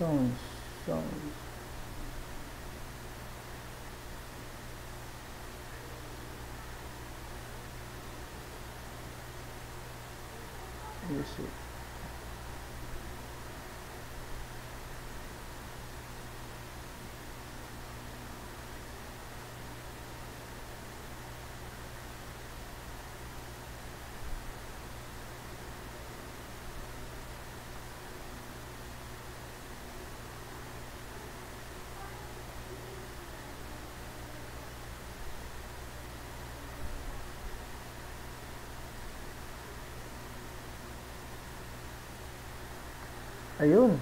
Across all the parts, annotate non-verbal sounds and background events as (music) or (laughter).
songs, songs. Yes. Ayun.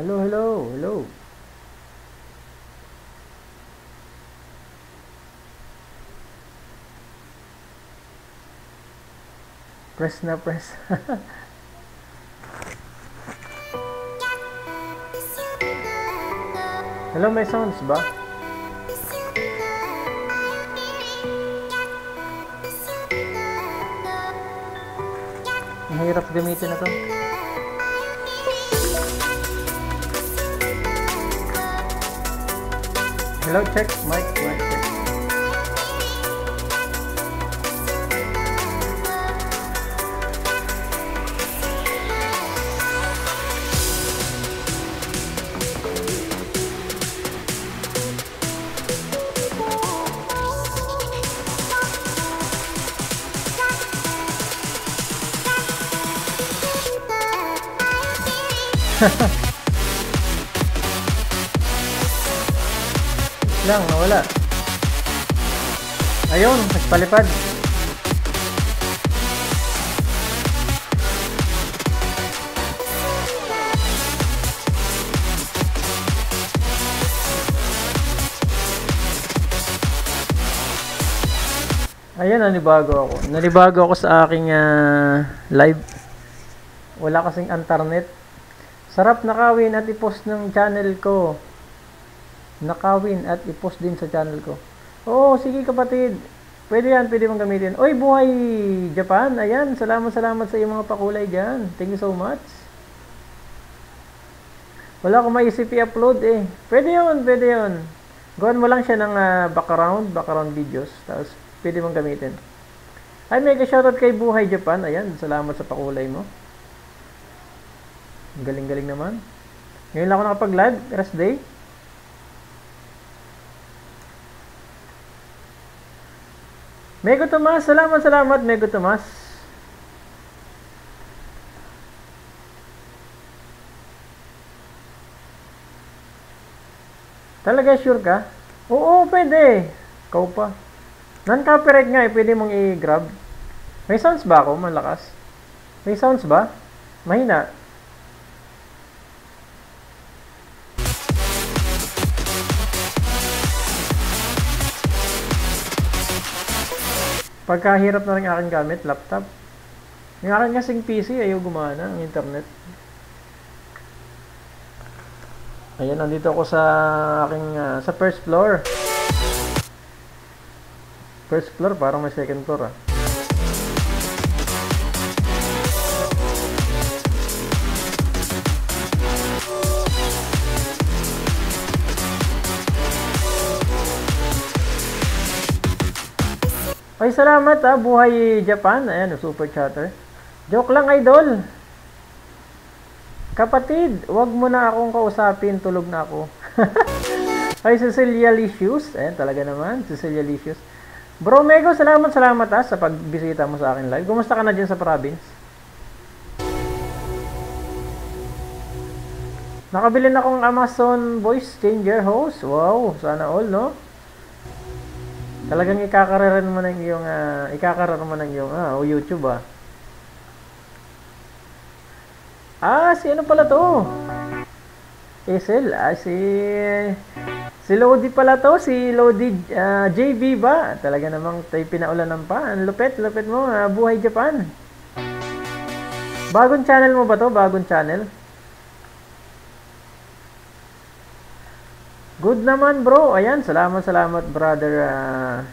Hello, hello, hello. Press na press. (laughs) hello, may sounds ba? Mahirap gamitin na to. Hello, check. Mic, mic, check. Lang, nawala. Ayun, nagpalipad. Ayun, nanibago ako. Nanibago ako sa aking ah, live. Wala kasing internet. Sarap nakawin at i-post ng channel ko nakawin at i-post din sa channel ko. Oo, sige kapatid. Pwede yan, pwede mong gamitin. Oy, buhay Japan. Ayan, salamat salamat sa iyong mga pakulay dyan. Thank you so much. Wala akong maisip i-upload eh. Pwede yun, pwede yun. Gawin mo lang siya ng ah, background, background videos. Tapos, pwede mong gamitin. Ay, mega shoutout kay Buhay Japan. Ayan, salamat sa pakulay mo. Galing-galing naman. Ngayon lang ako nakapag-live, rest day. Mego Tomas, salamat, salamat, Mego Tomas. Talaga sure ka? Oo, pwede. Ikaw pa. Non-copyright nga eh, pwede mong i-grab. May sounds ba ako? Malakas. May sounds ba? Mahina. Pagkahirap na rin aking gamit, laptop. Yung aking kasing PC, ayaw gumana ang internet. Ayan, nandito ako sa aking, ah, sa first floor. First floor, parang may second floor ah. Ay, salamat ah. Buhay Japan. Ayan, super chatter. Joke lang, idol. Kapatid, wag mo na akong kausapin. Tulog na ako. (laughs) Ay, Cecilia Licious. Ayan, talaga naman. Cecilia Licious. Bro Mego, salamat, salamat ah, sa pagbisita mo sa akin live. Kumusta ka na dyan sa province? Nakabili na akong Amazon Voice Changer host. Wow, sana all, no? Talagang ikakararan mo ng iyong uh, ikakararan mo ng iyong ah, o YouTube ah. Ah, si ano pala to? Esel, ah, si si Lodi pala to, si Lodi uh, JB ba? Talaga namang tayo pinaulanan pa. Ang lupet, lupet mo, uh, Buhay Japan. Bagong channel mo ba to? Bagong channel? Good naman bro. Ayan, salamat, salamat brother. ah.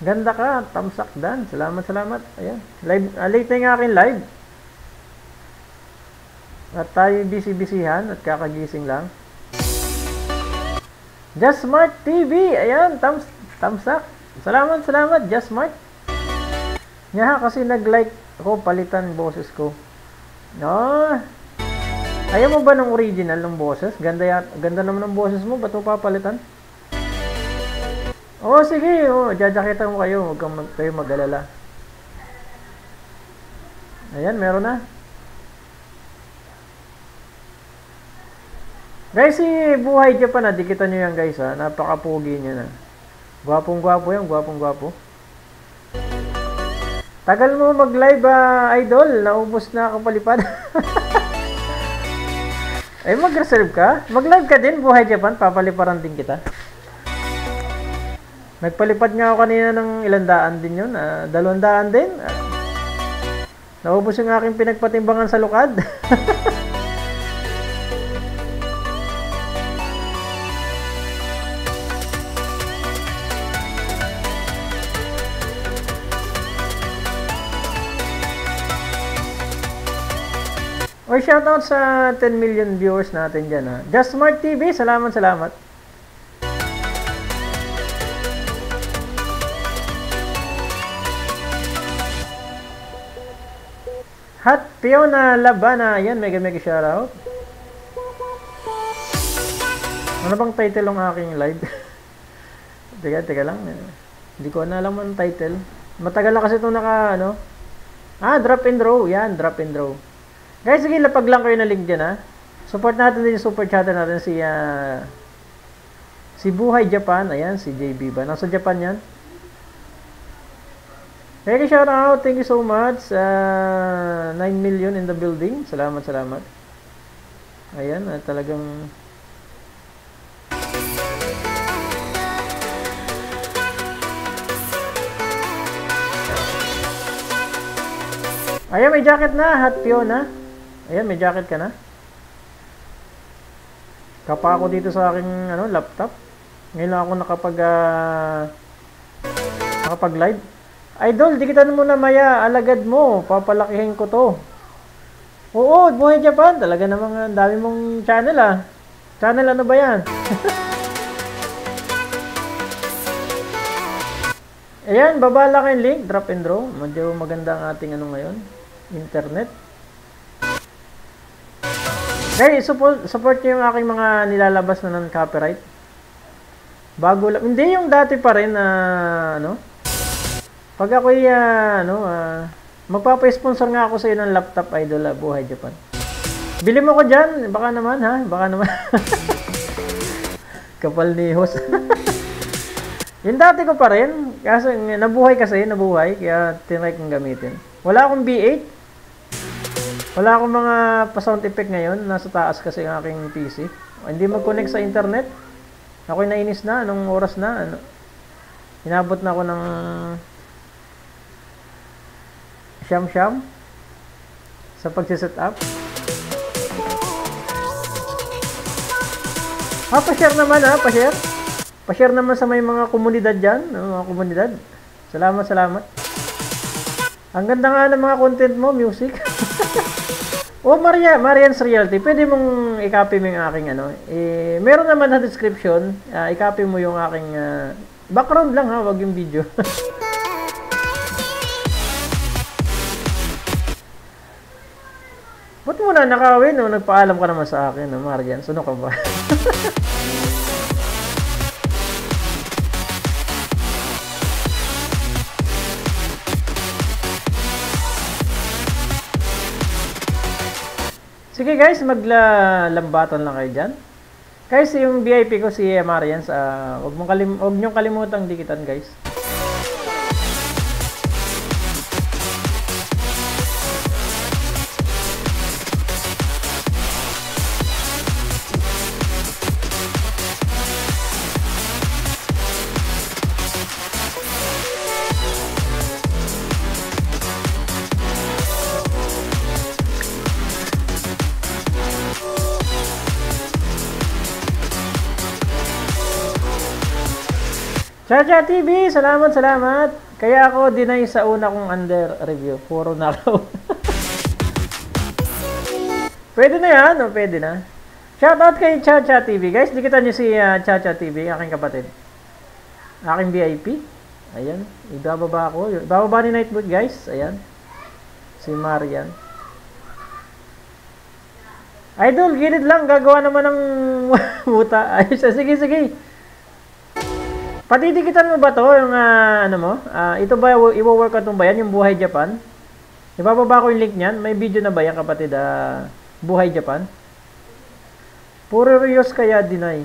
ganda ka, tamsak dan. Salamat, salamat. Ayan. Live, ah, late na yung aking live. At tayo busy-busyhan at kakagising lang. Just Smart TV. Ayan, tams, tamsak. Salamat, salamat, Just Smart. Nya kasi nag-like ako, palitan boses ko. No. Ayaw mo ba ng original ng boses? Ganda, ya, ganda naman ng boses mo. Ba't mo papalitan? Oo, sige. Oh, jajakita mo kayo. Huwag kang mag, kayo mag-alala. Ayan, meron na. Guys, si Buhay Japan na. Dikitan nyo yan guys ha. Napaka-pugi niya na. Gwapong gwapo yan. Gwapong gwapo. Tagal mo mag-live, ah, idol. Naubos na ako palipad. (laughs) Ay, mag-reserve ka? Mag-live ka din, Buhay Japan. Papaliparan din kita. Nagpalipad nga ako kanina ng ilang daan din yun. Ah, dalawang daan din. Ah, naubos yung aking pinagpatimbangan sa lukad. (laughs) Or shoutout sa 10 million viewers natin dyan ha. Just Smart TV, salamat, salamat. Hot Fiona Labana, yan, mega mega shoutout. Ano bang title ng aking live? (laughs) teka, teka lang. Hindi ko na alam ang title. Matagal na kasi itong naka, ano. Ah, drop and draw. Yan, drop and draw. Guys, sige, lapag lang kayo na link dyan, ha. Support natin din yung super chatter natin si, ah, si Buhay Japan. Ayan, si JB ba? Nasa Japan yan. Thank you, shout out. Thank you so much. Uh, 9 million in the building. Salamat, salamat. Ayan, ah, talagang... Ayan, may jacket na. Hot Fiona. Ayan, may jacket ka na. Kapa ako dito sa aking ano, laptop. Ngayon lang ako nakapag ah, nakapag live. Idol, dikitan mo na maya, alagad mo, papalakihin ko to. Oo, Buhay Japan, talaga namang ang dami mong channel ah. Channel ano ba yan? (laughs) Ayan, baba lang yung link, drop and draw. Medyo maganda ang ating ano ngayon, internet. Guys, support, support nyo yung aking mga nilalabas na ng copyright. Bago lang. Hindi yung dati pa rin na ano. Pag ako'y ah, ano, ah, magpapa-sponsor nga ako sa iyo ng laptop idol ah, Buhay Japan. Bili mo ko dyan. Baka naman ha. Baka naman. (laughs) Kapal ni host. (laughs) yung dati ko pa rin. Kasi nabuhay kasi, nabuhay. Kaya tinry kong gamitin. Wala akong B8. Wala akong mga pa-sound effect ngayon. Nasa taas kasi ang aking PC. Hindi mag-connect sa internet. Ako'y nainis na. Anong oras na? Ano? Inabot na ako ng siyam-siyam sa pagsiset up. Ah, pa-share naman ha, pa-share. Pa-share naman sa may mga komunidad dyan, mga komunidad. Salamat, salamat. Ang ganda nga ng mga content mo, music. (laughs) oh, Maria, Marian's Realty, pwede mong i-copy mo yung aking ano. Eh, meron naman na description, uh, i-copy mo yung aking uh, background lang ha, wag yung video. (laughs) Ba't mo na nakawin? No? Nagpaalam ka naman sa akin, no? Marian. Suno ka ba? (laughs) Sige guys, maglambatan lang kayo dyan. Guys, yung VIP ko si Marian, uh, huwag, mong kalim huwag niyong kalimutang dikitan guys. Chacha TV, salamat, salamat. Kaya ako deny sa una kong under review. Puro nakaw. (laughs) pwede na yan, o pwede na. Shoutout kay Chacha TV. Guys, dikitan niyo si uh, Chacha TV, aking kapatid. Aking VIP. Ayan, ibababa ako. Ibababa ni Nightboot, guys. Ayan. Si Marian. Idol, gilid lang. Gagawa naman ng (laughs) muta. Ayos. Sige, sige. Patidikitan mo ba to yung uh, ano mo? Uh, ito ba i-workout mo ba yan yung Buhay Japan? Ibababa ko yung link niyan. May video na ba yan kapatid? Uh, Buhay Japan. Puro Rios kaya deny.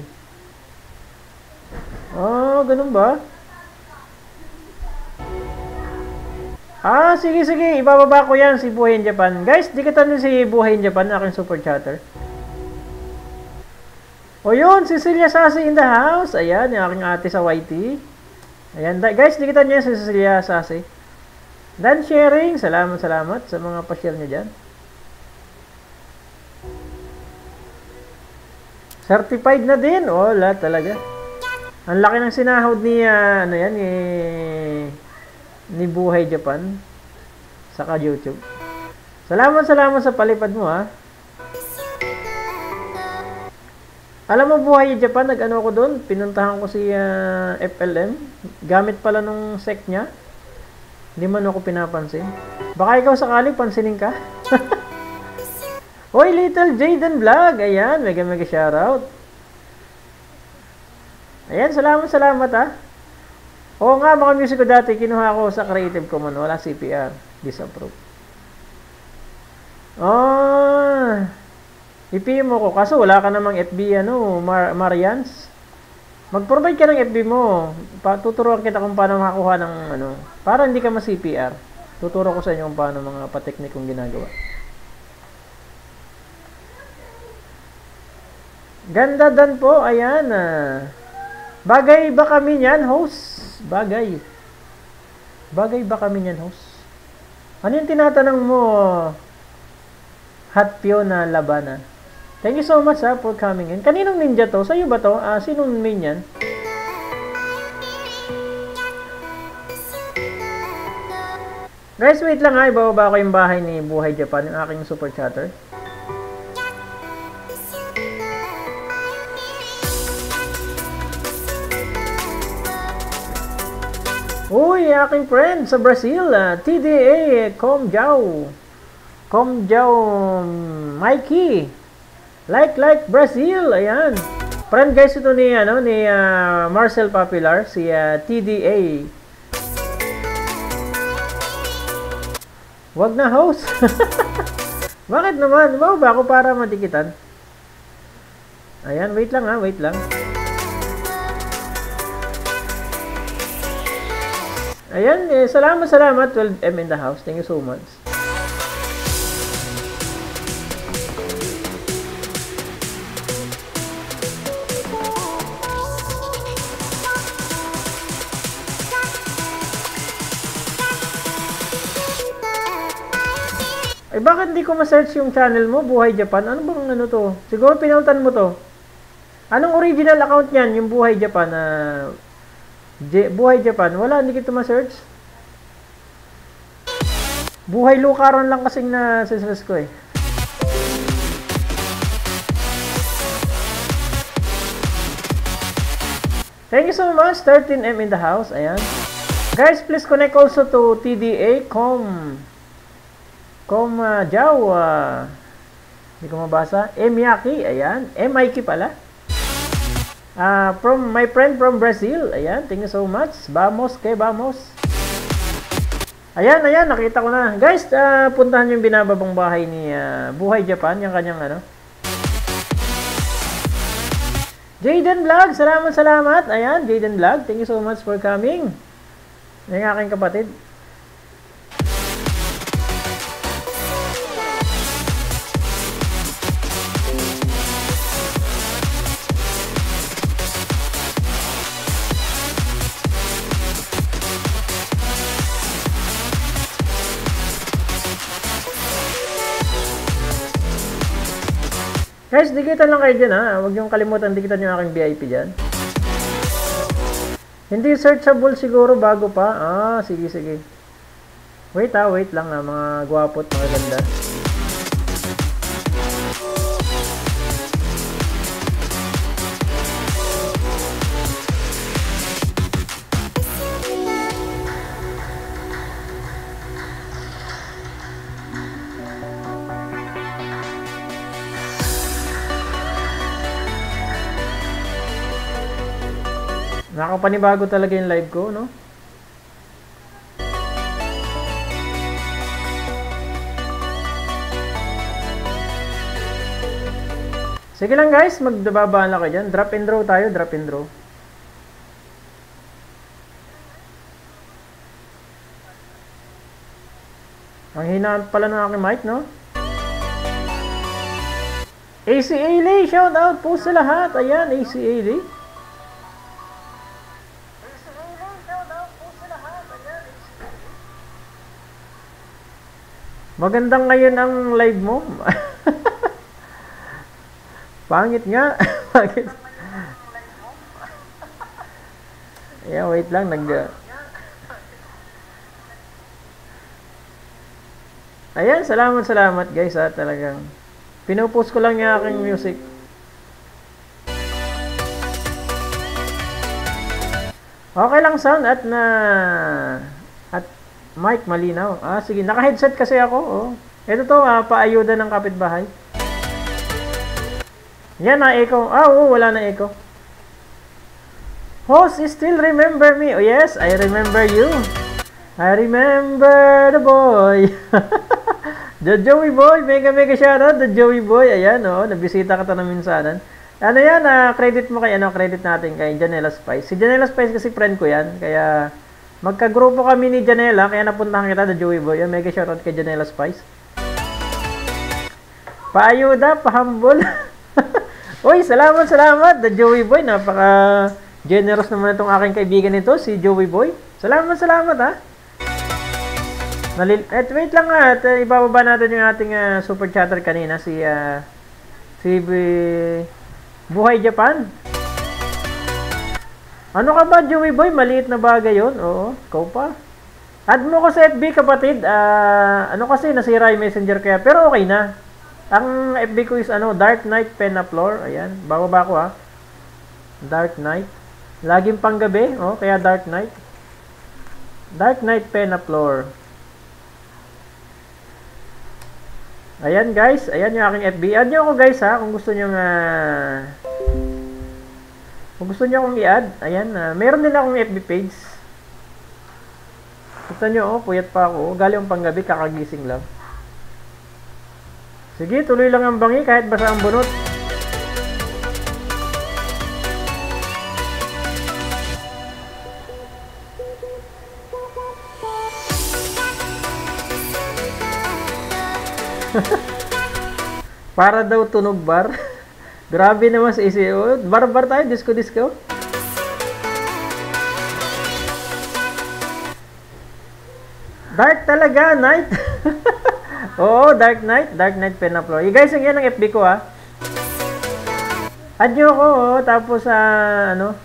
Oh, ganun ba? Ah, sige, sige. Ibababa ko yan si Buhay Japan. Guys, di kita si Buhay in Japan, aking super chatter. O yun, Cecilia Sasi in the house. Ayan, yung aking ate sa YT. Ayan, guys, di kita niya si Cecilia Sasi. Dan sharing. Salamat, salamat sa mga pa-share niya dyan. Certified na din. Oh, lahat talaga. Ang laki ng sinahod ni, uh, ano yan, eh, ni Buhay Japan saka YouTube. Salamat salamat sa palipad mo ha. Alam mo Buhay Japan, nag-ano ako doon, pinuntahan ko si uh, ah, FLM. Gamit pala nung sec niya. Hindi man ako pinapansin. Baka ikaw sakali pansinin ka. (laughs) Hoy, Little Jaden Vlog. Ayan, mega mega shoutout. Ayan, salamat salamat ha. Oo nga, mga music ko dati, kinuha ko sa Creative Commons. Wala CPR. Disapprove. Oh, ipm mo ko. Kaso wala ka namang FB, ano, Mar Marians. Mag-provide ka ng FB mo. Tuturuan kita kung paano makakuha ng, ano, para hindi ka ma-CPR. Tuturo ko sa inyo kung paano mga pateknik kong ginagawa. Ganda dan po, ayan. Ah. Bagay ba kami niyan, host? Bagay. Bagay ba kami niyan, host? Ano yung tinatanong mo, Hot na labanan? Thank you so much ha, for coming in. Kaninong ninja to? Sa'yo ba to? Ah, sinong main yan? Guys, wait lang ha. Ibababa ko yung bahay ni Buhay Japan, yung aking super chatter. Uy, aking friend sa Brazil, uh, ah, TDA Comjao. Comjao Mikey. Like like Brazil, ayan. Friend guys ito ni ano ni uh, Marcel Popular si uh, ah, TDA. Wag na host. (laughs) Bakit naman? Wow, ba ako para madikitan? Ayan, wait lang ha, wait lang. Ayan, eh, salamat, salamat. 12M in the house. Thank you so much. Bakit hindi ko ma-search yung channel mo, Buhay Japan? Ano bang ano to? Siguro pinaltan mo to. Anong original account niyan, yung Buhay Japan na... Uh, Buhay Japan, wala, hindi kita ma-search. Buhay Lukaron lang kasing na search ko eh. Thank you so much, 13M in the house, ayan. Guys, please connect also to TDA com com uh, Jaw, uh, hindi ko mabasa, Emyaki, ayan, MIK pala. Uh, from my friend from Brazil. Ayan, thank you so much. Vamos, kay vamos. Ayan, ayan, nakita ko na. Guys, uh, puntahan yung binababang bahay ni uh, Buhay Japan, yung kanyang ano. Jaden Vlog, salamat, salamat. Ayan, Jaden Vlog, thank you so much for coming. Yung aking kapatid. Guys, dikitan lang kayo dyan ha. Huwag niyong kalimutan dikitan yung aking VIP dyan. Hindi searchable siguro bago pa. Ah, sige, sige. Wait ah, wait lang ah, mga gwapo at mga ganda. Nakapanibago talaga yung live ko, no? Sige lang guys, magdababaan lang kayo dyan. Drop and draw tayo, drop and draw. Ang hinaan pala ng aking mic, no? ACA Lee, shout out po sa lahat. Ayan, ACA Lee. Magandang ngayon ang live mo. Pangit nga. Pangit. yeah, wait lang. Nag... Ayan, salamat, salamat guys ha. Talagang pinupost ko lang yung aking music. Okay lang sound at na mic malinaw. Ah, sige. Naka-headset kasi ako. Oh. Ito to, ah, paayuda ng kapitbahay. Yan na echo. Ah, oo, wala na echo. Host, still remember me. Oh, yes, I remember you. I remember the boy. (laughs) the Joey Boy. Mega mega shoutout. The Joey Boy. Ayan, oh. Nabisita ka to na minsanan. Ano yan, ah, credit mo kay, ano, credit natin kay Janela Spice. Si Janela Spice kasi friend ko yan. Kaya, magkagrupo kami ni Janela. Kaya napuntahan kita, The Joey Boy. Yan, mega shoutout kay Janela Spice. Paayuda, pahambol. (laughs) Uy, salamat, salamat. The Joey Boy, napaka generous naman itong aking kaibigan nito, si Joey Boy. Salamat, salamat ha. Nalil At wait lang nga, at uh, ibababa natin yung ating uh, super chatter kanina, si uh, si uh, Buhay Japan. Ano ka ba, Joey Boy? Maliit na bagay yon Oo, ikaw pa. Add mo ko sa FB, kapatid. Uh, ano kasi, nasira yung messenger kaya. Pero okay na. Ang FB ko is ano, Dark Knight Penaflor. Ayan, bababa ko ha. Dark Knight. Laging panggabi, oh, kaya Dark Knight. Dark Knight Penaflor. Ayan guys, ayan yung aking FB. Add nyo ako guys ha, kung gusto nyo nga... Kung gusto nyo akong i-add, ayan, uh, meron din akong FB page. Kita nyo, oh, puyat pa ako. Galing panggabi, kakagising lang. Sige, tuloy lang ang bangi kahit basa ang bunot. (laughs) Para daw tunog bar. (laughs) Grabe naman sa ECO. Bar-bar tayo, disco-disco. Dark talaga, night. (laughs) Oo, Dark Knight. Dark Knight Penaplo. You guys, yan ang FB ko ha. Add nyo ako, oh, tapos uh, ano,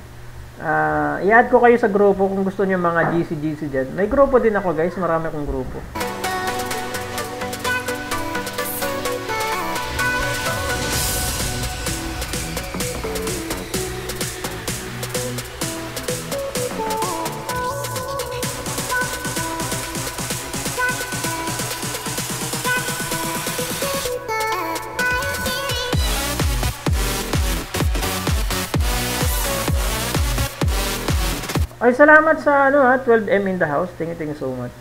uh, i-add ko kayo sa grupo kung gusto nyo mga GC-GC dyan. May grupo din ako guys, marami akong grupo. Ay, salamat sa ano ha, 12M in the house. Thank you, thank you so much.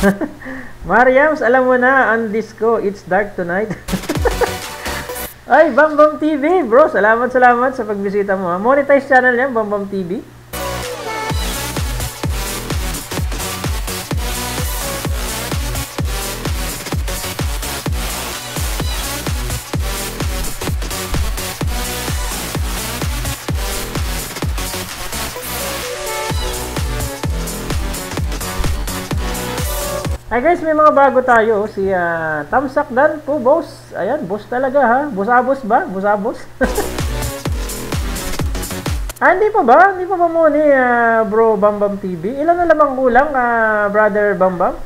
(laughs) Mariams, alam mo na, ang disco, it's dark tonight. (laughs) Ay, Bam Bam TV, bro. Salamat, salamat sa pagbisita mo. Ha? Monetize channel yan, Bam Bam TV. Ay guys, may mga bago tayo. Si uh, Tamsak Dan po, boss. Ayan, boss talaga ha. Busabos ba? Busabos? (laughs) ah, hindi pa ba? Hindi pa ba mo ni uh, bro Bambam TV? Ilan na lamang kulang, uh, brother Bambam?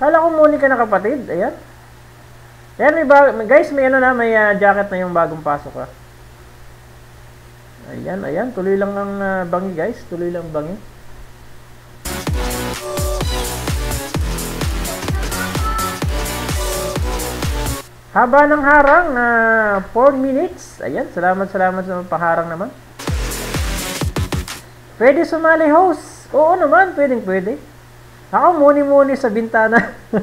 Kala ko muni ka na kapatid. Ayan. Ayan, may guys, may ano na, may uh, jacket na yung bagong pasok ha. Ayan, ayan. Tuloy lang ang uh, bangi guys. Tuloy lang bangi. Haba ng harang na uh, 4 minutes. Ayan, salamat salamat sa paharang naman. Pwede sumali host. Oo naman, pwedeng pwede. Ako muni-muni sa bintana. (laughs)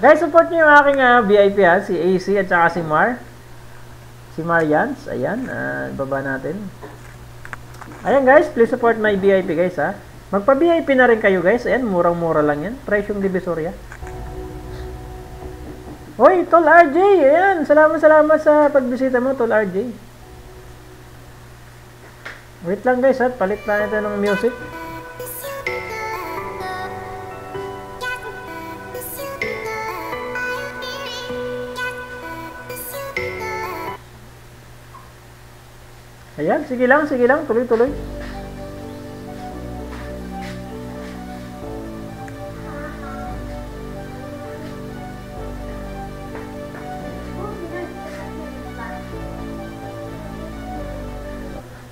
Guys, support niyo yung aking uh, VIP ha, si AC at saka si Mar. Si Marians, ayan, uh, baba natin. Ayan guys, please support my VIP guys ha. Magpa-VIP na rin kayo guys, ayan, murang-mura lang yan. Presyong Divisoria. Hoy, Tol RJ! Ayan, salamat salamat sa pagbisita mo, Tol RJ. Wait lang guys, at palit na ito ng music. Ayan, sige lang, sige lang, tuloy-tuloy.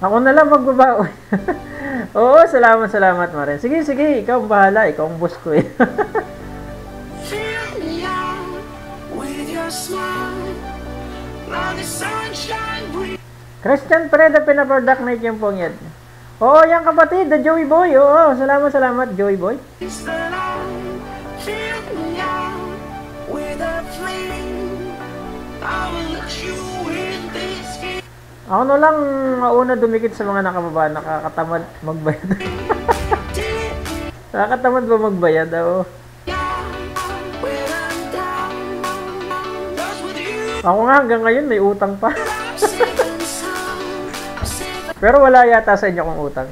Ako na lang magbabaon. (laughs) Oo, salamat, salamat, Maren. Sige, sige, ikaw ang bahala. Ikaw ang boss ko eh. (laughs) Christian Preda pinaproduct na yung pong yan. Oo, yan kapatid, the Joey Boy. Oo, salamat, salamat, Joey Boy. Ako na lang mauna dumikit sa mga nakababa, nakakatamad magbayad. (laughs) nakakatamad ba magbayad? Oo. Ako nga hanggang ngayon may utang pa. (laughs) Pero wala yata sa inyo kong utang.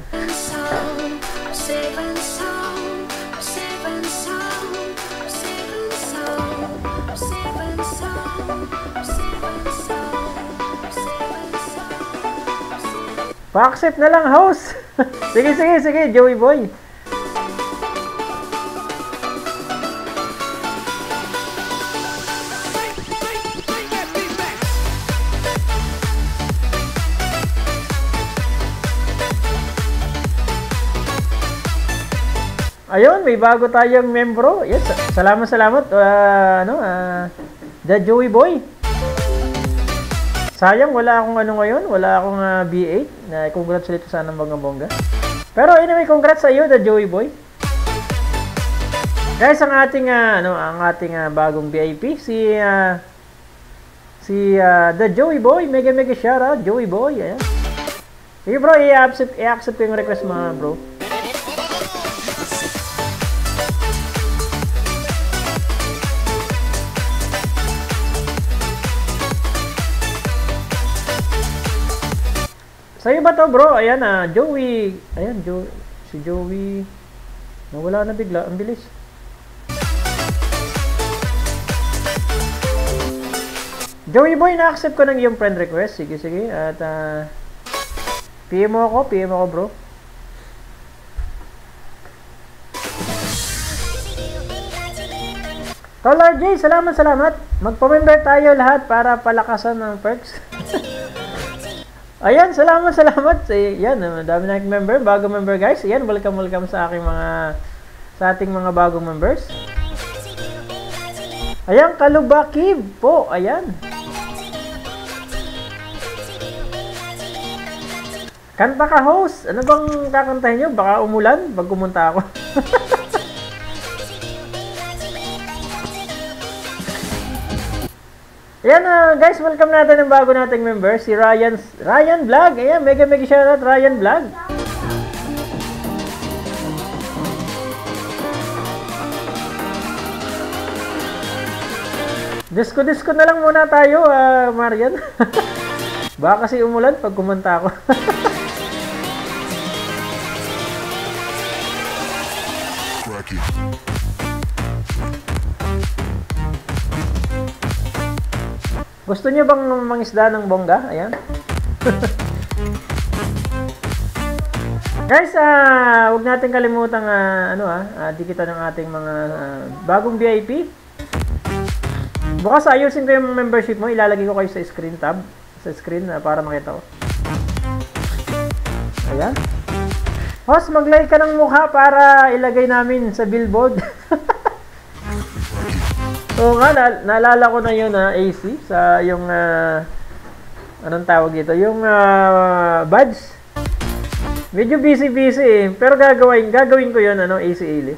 Pa-accept na lang, host. (laughs) sige, sige, sige, Joey Boy. Ayun, may bago tayong membro. Yes, salamat, salamat. Uh, ano, uh, The Joey Boy. Sayang, wala akong ano ngayon, wala akong uh, B8 na congratulate sana ng mga bongga. Pero anyway, congrats sa iyo, the Joey Boy. Guys, ang ating uh, ano, ang ating uh, bagong VIP si uh, si uh, the Joey Boy, mega mega shout out Joey Boy. Ayan. Hey bro, i-accept i-accept ko yung request mo, bro. Sa'yo ba to bro? Ayan ah, Joey. Ayan, jo si Joey. Nawala na bigla. Ang bilis. Joey boy, na-accept ko ng iyong friend request. Sige, sige. At uh, PM mo ako, PM ako bro. Tol RJ, salamat, salamat. Magpa-member tayo lahat para palakasan ng perks. (laughs) Ayan, salamat, salamat. Yan, dami na member, bago member guys. Ayan, welcome, welcome sa aking mga sa ating mga bagong members. Ayan, Kalubakib po. Ayan. Kanta ka, host. Ano bang kakantahin nyo? Baka umulan pag kumunta ako. (laughs) Ayan uh, guys, welcome natin ang bago nating member, si Ryan Ryan Vlog. Ayan, mega mega shoutout Ryan Vlog. Disco-disco na lang muna tayo, uh, Marian. (laughs) Baka kasi umulan pag kumanta ako. (laughs) Gusto niyo bang mangisda ng bongga? Ayan. Guys, ah, huwag natin kalimutang ah, ano ah, ah, dikitan ng ating mga ah, bagong VIP. Bukas ayusin ko yung membership mo, ilalagay ko kayo sa screen tab, sa screen ah, para makita ko. Ayan. Host, mag-like ka ng mukha para ilagay namin sa billboard. (laughs) Oo nga, na- naalala ko na yun na AC sa yung ah, anong tawag dito, yung ah, badge. Medyo busy-busy eh, pero gagawin, gagawin ko yun, ano, AC Eli.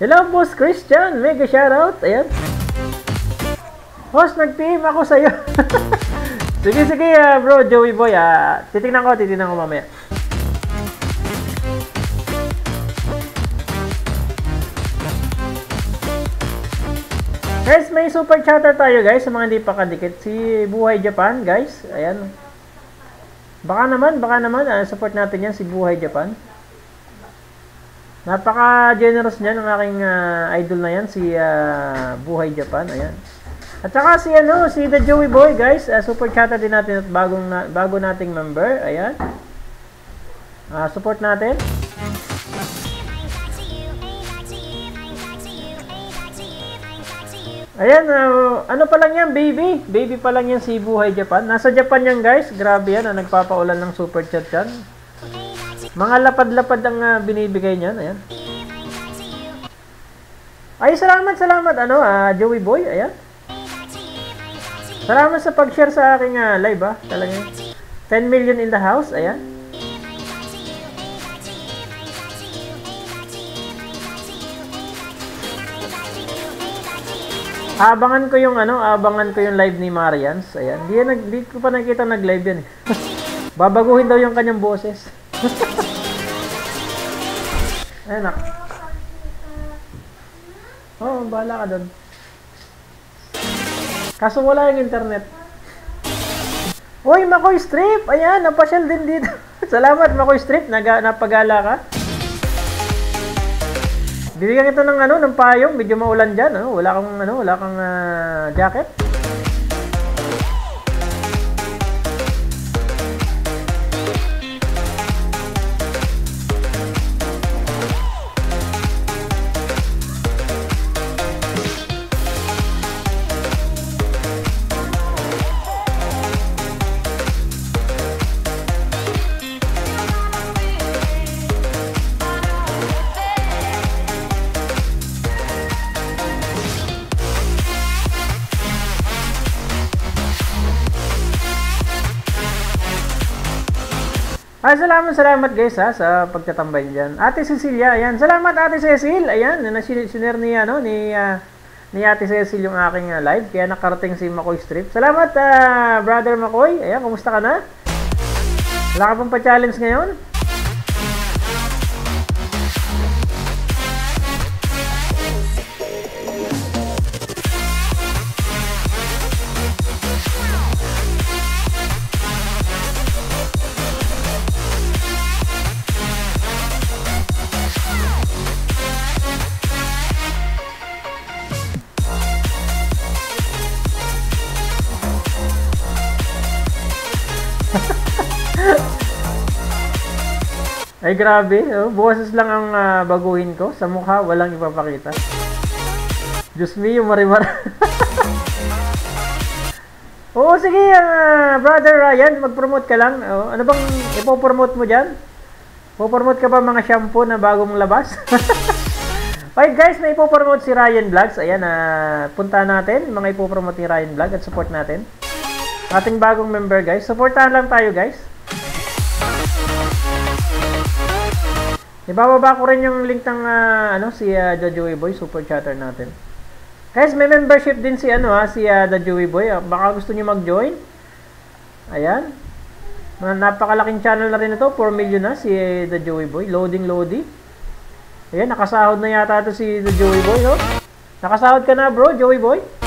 Hello, Boss Christian! Mega shoutout! Ayan. Host, nag-PM ako sa'yo. (laughs) sige, sige, ah, bro, Joey Boy. Ah, titignan ko, titignan ko mamaya. Guys, may super chatter tayo guys sa mga hindi pa kadikit. Si Buhay Japan, guys. Ayan. Baka naman, baka naman, ah, support natin yan si Buhay Japan. Napaka-generous niyan ng aking ah, idol na yan, si ah, Buhay Japan. Ayan. At saka si ano, si The Joey Boy, guys. ah, super chatter din natin at bagong na, bago nating member. Ayan. Ah, support natin. Ayan, ah, ano pa lang yan, baby? Baby pa lang yan si Buhay Japan. Nasa Japan yan, guys. Grabe yan, ah, nagpapaulan ng super chat yan. Mga lapad-lapad ang ah, binibigay niyan. Ayan. Ay, salamat, salamat. Ano, ah, Joey Boy. Ayan. Salamat sa pag-share sa aking ah, live, ah. Talaga. 10 million in the house. Ayan. Abangan ko yung ano, abangan ko yung live ni Marians. Ayan. Di, nag, di ko pa nakita nag-live yan eh. (laughs) Babaguhin daw yung kanyang boses. (laughs) Ayan nak. Oo, oh, bahala ka doon. Kaso wala yung internet. Uy, Makoy Strip! Ayan, napasyal din dito. (laughs) Salamat, Makoy Strip. Naga, napagala ka. Bibigyan ito ng ano, ng payong, medyo maulan diyan, ano? Wala kang ano, wala kang ah, jacket. Salamat, salamat guys ha, sa pagtatambay dyan. Ate Cecilia, ayan. Salamat Ate Cecil, ayan. Na sinare ni, ano, ni, ah, ni Ate Cecil yung aking ah, live. Kaya nakarating si Makoy Strip. Salamat, ah, Brother Makoy. Ayan, kumusta ka na? Wala ka pa-challenge ngayon? Ay, grabe. Oh, boses lang ang ah, baguhin ko. Sa mukha, walang ipapakita. Diyos me, yung marimar. (laughs) Oo, sige, ah, brother Ryan, mag-promote ka lang. Oh, ano bang ipopromote mo dyan? Popromote ka ba mga shampoo na bagong labas? (laughs) Okay guys, may ipopromote si Ryan Vlogs. Ayan, ah, punta natin. Mga ipopromote ni Ryan Vlog at support natin. Ating bagong member guys. Supportahan lang tayo guys. Ibababa ko rin yung link ng ah, ano si uh, The Joey Boy super chatter natin. Guys, may membership din si ano ha, si ah, The Joey Boy. Ah, Baka gusto niyo mag-join. Ayan. Napakalaking channel na rin ito, 4 million na si eh, The Joey Boy. Loading loading. Ayan, nakasahod na yata ito si The Joey Boy, no? Nakasahod ka na, bro, Joey Boy?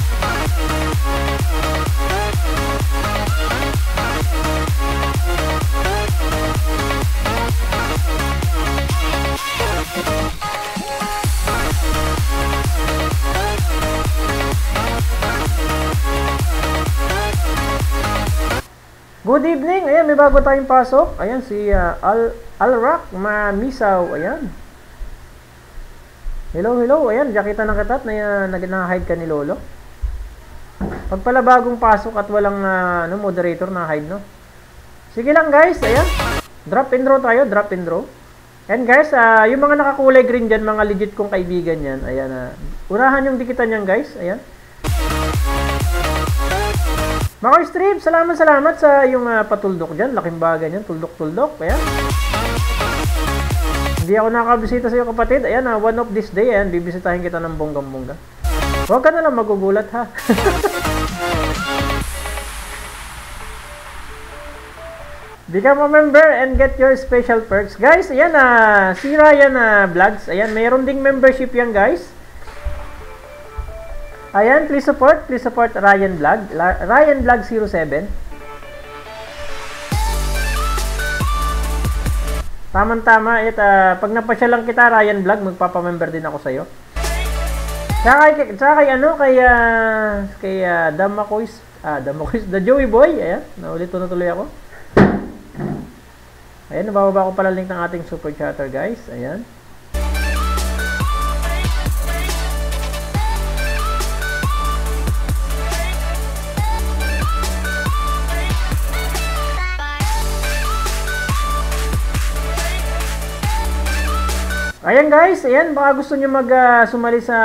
Good evening. Ayan, may bago tayong pasok. Ayan, si uh, Al Alrak Mamisaw. Ayan. Hello, hello. Ayan, jakita ng katat na uh, nag-hide ka ni Lolo. Pag pala bagong pasok at walang uh, ano, moderator na hide, no? Sige lang, guys. Ayan. Drop and draw tayo. Drop and draw. And guys, uh, yung mga nakakulay green dyan, mga legit kong kaibigan yan. Ayan, uh, unahan yung dikitan yan, guys. Ayan. Mga stream, salamat salamat sa yung uh, patuldok dyan. Laking bagay yan, tuldok-tuldok. Ayan. Hindi ako nakabisita sa iyo kapatid. Ayan, uh, one of this day, ayan, bibisitahin kita ng bonggang-bongga. Huwag ka na lang magugulat ha. (laughs) Become a member and get your special perks. Guys, ayan na, uh, si Ryan uh, Vlogs. Ayan, mayroon ding membership yan guys. Ayan, please support, please support Ryan Vlog, Ryan Vlog 07. Tama-tama, it, uh, pag napasya lang kita Ryan Vlog, magpapamember din ako sa iyo. Tsaka kay, tsaka kay ano, kay, uh, kay uh, Damakois, ah, Damakois, the Joey Boy, ayan, naulit na tuloy ako. Ayan, nabababa ko pala link ng ating super chatter guys, ayan. Ayan guys, ayan baka gusto niyo mag uh, sumali sa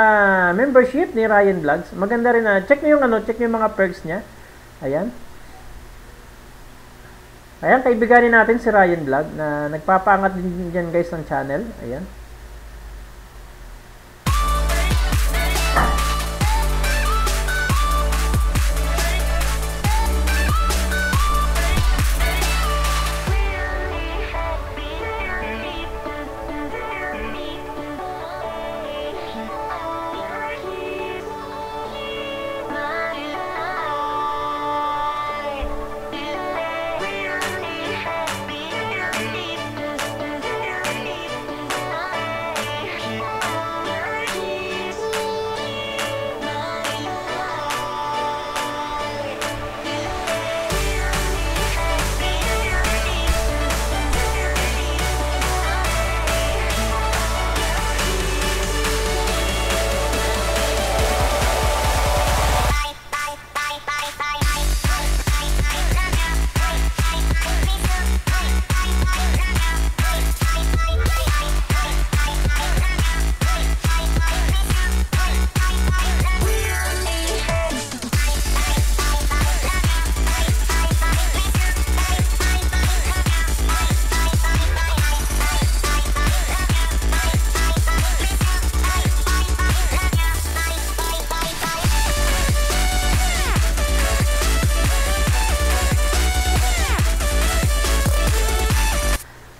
membership ni Ryan Vlogs. Maganda rin na uh, check niyo yung ano, check niyo yung mga perks niya. Ayan. Ayan, kaibiganin natin si Ryan Vlog na nagpapaangat din diyan guys ng channel. Ayan.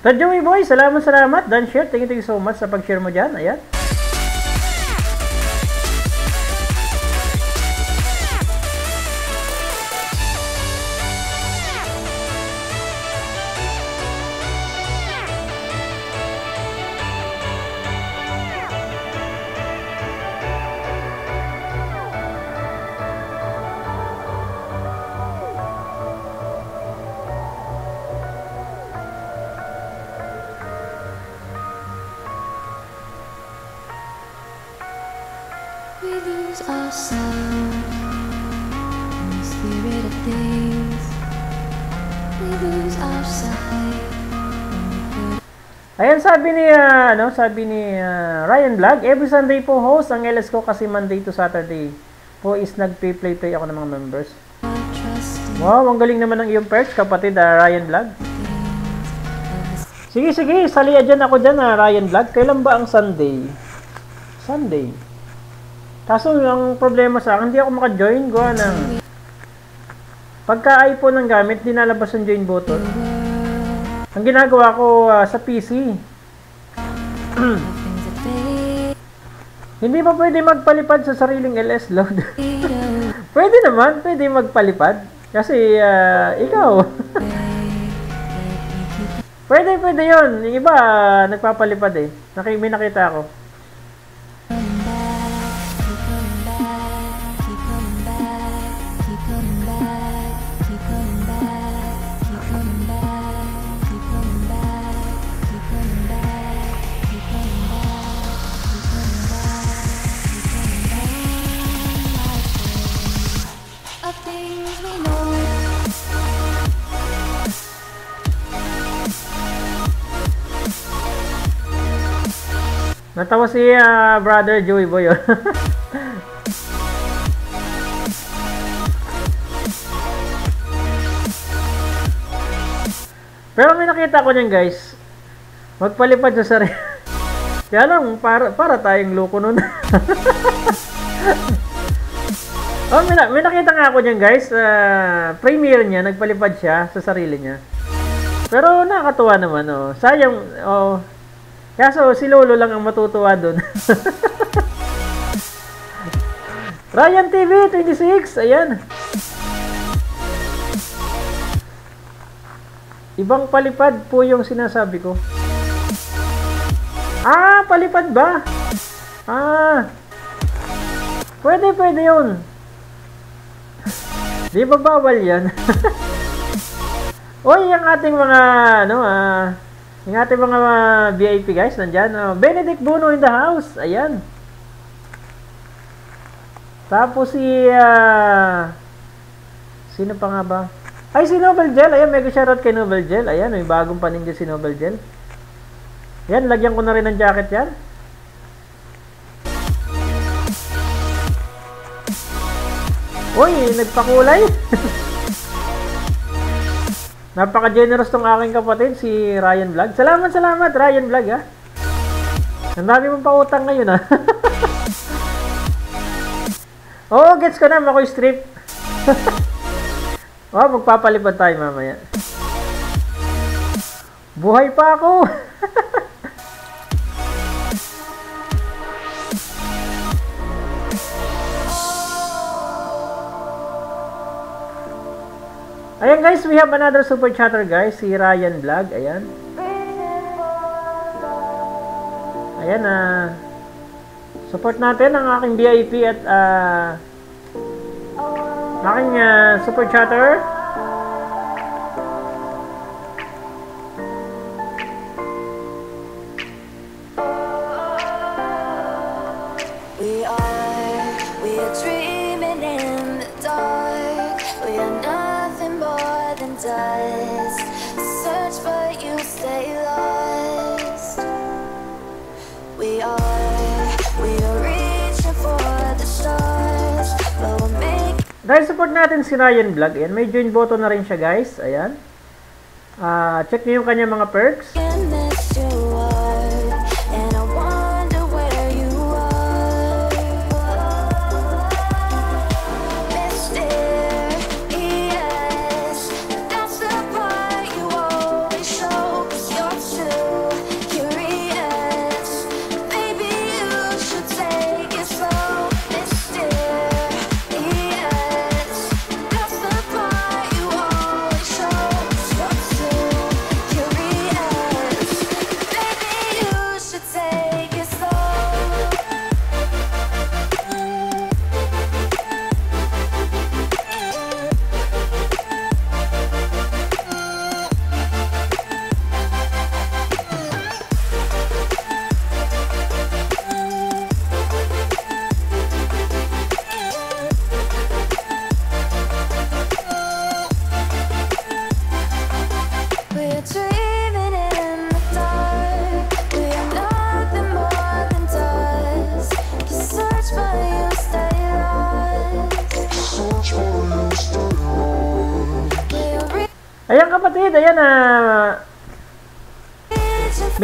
So, Joey Boy, salamat, salamat. Dan share. Thank you, thank you so much sa pag-share mo dyan. Ayan ano, sabi ni uh, Ryan Vlog, every Sunday po host ang LS ko kasi Monday to Saturday po is nagpe-play-play ako ng mga members. Wow, ang galing naman ng iyong perks, kapatid uh, Ryan Vlog. Sige, sige, saliya dyan ako dyan, uh, Ryan Vlog. Kailan ba ang Sunday? Sunday. Kaso ang problema sa akin, hindi ako maka-join. Gawa ng... Pagka iPhone ang gamit, dinalabas ang join button. Ang ginagawa ko uh, sa PC. (clears throat) Hindi ba pwede magpalipad sa sariling LS load? (laughs) pwede naman, pwede magpalipad. Kasi uh, ikaw. (laughs) pwede, pwede yon Yung iba, uh, nagpapalipad eh. Naki, may nakita ako. Natawa si ah, brother Joey Boy. oh. (laughs) Pero may nakita ko niyan guys. Magpalipad sa sarili. (laughs) Kaya lang, para, para tayong loko nun. (laughs) oh, may, may nakita nga ako niyan guys. Uh, premiere niya, nagpalipad siya sa sarili niya. Pero nakakatuwa naman, oh. Sayang, oh. Kaso si Lolo lang ang matutuwa dun. (laughs) Ryan TV 26, ayan. Ibang palipad po yung sinasabi ko. Ah, palipad ba? Ah. Pwede, pwede yun. (laughs) Di ba bawal yan? (laughs) Oy, yung ating mga, ano, ah, yung ating mga VIP guys, nandyan. Oh, Benedict Buno in the house. Ayan. Tapos si, ah, sino pa nga ba? Ay, si Nobel Gel. Ayan, mega shoutout kay Nobel Gel. Ayan, may bagong paninja si Nobel Gel. Yan, lagyan ko na rin ng jacket yan. Uy, nagpakulay. (laughs) Napaka-generous tong aking kapatid, si Ryan Vlog. Salamat, salamat, Ryan Vlog, ha. Ang dami mong pautang ngayon, ha. (laughs) Oo, gets ko na, Makoy Strip. (laughs) oh, magpapalipad tayo mamaya. Buhay pa ako! (laughs) Ayan guys, we have another super chatter guys, si Ryan Vlog, ayan. Ayan na. Uh, support natin ang aking VIP at uh, aking uh, super chatter. Dahil support natin si Ryan Vlog, ayan, may join button na rin siya guys, ayan. Ah, check niyo yung kanyang mga perks.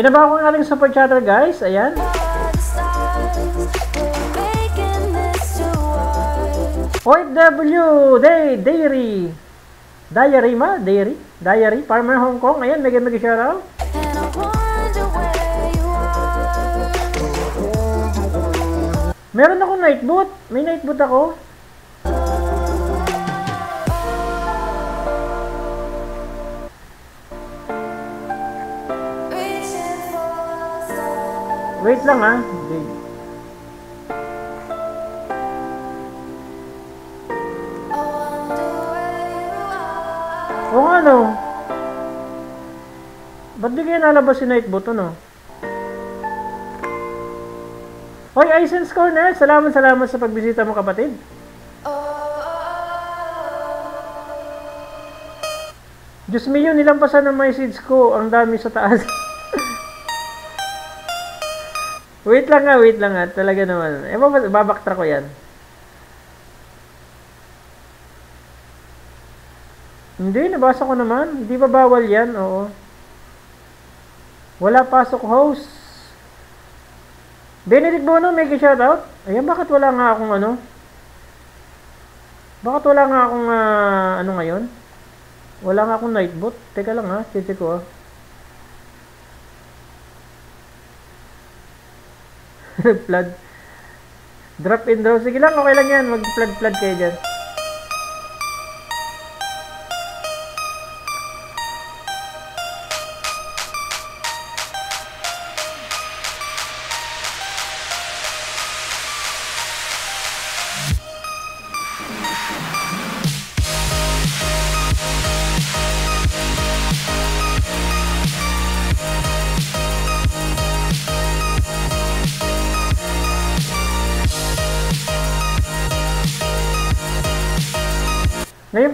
Binaba ko ang ating super chatter guys, ayan. OFW, Day, Dairy. Diary ma? Dairy? Diary? Farmer Hong Kong. Ayan, wonder where you are. Meron ako night boot. May night boot ako. Wait lang you are. Oo nga no. Ba't di kayo nalabas si night boot ano? Hoy, Aisen's Corner! Salamat, salamat sa pagbisita mo kapatid. Diyos me yun, nilampasan ng message ko. Ang dami sa taas. (laughs) Wait lang nga, wait lang nga. Talaga naman. Eh, babaktra ko yan. Hindi, nabasa ko naman. Hindi ba bawal yan? Oo. Wala pasok host. Benedict Bono, may shoutout. Ayan, bakit wala nga akong ano? Bakit wala nga akong ah, ano ngayon? Wala nga akong nightbot. Teka lang ha, check ko ah. (laughs) flood. Drop in draw. Sige lang, okay lang yan. Mag-flood-flood kayo dyan.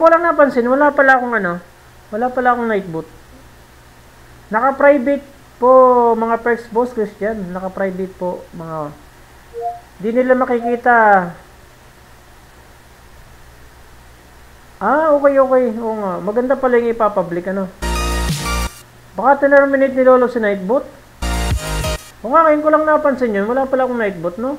Ko napansin, wala pala akong ano, wala pala akong nightbot. Naka-private po mga perks boss Christian, naka-private po mga Di nila makikita. Ah, okay, okay. Oo nga. Maganda pala yung ipapublic, ano. Baka terminate ni Lolo si Nightbot. O nga, ngayon ko lang napansin yun. Wala pala akong Nightbot, no?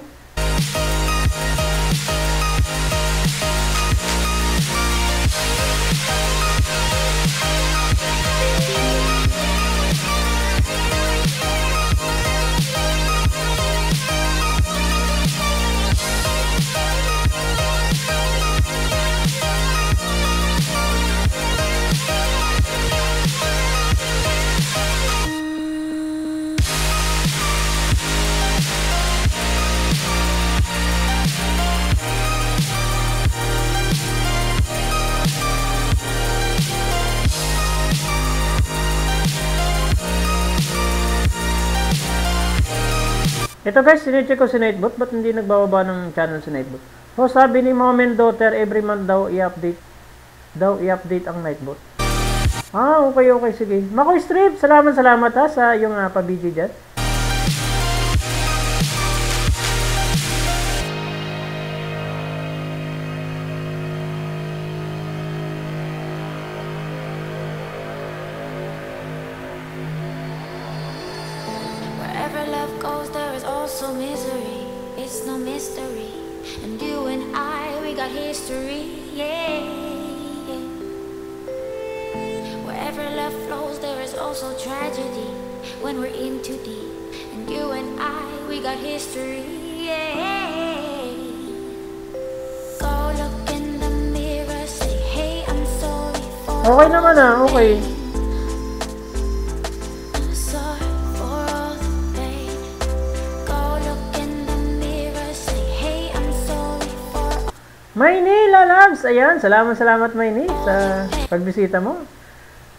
Ito guys, sinecheck ko si Nightbot, ba't hindi nagbababa ng channel si Nightbot? So sabi ni Moment Daughter, every month daw i-update daw i-update ang Nightbot. Ah, okay, okay, sige. Makoy Strip, salamat, salamat ha sa yung uh, pabidyo dyan. Salamat, salamat Mayni sa pagbisita mo.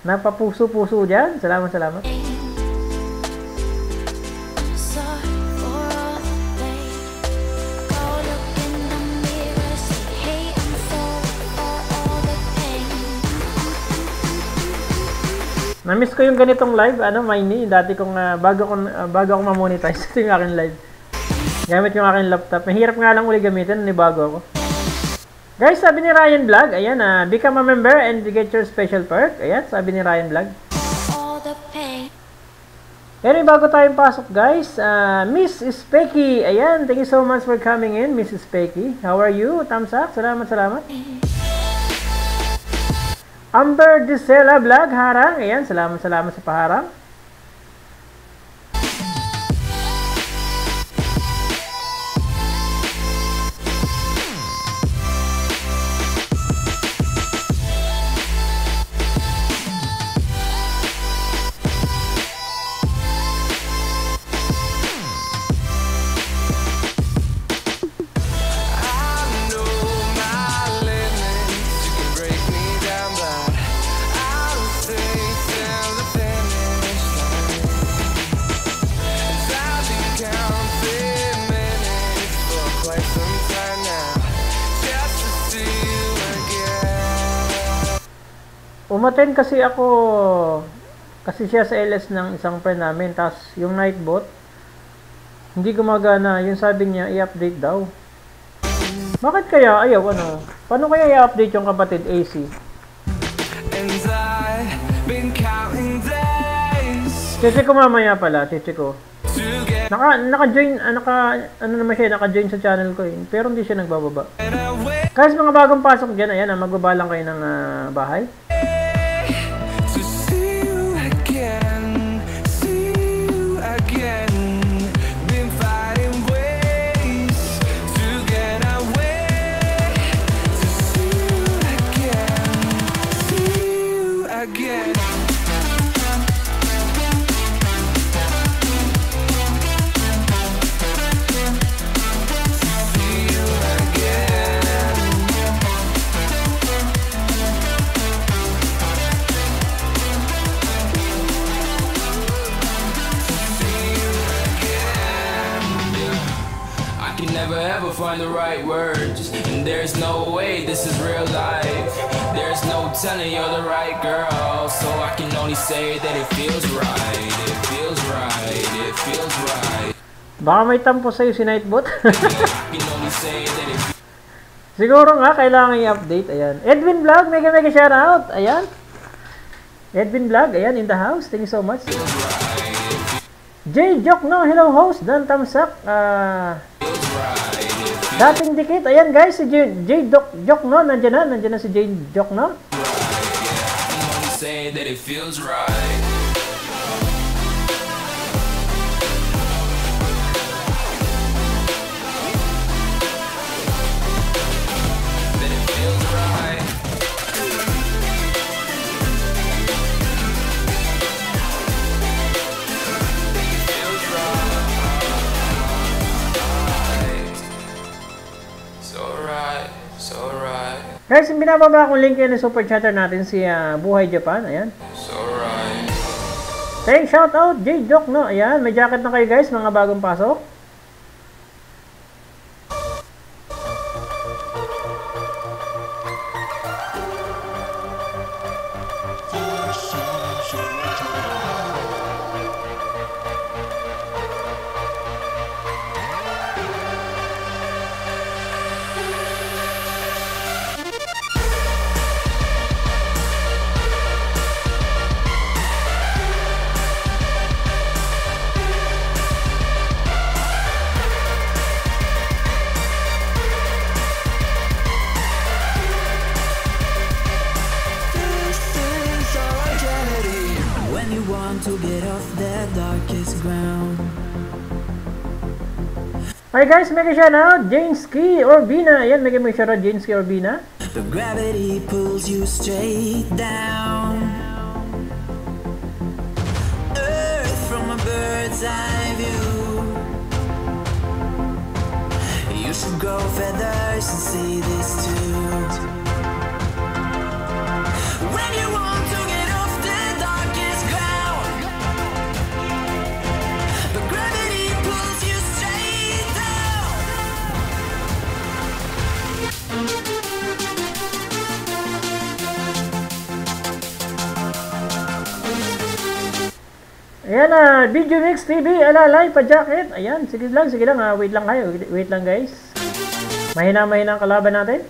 Napapuso-puso dyan. Salamat, salamat. Na-miss ko yung ganitong live, ano, Mayni. Dati kong, ah, bago ko, ah, bago ako ma-monetize, (laughs) ito yung aking live. Gamit yung aking laptop. Mahirap nga lang uli gamitin, bago ako. Guys, sabi ni Ryan Vlog, ayan, ah, become a member and get your special perk. Ayan, sabi ni Ryan Vlog. Pero bago tayong pasok guys, ah, Miss Specky, ayan, thank you so much for coming in, Miss Specky. How are you? Thumbs up, salamat, salamat. Amber Gisela Vlog, harang, ayan, salamat, salamat sa paharang. Umaten kasi ako, kasi siya sa LS ng isang friend namin, tapos yung Nightbot, Hindi gumagana. Yung sabi niya, i-update daw. Bakit kaya ayaw ano? Paano kaya i-update yung kapatid AC? Cheche ko mamaya pala, cheche ko. Naka, naka-join, ah, naka, ano naman siya, naka-join sa channel ko eh. Pero hindi siya nagbababa. Guys, mga bagong pasok dyan, ayan, ah, magbaba lang kayo ng ah, bahay. Find the right words, and there's no way this is real life. There's no telling you're the right girl, so I can only say that it feels right. It feels right. It feels right. Baka may tampo sa'yo si Nightbot. (laughs) Siguro nga, kailangan i-update. Ayan. Edwin Vlog, mega mega shoutout. Ayan. Edwin Vlog, ayan, in the house. Thank you so much. Jay Jokno, hello host. Dan Tamsak. Ah... dating dikit. Ayan guys, si Jay, Jay Dok, Jokno, nandyan na. Nandyan na si Jokno. can only say that it feels right. Guys, binababa akong link yan ng super chatter natin si ah, Buhay Japan. Ayan. so right. Thanks, shoutout, Jay Jokno. Ayan, may jacket na kayo guys, mga bagong pasok. Hi guys, mega shoutout, Janeski Orbina. Ayan, mega mega shoutout, Janeski Orbina. The gravity pulls you straight down Earth from a bird's eye view You should grow feathers and see this too Ayan na, Video Mix TV, alalay pa jacket. Ayan, sige lang, sige lang. ah, wait lang kayo, wait, lang guys. Mahina mahina ang kalaban natin.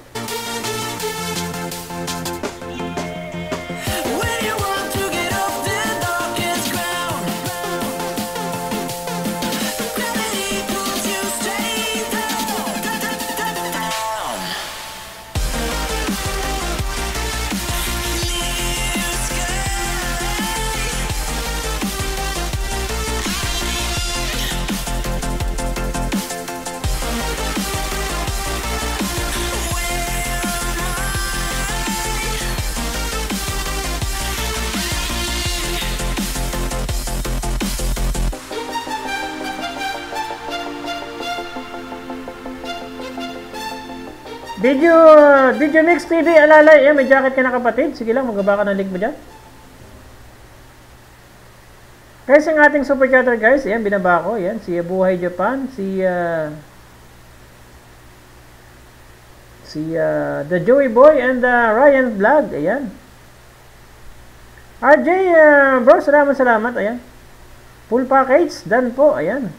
TV, alalay. Ayan, may jacket ka na kapatid. Sige lang, magbaba ka ng link mo dyan. Guys, ang ating super chatter guys, ayan, binaba ko. Ayan, si Buhay Japan, si, ah, si, ah, The Joey Boy and the Ryan Vlog. Ayan. RJ, ah, bro, salamat, salamat. Ayan. Full package, done po. Ayan.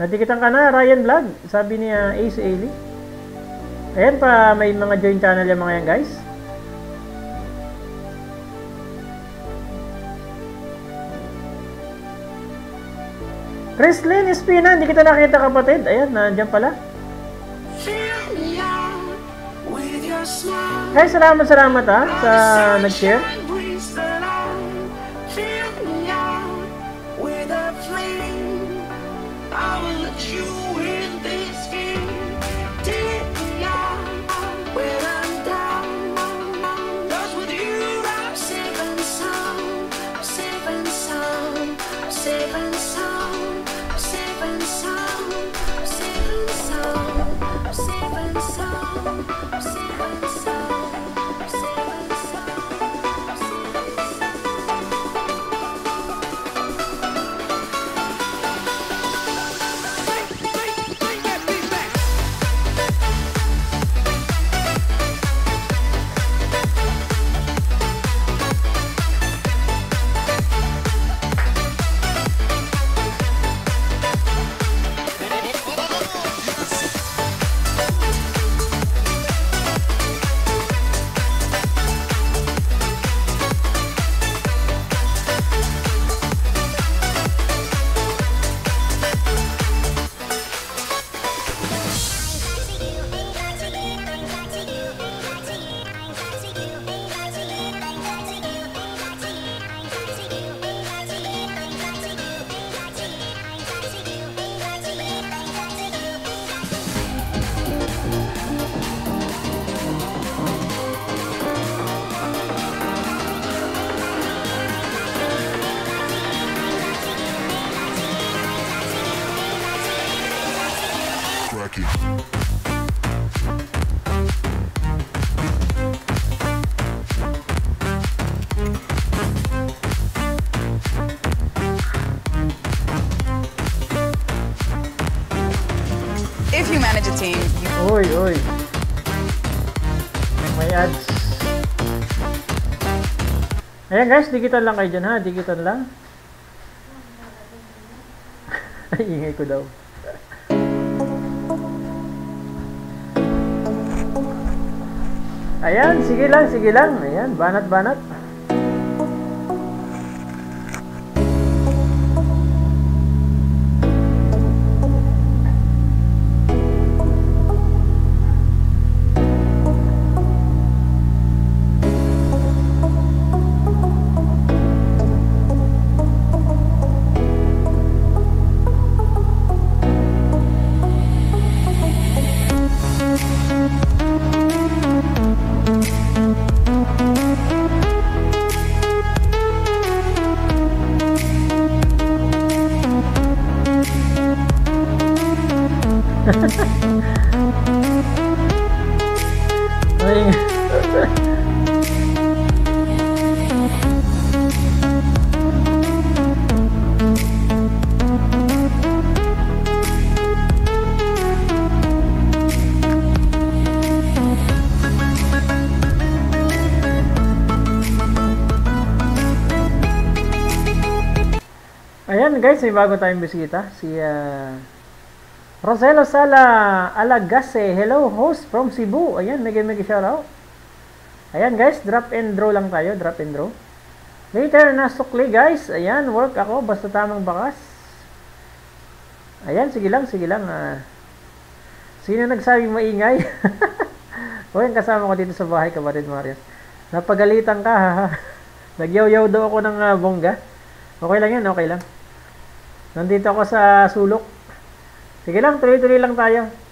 Natikitan ka na, Ryan Vlog. Sabi niya, Ace Ailey. Ayan pa, may mga join channel yung mga yan, guys. Chrislyn Espina, hindi kita nakita kapatid. Ayan, nandiyan pala. Hey, salamat, salamat ha, sa nag-share. Ayan guys, digital lang kayo dyan ha. Digital lang. (laughs) Ay, ingay ko daw. Ayan, sige lang, sige lang. Ayan, banat-banat. Guys, may bago tayong bisita. Si ah, Roselo Sala Alagase. Hello, host from Cebu. Ayan, mega mega shoutout. Ayan guys, drop and draw lang tayo. Drop and draw. Later na sukli guys. Ayan, work ako. Basta tamang bakas. Ayan, sige lang, sige lang. ah. sino nagsabing maingay? (laughs) o yung kasama ko dito sa bahay, kapatid Marius. Napagalitan ka, ha? (laughs) Nagyaw-yaw daw ako ng ah, bongga. Okay lang yan, okay lang. Nandito ako sa sulok. Sige lang, tuloy-tuloy lang tayo.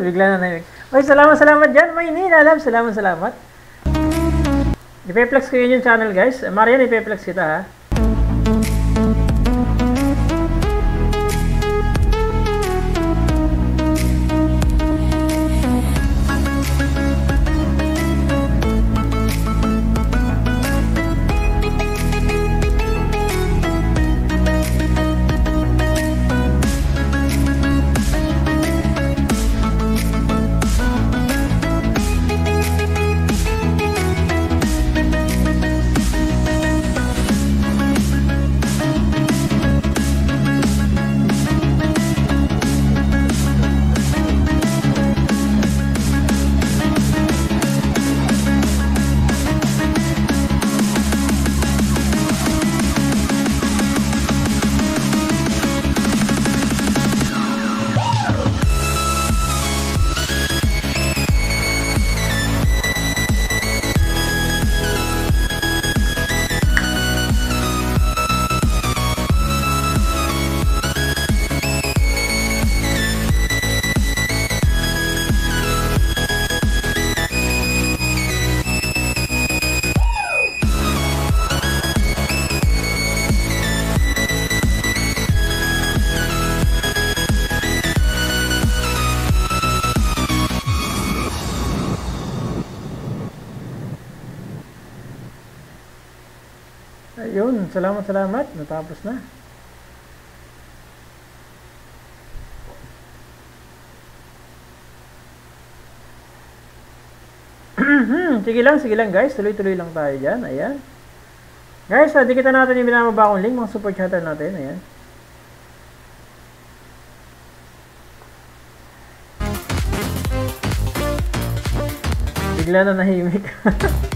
(laughs) Bigla na nahimik. Oy, salamat, salamat dyan. May nilalam. Salamat, salamat. Ipeplex ko yun yung channel, guys. Marian, ipeplex kita, ha? Salamat, salamat. Natapos na. (clears throat) sige lang, sige lang guys. Tuloy-tuloy lang tayo dyan. Ayan. Guys, uh, dikitan natin yung binababa kong link, mga super chatter natin. Ayan. Bigla na nahimik. (laughs)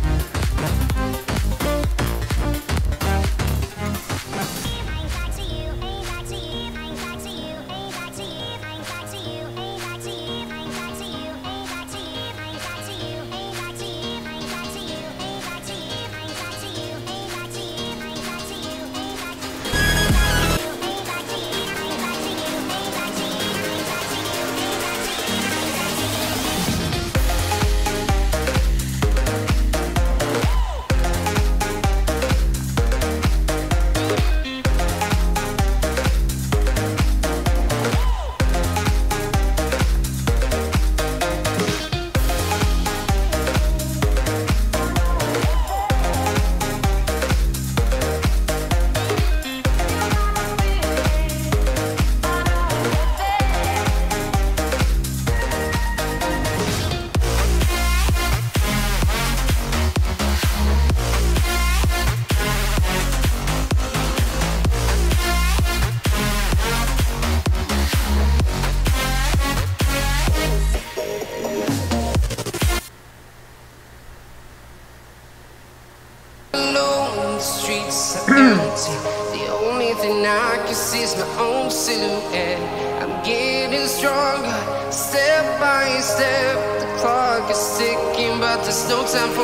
no time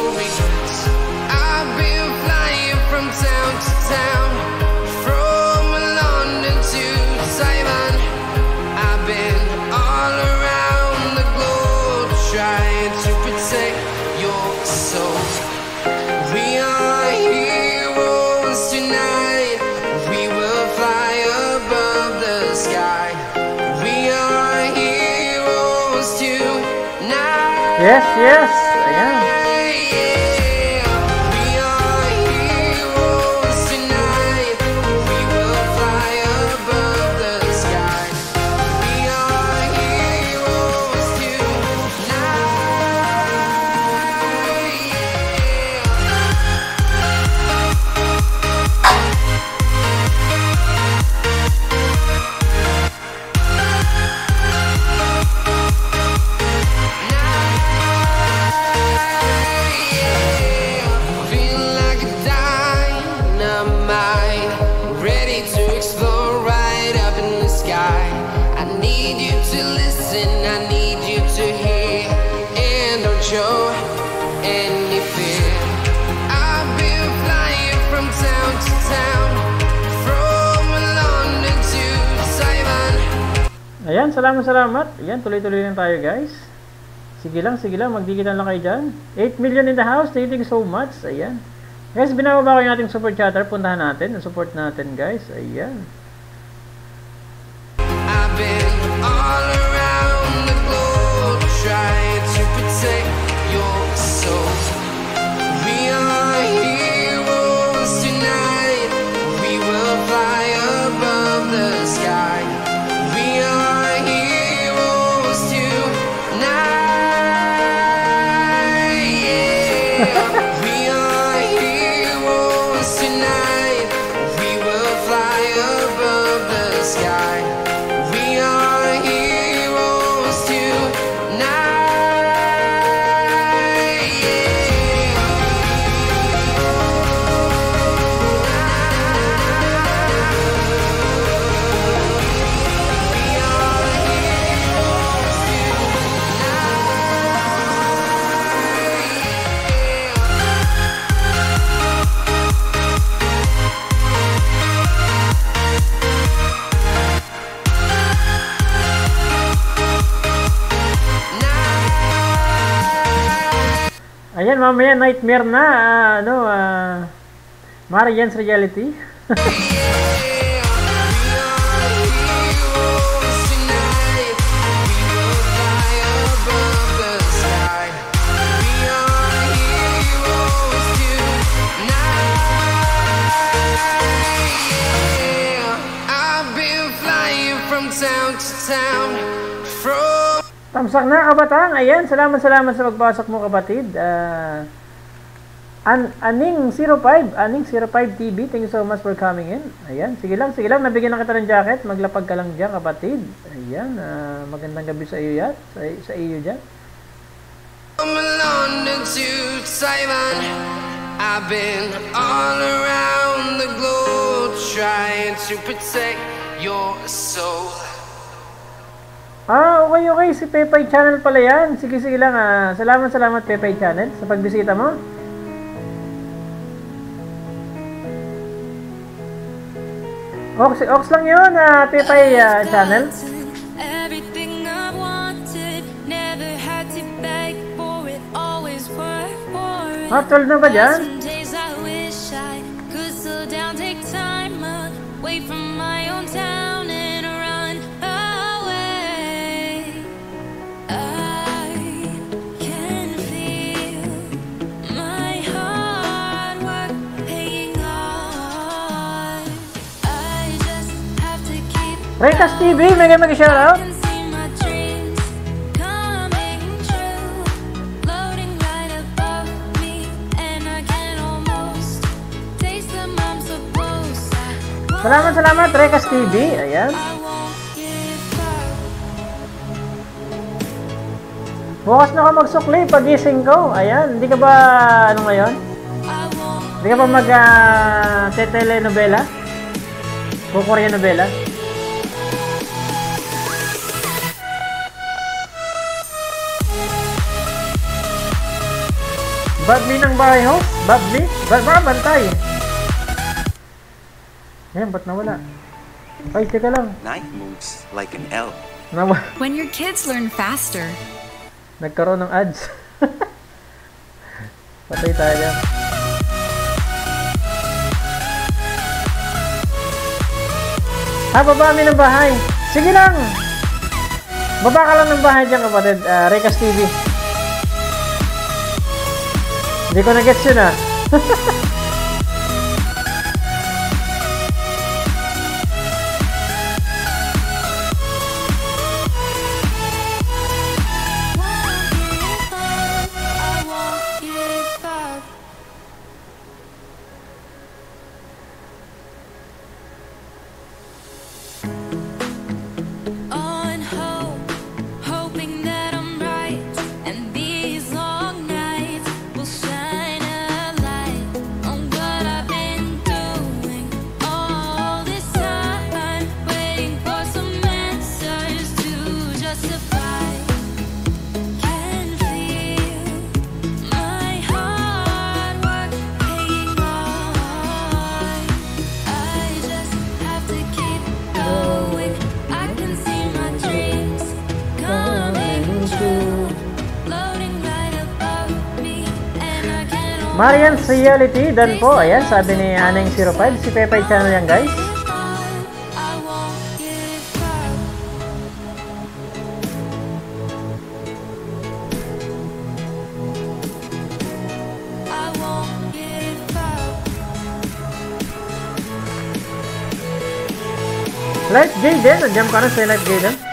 need you to listen, I need you to hear, and don't show any fear. I've been flying from town to town, from London to Taiwan. Ayan, salamat, salamat. Ayan, tuloy-tuloy lang tayo guys. Sige lang, sige lang, magdigitan lang kayo dyan. 8 million in the house, thank you so much. Ayan. Guys, binababa ko yung ating support chatter. Puntahan natin. Support natin, guys. Ayan. All around the globe trying Ayan, mamaya nightmare na. ah, ano, ah... Marian's Reality. (laughs) Tamsak na, kabatang. Ayan, salamat, salamat sa pagpasok mo, kapatid. Ah... An Aning 05, Aning 05 TV, thank you so much for coming in. Ayan, sige lang, sige lang, nabigyan na kita ng jacket, maglapag ka lang dyan, kapatid. Ayan, ah, magandang gabi sa iyo yan, sa, sa iyo dyan. From London to Taiwan, I've been all around the globe trying to protect your soul. Ah, okay, okay, si Pepay Channel pala yan. Sige, sige lang, ah, salamat, salamat Pepay Channel sa pagbisita mo. Ox, Ox lang yun, ah, Pepay ah, Channel. Ah, 12 na ba dyan? Taste them. I'm supposed to. Salamat, salamat, Recas TV. Ayan. Bukas na ako magsukli, pagising ko. Ayan, hindi ka ba, ano ngayon? Hindi ka ba mag, uh, telenovela? Kukorya novela? Babli ng bahay host? Babli? Ba ba bantay? Ayan, ba't nawala? Ay, teka lang. Night moves like an elf. Nawa When your kids learn faster, Nagkaroon ng ads. (laughs) Patay tayo dyan. Ah, baba kami ng bahay. Sige lang. Baba ka lang ng bahay dyan, kapatid. Uh, Recas TV. Hindi ko na-gets yun, ah. (laughs) Reality dan po ayan sabi ni Aning 05 si Pepay channel yan guys Light Jaden, nandiyan ka na sa Light Jaden.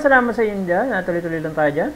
salamat sa inyo dyan. Ah, tuloy-tuloy lang tayo dyan.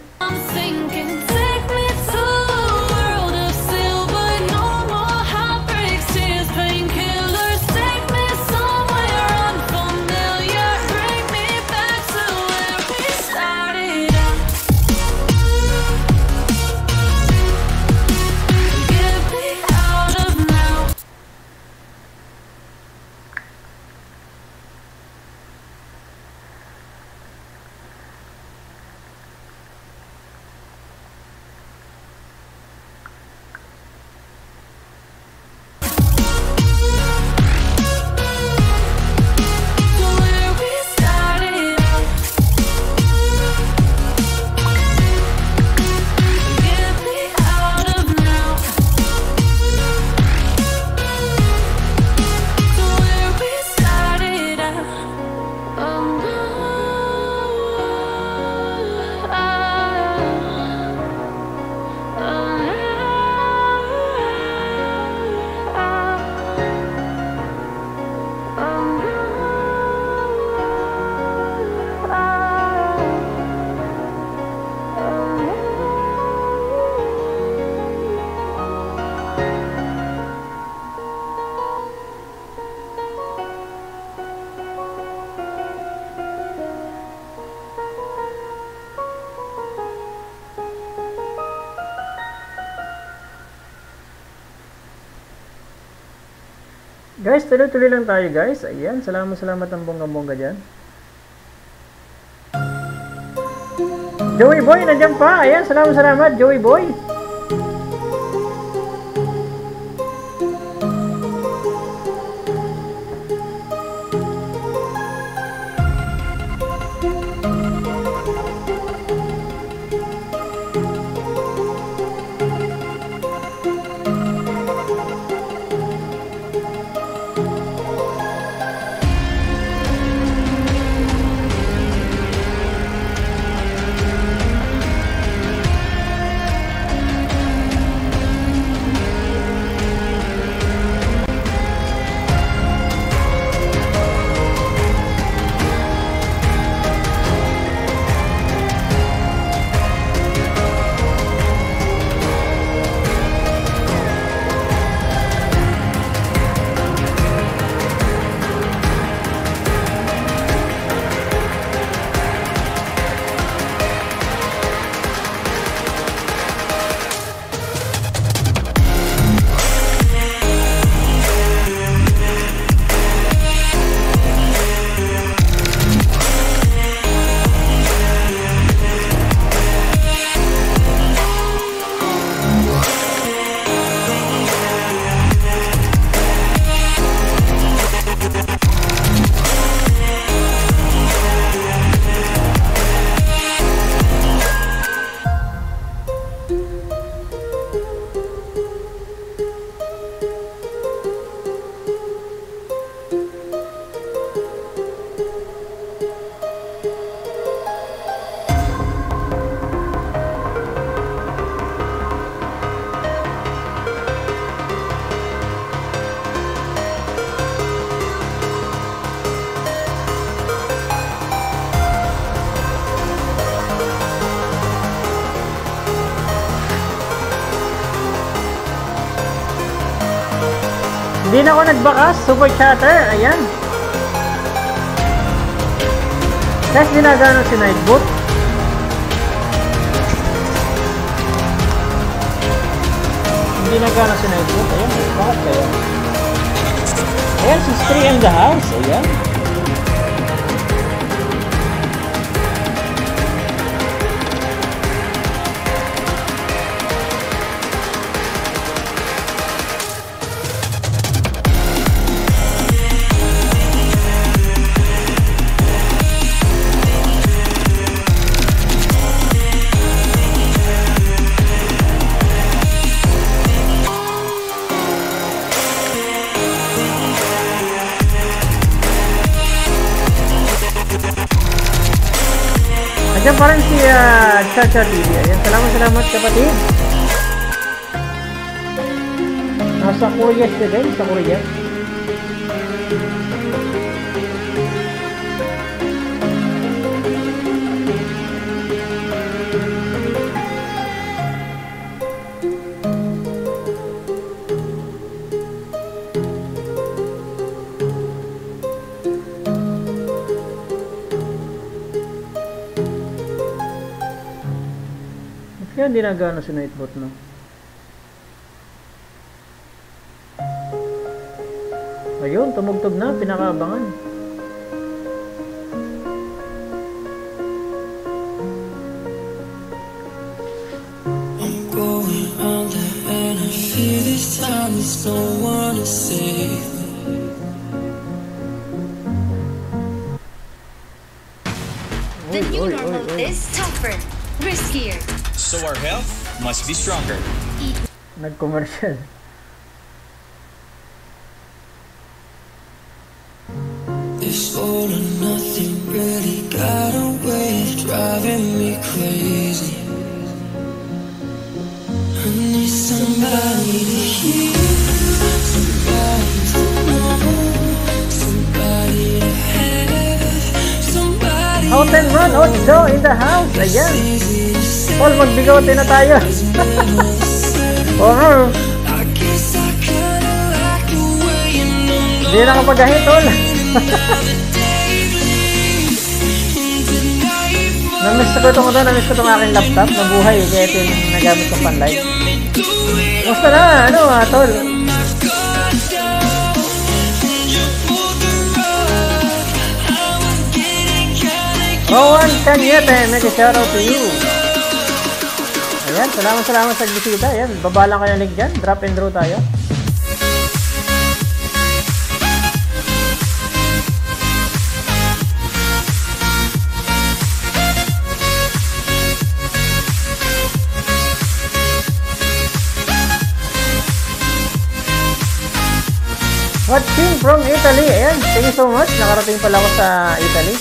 Guys, tuloy-tuloy lang tayo guys. Ayan, salamat salamat ang bongga-bongga dyan. Joey Boy, nandiyan pa. Ayan, salamat salamat Joey Boy. Nagbakas. Super chatter. Ayan. Guys, ginagano si Nightbot. Hindi nagano si Nightbot. Ayan. Bakit kaya? Ayan, si Stray in the house. Ayan. Nandiyan pa rin si uh, Chacha TV. Ayan, salamat, salamat kapatid. Nasa Korea siya din, sa Korea. Kaya hindi nagano si Nightbot, no? Ayun, tumugtog na, pinakaabangan. Be stronger. Nag-commercial. This all or nothing really got a way of driving me crazy. I need somebody to hear, somebody to know, somebody to have, somebody Out and run, Ocho in the house. Ayan. easy to. Paul, magbigote na tayo. Oo. Hindi na kapagahe, tol. (laughs) Namiss ko itong ito, ano, namiss ko itong aking laptop. Nabuhay, kaya ito yung nagamit ko pan-live. Basta na, ano, ah, tol. Oh, one can yet, eh. Make a shout out to you. Ayan, salamat salamat sa bisita. Ayan, baba lang kayo link dyan. Drop and draw tayo. Watching from Italy. Ayan, thank you so much. Nakarating pala ako sa Italy.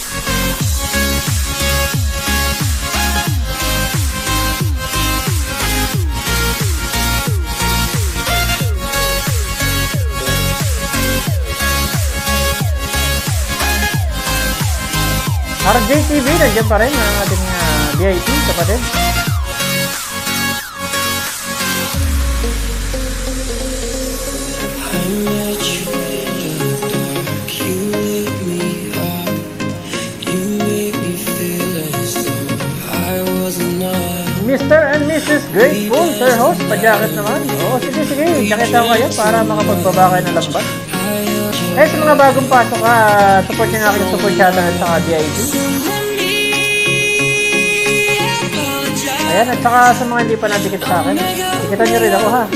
RJTV, nandiyan pa rin ang ating uh, VIP, kapatid. Mr. and Mrs. Grateful, Sir Host, pa-jacket naman. Oo, sige, sige, ako kayo para makapagbaba kayo ng lambat. Eh, sa mga bagong pasok ka, support nyo nga aking support channel at saka VIP. Ayan, at saka sa mga hindi pa nadikit sa akin, dikitan nyo rin ako ha. (laughs)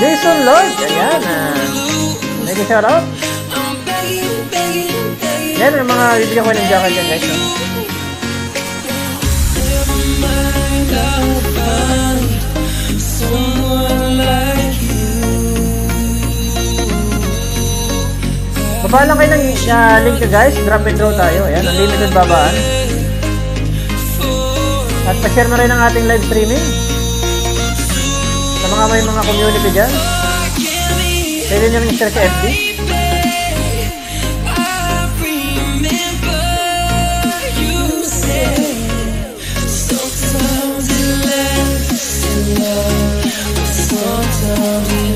Jason Lord, ayan, ah. Mega shoutout. Yan, yung mga bibigyan ko ng jacket yan guys. No? Baba lang kayo ng uh, link ka guys, drop and draw tayo. Ayan, unlimited babaan. At pa-share na rin ang ating live streaming. Sa mga may mga community dyan. Pwede nyo rin share sa FB. melody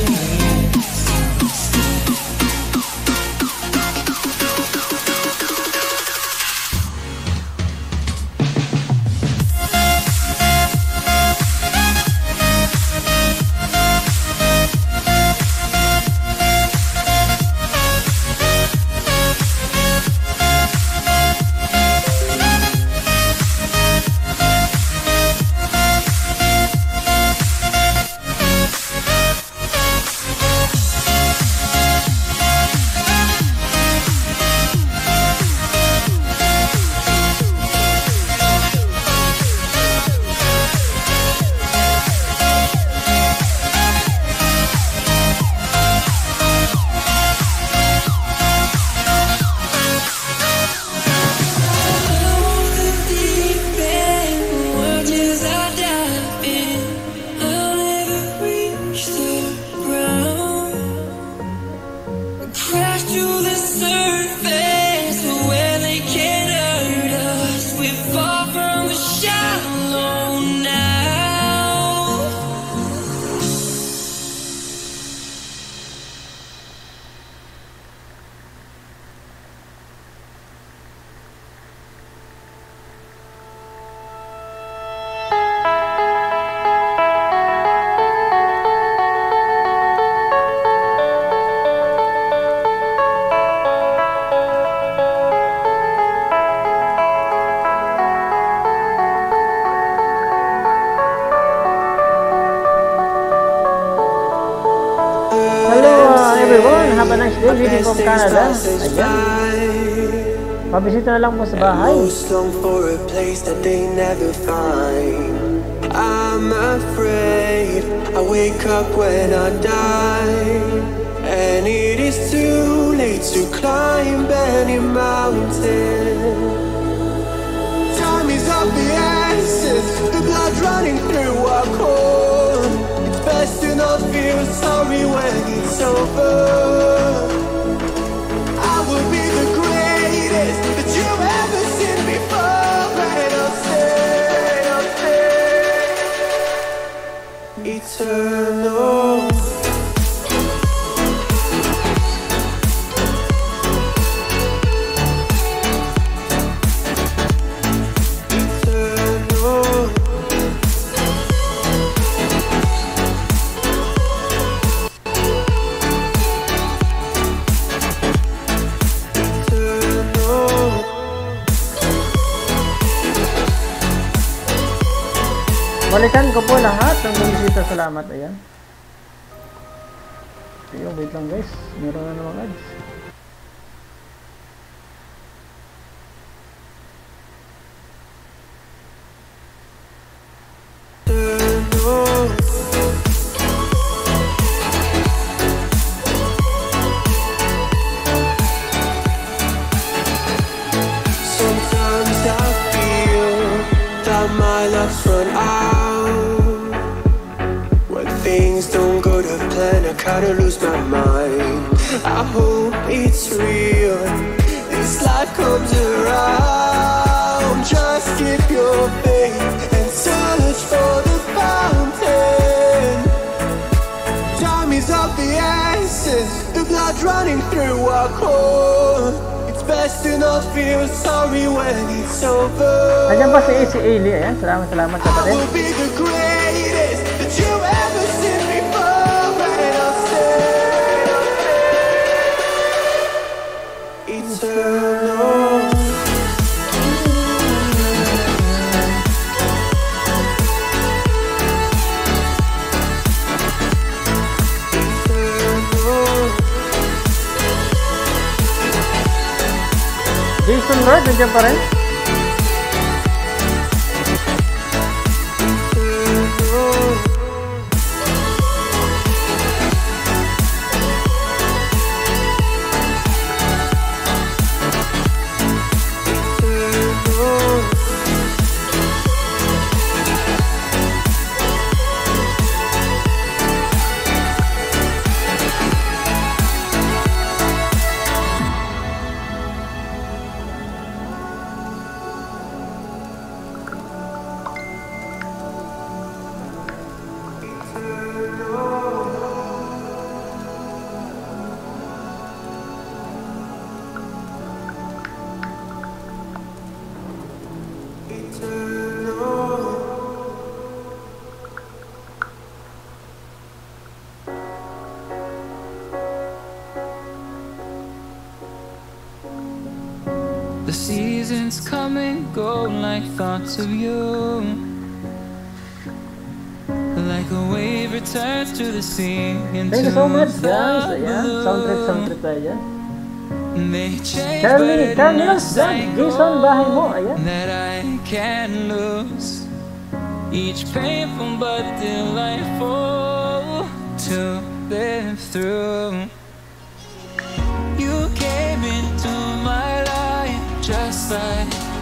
Canada. Ayan. Pabisita na lang po sa bahay. For a place that they never find. I'm afraid I wake up when I die, and it is too late to climb any mountain. Time is of the essence, the blood running through our core. It's best to not feel sorry when it's over. Salamat. Ayan. Ayun, wait lang guys. Meron na namang ads. Go like thoughts of you. Like a wave returns to the sea. Into Thank you so much guys. Ayan, sound trip, sound blue. trip tayo dyan. They change, Carly, but Carly in a Loves Vlog. Jason, bahay mo. Ayan. that I can lose. Each painful but delightful to live through.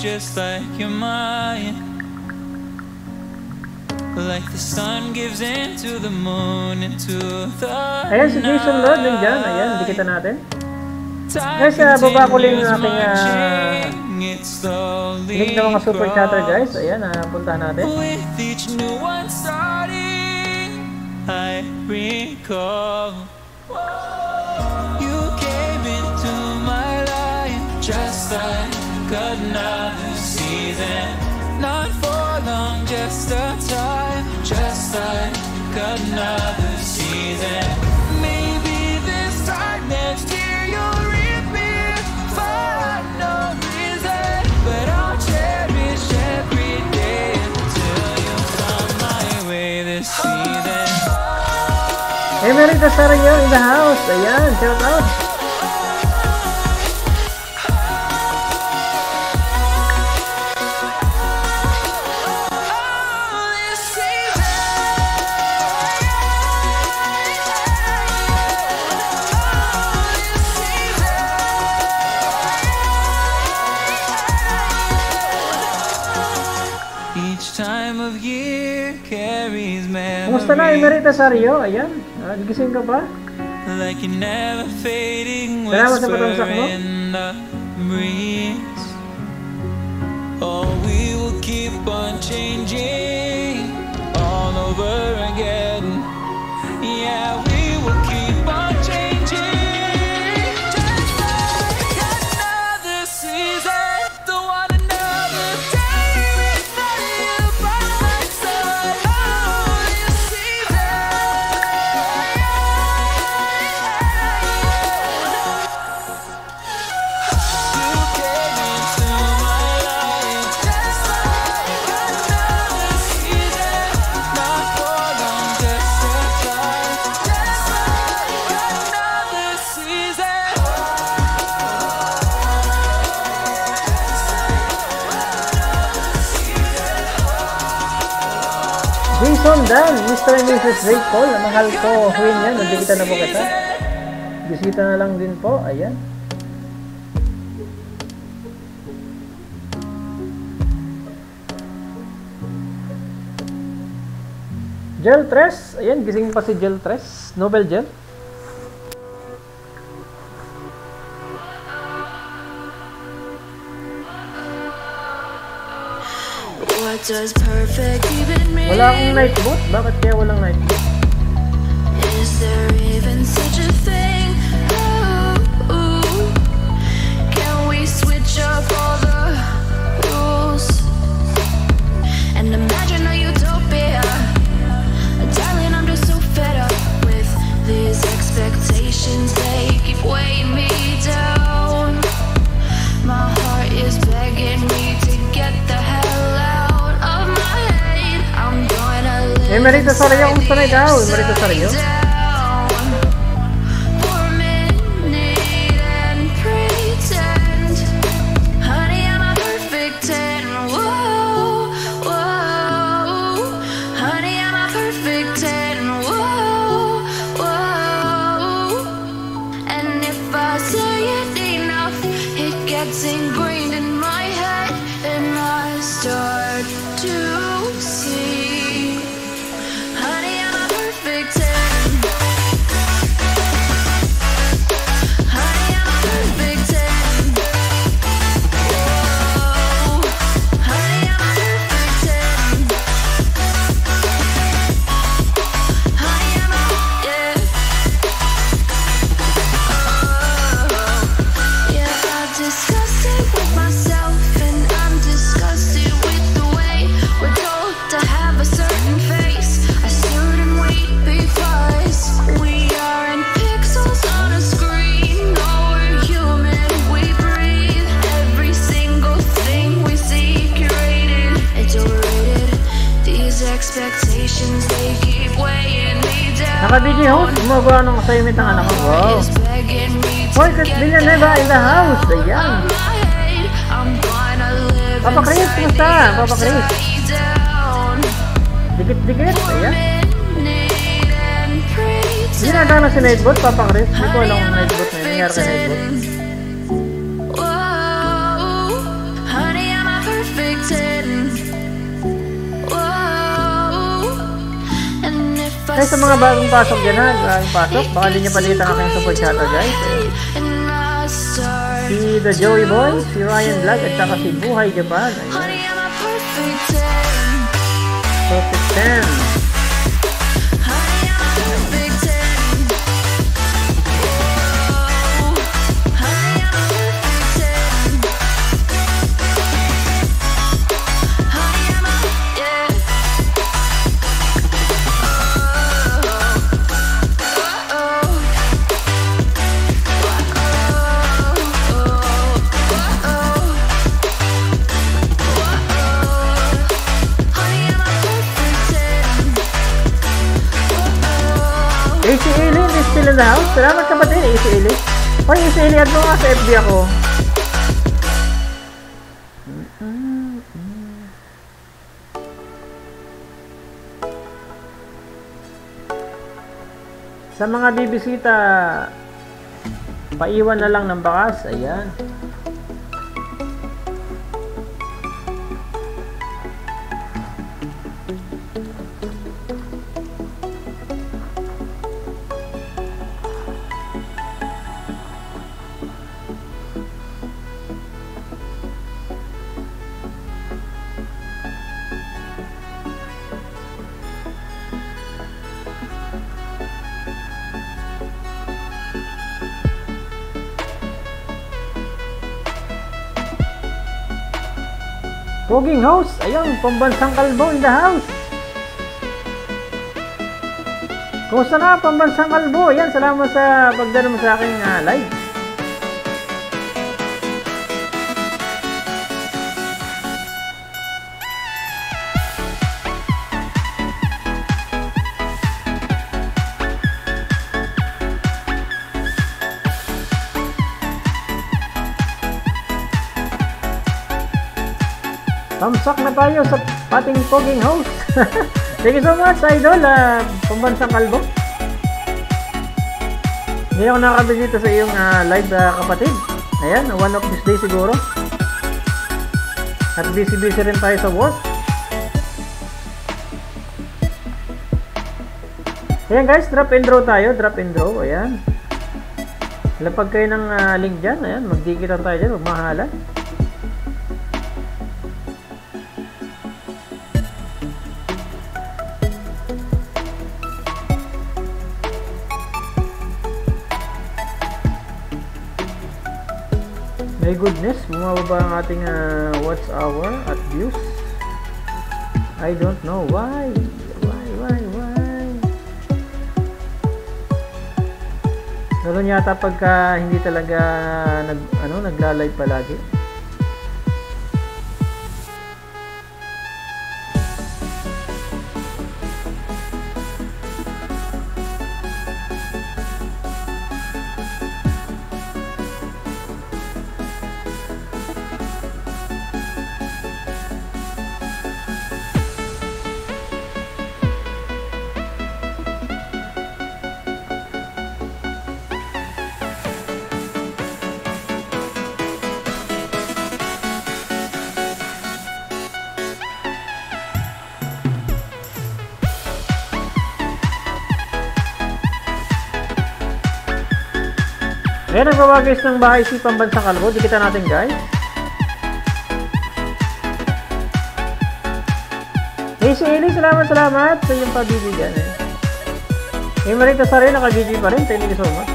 Just like your mind. Like the sun gives into the moon, into the Ayan, si Jason Lord nandyan. Ayan, dikita natin. Guys, ah, baba ko lang yung aking, it Link ng mga super chatter guys. Ayan, puntahan natin. With each new one starting, I recall you came into my life just like another season. Not for long, just a time, just like another season. Maybe this time next year you'll reappear for no reason, but I'll cherish every day until you come my way this season. Sarayo in the house. Ayan, shout out. Kumusta na, Emerita Sario? Ayan, ah, gising ka ba? Like a never fading Salamat sa patamsak mo. in the breeze. Oh, we will keep on changing all over again. Yeah, Jason Dan, Mr. and Mrs. Ray ang mahal ko, Queen yan, nandikita na po kita. Bisita na lang din po, ayan. Gel Tres, ayan, gising pa si Gel Tres, Nobel Gel. What does perfect even? Wala akong night boot, bakit kaya walang night boot? Is there even sir त स Nightbot, Papa Chris. Hindi ko alam kung Nightbot na yun. Nangyari kay Nightbot. Kaya sa mga bagong pasok dyan ha, bagong pasok, baka hindi nyo palitan ang aking super chat guys. Si The Joey Boy, si Ryan Vlog, at saka si Buhay Japan. Ayan. Perfect 10. Salamat kapatid, AC Alien. Hoy, AC Alien, add mo nga sa FB ako. Sa mga bibisita, paiwan na lang ng bakas. Ayan. House. Ayun, pambansang kalbo in the house. Kumusta na, pambansang kalbo? Ayan, salamat sa pagdala mo sa aking ah, live. Tayo sa ating poging host. (laughs) Thank you so much, Idol. Uh, pambansang kalbo. Hindi ako nakakabisita sa iyong ah, live ah, kapatid. Ayan, one of this day siguro. At busy-busy rin tayo sa work. Ayan guys, drop and draw tayo. Drop and draw. Ayan. Lapag kayo ng ah, link dyan. Ayan, magdikitan tayo dyan. Magmahalan. My goodness, bumababa ang ating uh, watch hour at views. I don't know why. Why, why, why? Ganun yata pagka hindi talaga nag, ano, nagla-live palagi. Ayan ang gawa guys ng bahay si Pambansang Kalbo. Dikitan natin guys. Hey si Eli, salamat salamat sa iyong pabibigyan eh. Hey Marita Sari, naka-GG pa rin. Thank you so much.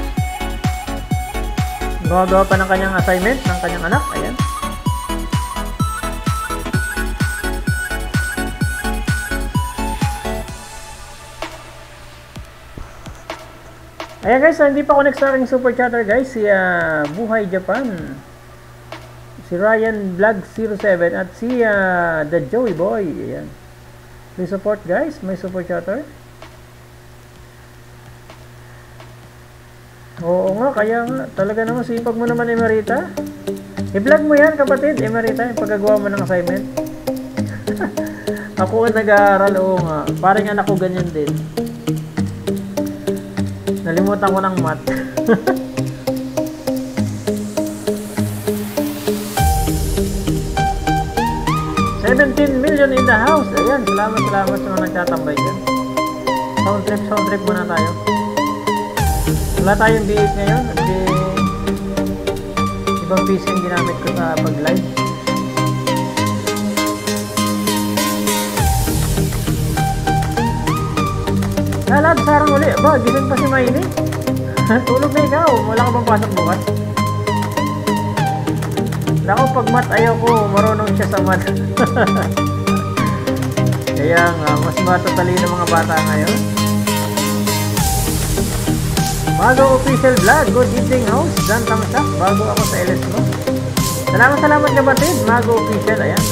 Gumagawa pa ng kanyang assignment ng kanyang anak. Ayan. Ayan guys, ah, hindi pa connect sa aking super chatter guys. Si ah, Buhay Japan. Si Ryan Vlog 07 at si ah, The Joey Boy. Ayan. Please support guys, may super chatter. Oo nga, kaya nga. Talaga naman, sipag mo naman, Emerita. I-vlog mo yan, kapatid, Emerita, yung paggagawa mo ng assignment. (laughs) ako nag-aaral, oo nga. Parang anak ko ganyan din. Nalimutan ko ng math. (laughs) Seventeen million in the house. Ayan, salamat, salamat sa mga nagtatambay dyan. Sound trip, sound trip muna tayo. Wala tayong B8 ngayon. Kasi ibang PC yung ginamit ko sa pag-live. Lalab, sarang uli. Ba, gising pa si Maine. Tulog na ikaw. Wala ka bang pasok bukas? Nako, pag mat ayaw ko, marunong siya sa mat. (laughs) Kaya nga, mas matatali ng mga bata ngayon. Bago official vlog, good evening host, Dan Tamsak, bago ako sa LS mo. Salamat, salamat kapatid, Mago official, ayan.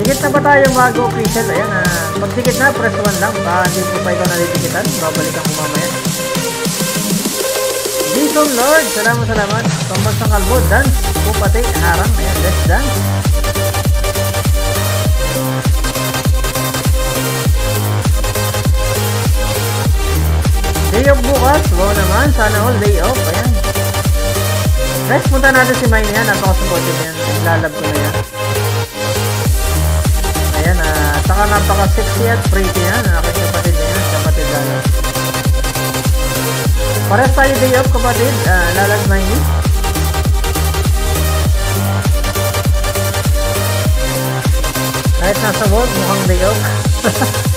Dikit na ba tayo Mago official? Ayan, ah, pag dikit na, press 1 lang, baka hindi po pa ikaw nalitikitan, babalikan ko mamaya. Jason Lord, salamat, salamat. Pambansang kalbo, dance, po pati, harang, ayan, let's dance. Day off bukas, wow naman, sana all day off, ayan. Guys, punta natin si Mine. Yan, napaka-supportive yan, lalab ko na yan. Ah, saka napaka-sexy at pretty yan, nakikipatid niya yan, kapatid lalab. Pares tayo day off kapatid, ah, lalab Mine. Kahit nasa work, mukhang day off. (laughs)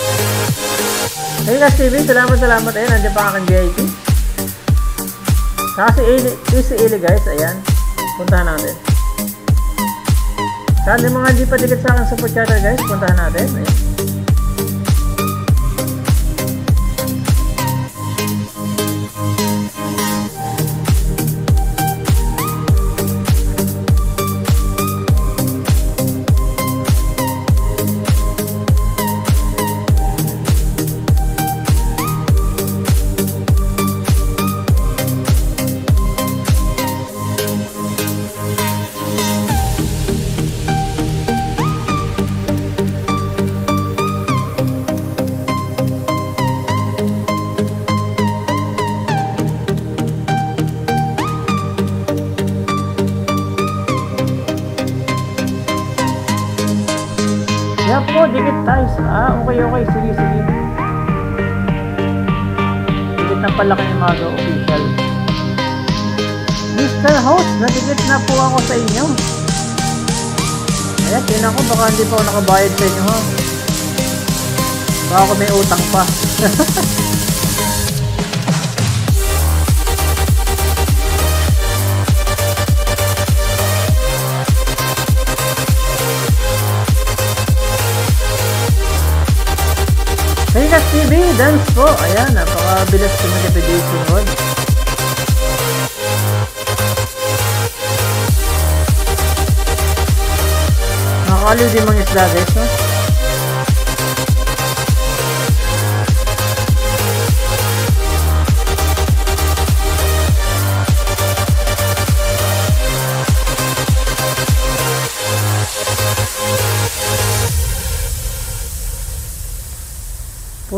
Hey guys, TV, salamat salamat. Ayan, nandiyan pa aking VIP. Saka si Eli, si Eli guys, ayan. Puntahan natin. Yung mga hindi pa dikit sa akin super chatter guys, puntahan natin. Ayan. Dikit na pala kayo mga official. Mr. Host, nadikit na po ako sa inyo. Ayan, tinan ko, baka hindi pa ako nakabayad sa inyo, ha? Baka ako may utang pa. (laughs) Vegas TV, dance po. Ayan, napakabilis ko mag-epitation rod. Nakakaliw din mga isda guys, no?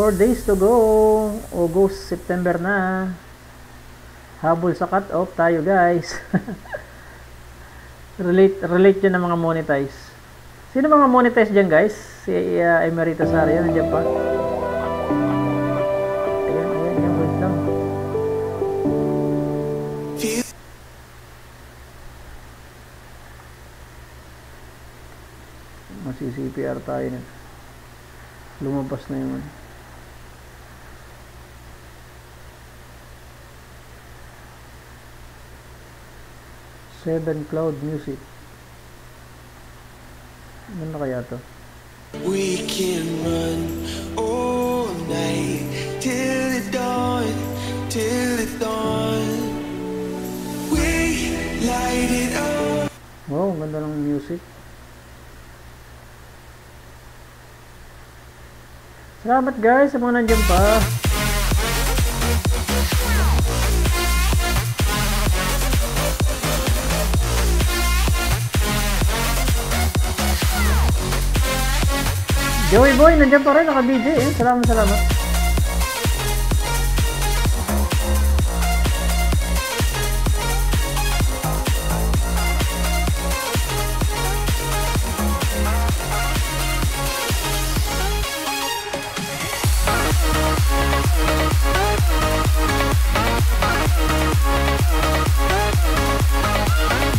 more days to go. August, September na. Habol sa cut-off tayo guys. (laughs) relate, relate dyan ng mga monetize. Sino mga monetize dyan guys? Si uh, Emerita Saria, nandiyan pa. Ayan, ayan, yung tayo na. Lumabas na yun. 7 Cloud Music. Ano na kaya to? We can run all night till the dawn, till the dawn. We light it up. Wow, ganda ng music. Salamat guys sa mga nandiyan pa. Joey Boy, nandiyan pa rin, naka-DJ eh. Salamat, salamat.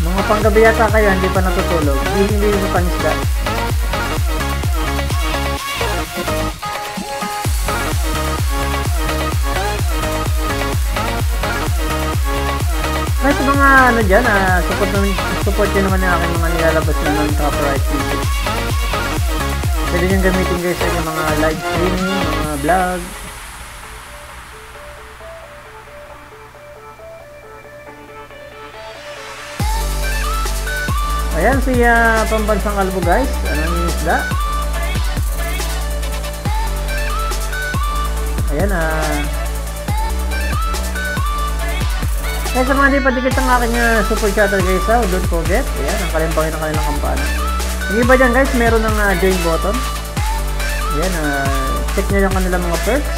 Mga panggabi yata kayo, hindi pa natutulog. Hindi hindi sa pangisda. Ano dyan, ah, support, naman, support nyo naman yung aking mga nilalabas na ng copyright music. Pwede nyo gamitin guys sa mga live streaming, mga vlog. Ayan si ah, pambansang kalbo guys. Ano yung isda? Ayan ah. Kaya sa mga di pa dikit ang aking ah, super chatter guys ha, don't forget. Ayan, ang kalimpangin ng kanilang kampana. Yung iba dyan guys, meron ng ah, join button. Ayan, ah, check nyo yung kanilang mga perks.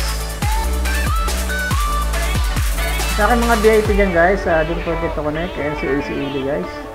Sa akin mga VIP dyan guys, ah, don't forget to connect. Ayan si ACAD guys.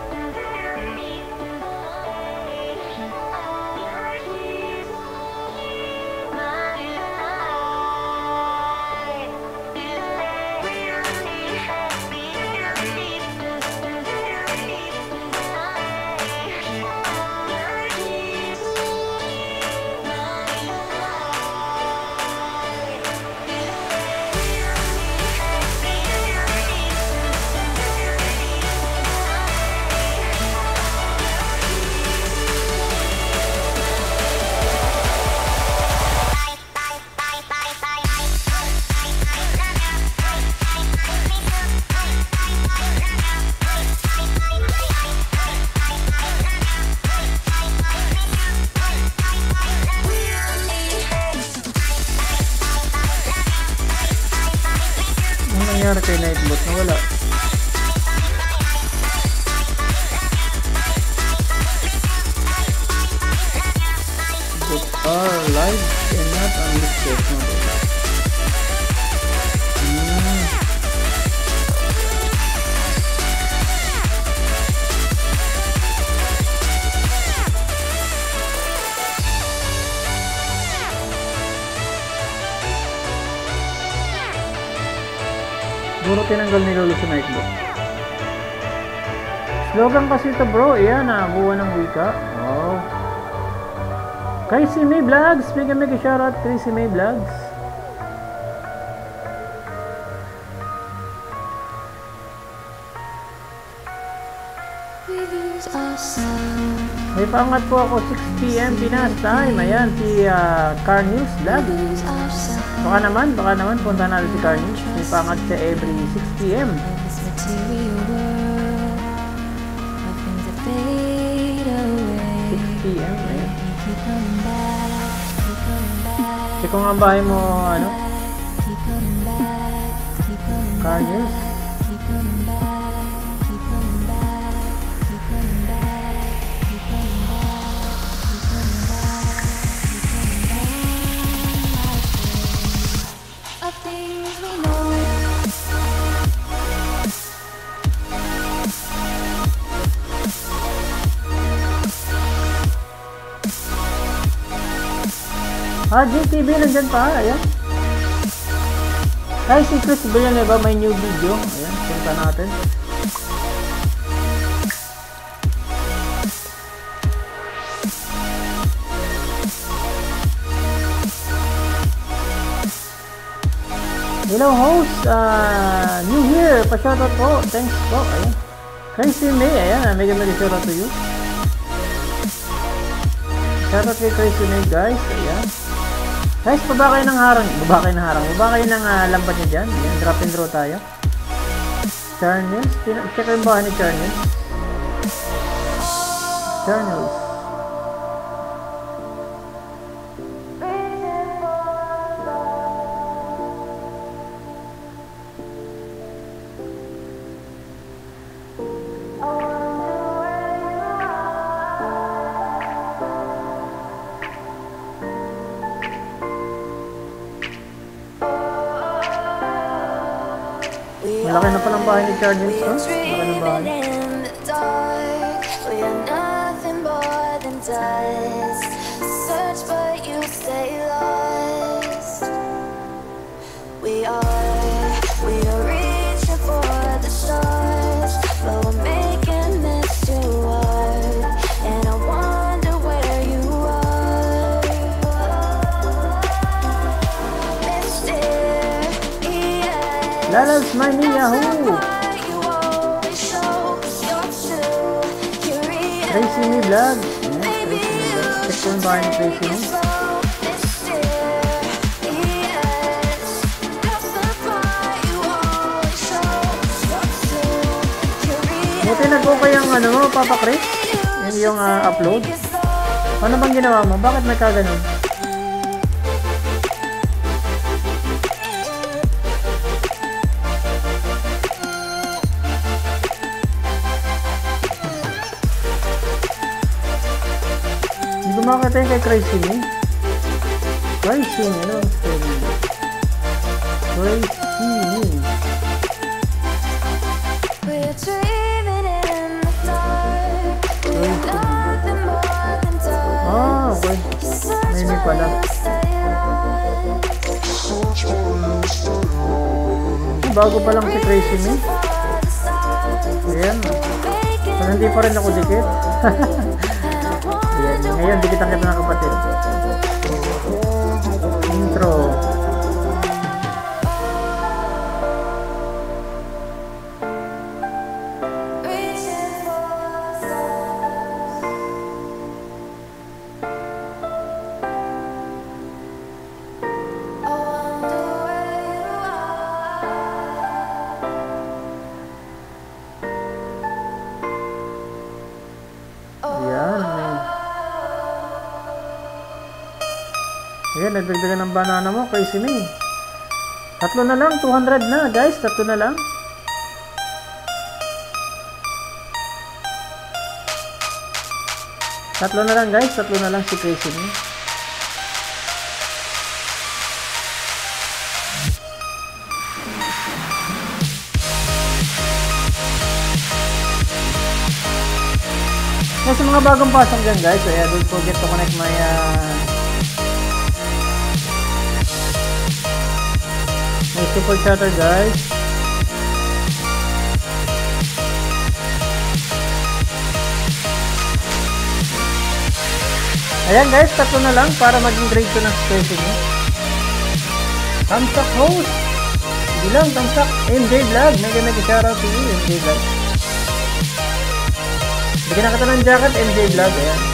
Slogan kasi ito bro, yan ah, buwan ng wika. Wow. Crazy May Vlogs, mega mega shoutout Crazy May Vlogs. May pangat po ako 6pm Pinas time. Ayan, si uh, Car News Vlog. Baka naman, baka naman, punta natin si Car News. May pangat siya every 6pm. Nga ang bahay mo, ano, Car back, Ah, JTV nandyan pa, ayan. Ay, si Chris Villanueva may new video. Ayan, punta natin. Hello host, uh, new year, pa-shoutout po, thanks po, ayan. Crazy May, ayan, mega mega shoutout to you. Shoutout kay Crazy May guys, ayan. Guys, baba kayo ng harang. Baba kayo ng harang. Baba kayo ng uh, lambat niya dyan. Ayan, drop and draw tayo. Charnels. Check yung bahay ni Charnels. Charnels. Oh, more than dust. Search, but you stay lost. We are, we are reaching for the stars, but we're making this too hard. And I wonder where you are, mysterious. Lalas Money Yahoo! Vlog. Check ko yung ni Tracy Me. Buti nag-okay ang ano mo, Papa Chris. Yung, yung ah, upload. Ano bang ginawa mo? Bakit may kaganon? Makakita yung kay Crazy Me. Crazy ano? Crazy. Ah, okay. May me pala. Bago pa lang si Crazy Me. Ayan. Pero hindi pa rin ako dikit. (laughs) Ngayon, dikitan kita ng kapatid. Nagdagdagan ng banana mo, Crazy Me. Tatlo na lang, 200 na guys, tatlo na lang. Tatlo na lang guys, tatlo na lang si Crazy. Yes, sa mga bagong pasok dyan guys, so yeah, don't forget to connect my uh, super chatter guys. Ayan guys, tatlo na lang para maging grade 2 ng spacing nyo. Tamsak host! Hindi lang, tamsak MJ Vlog. Mega mega shoutout to you, MJ Vlog. Bigyan na kita ng jacket, MJ Vlog. Ayan.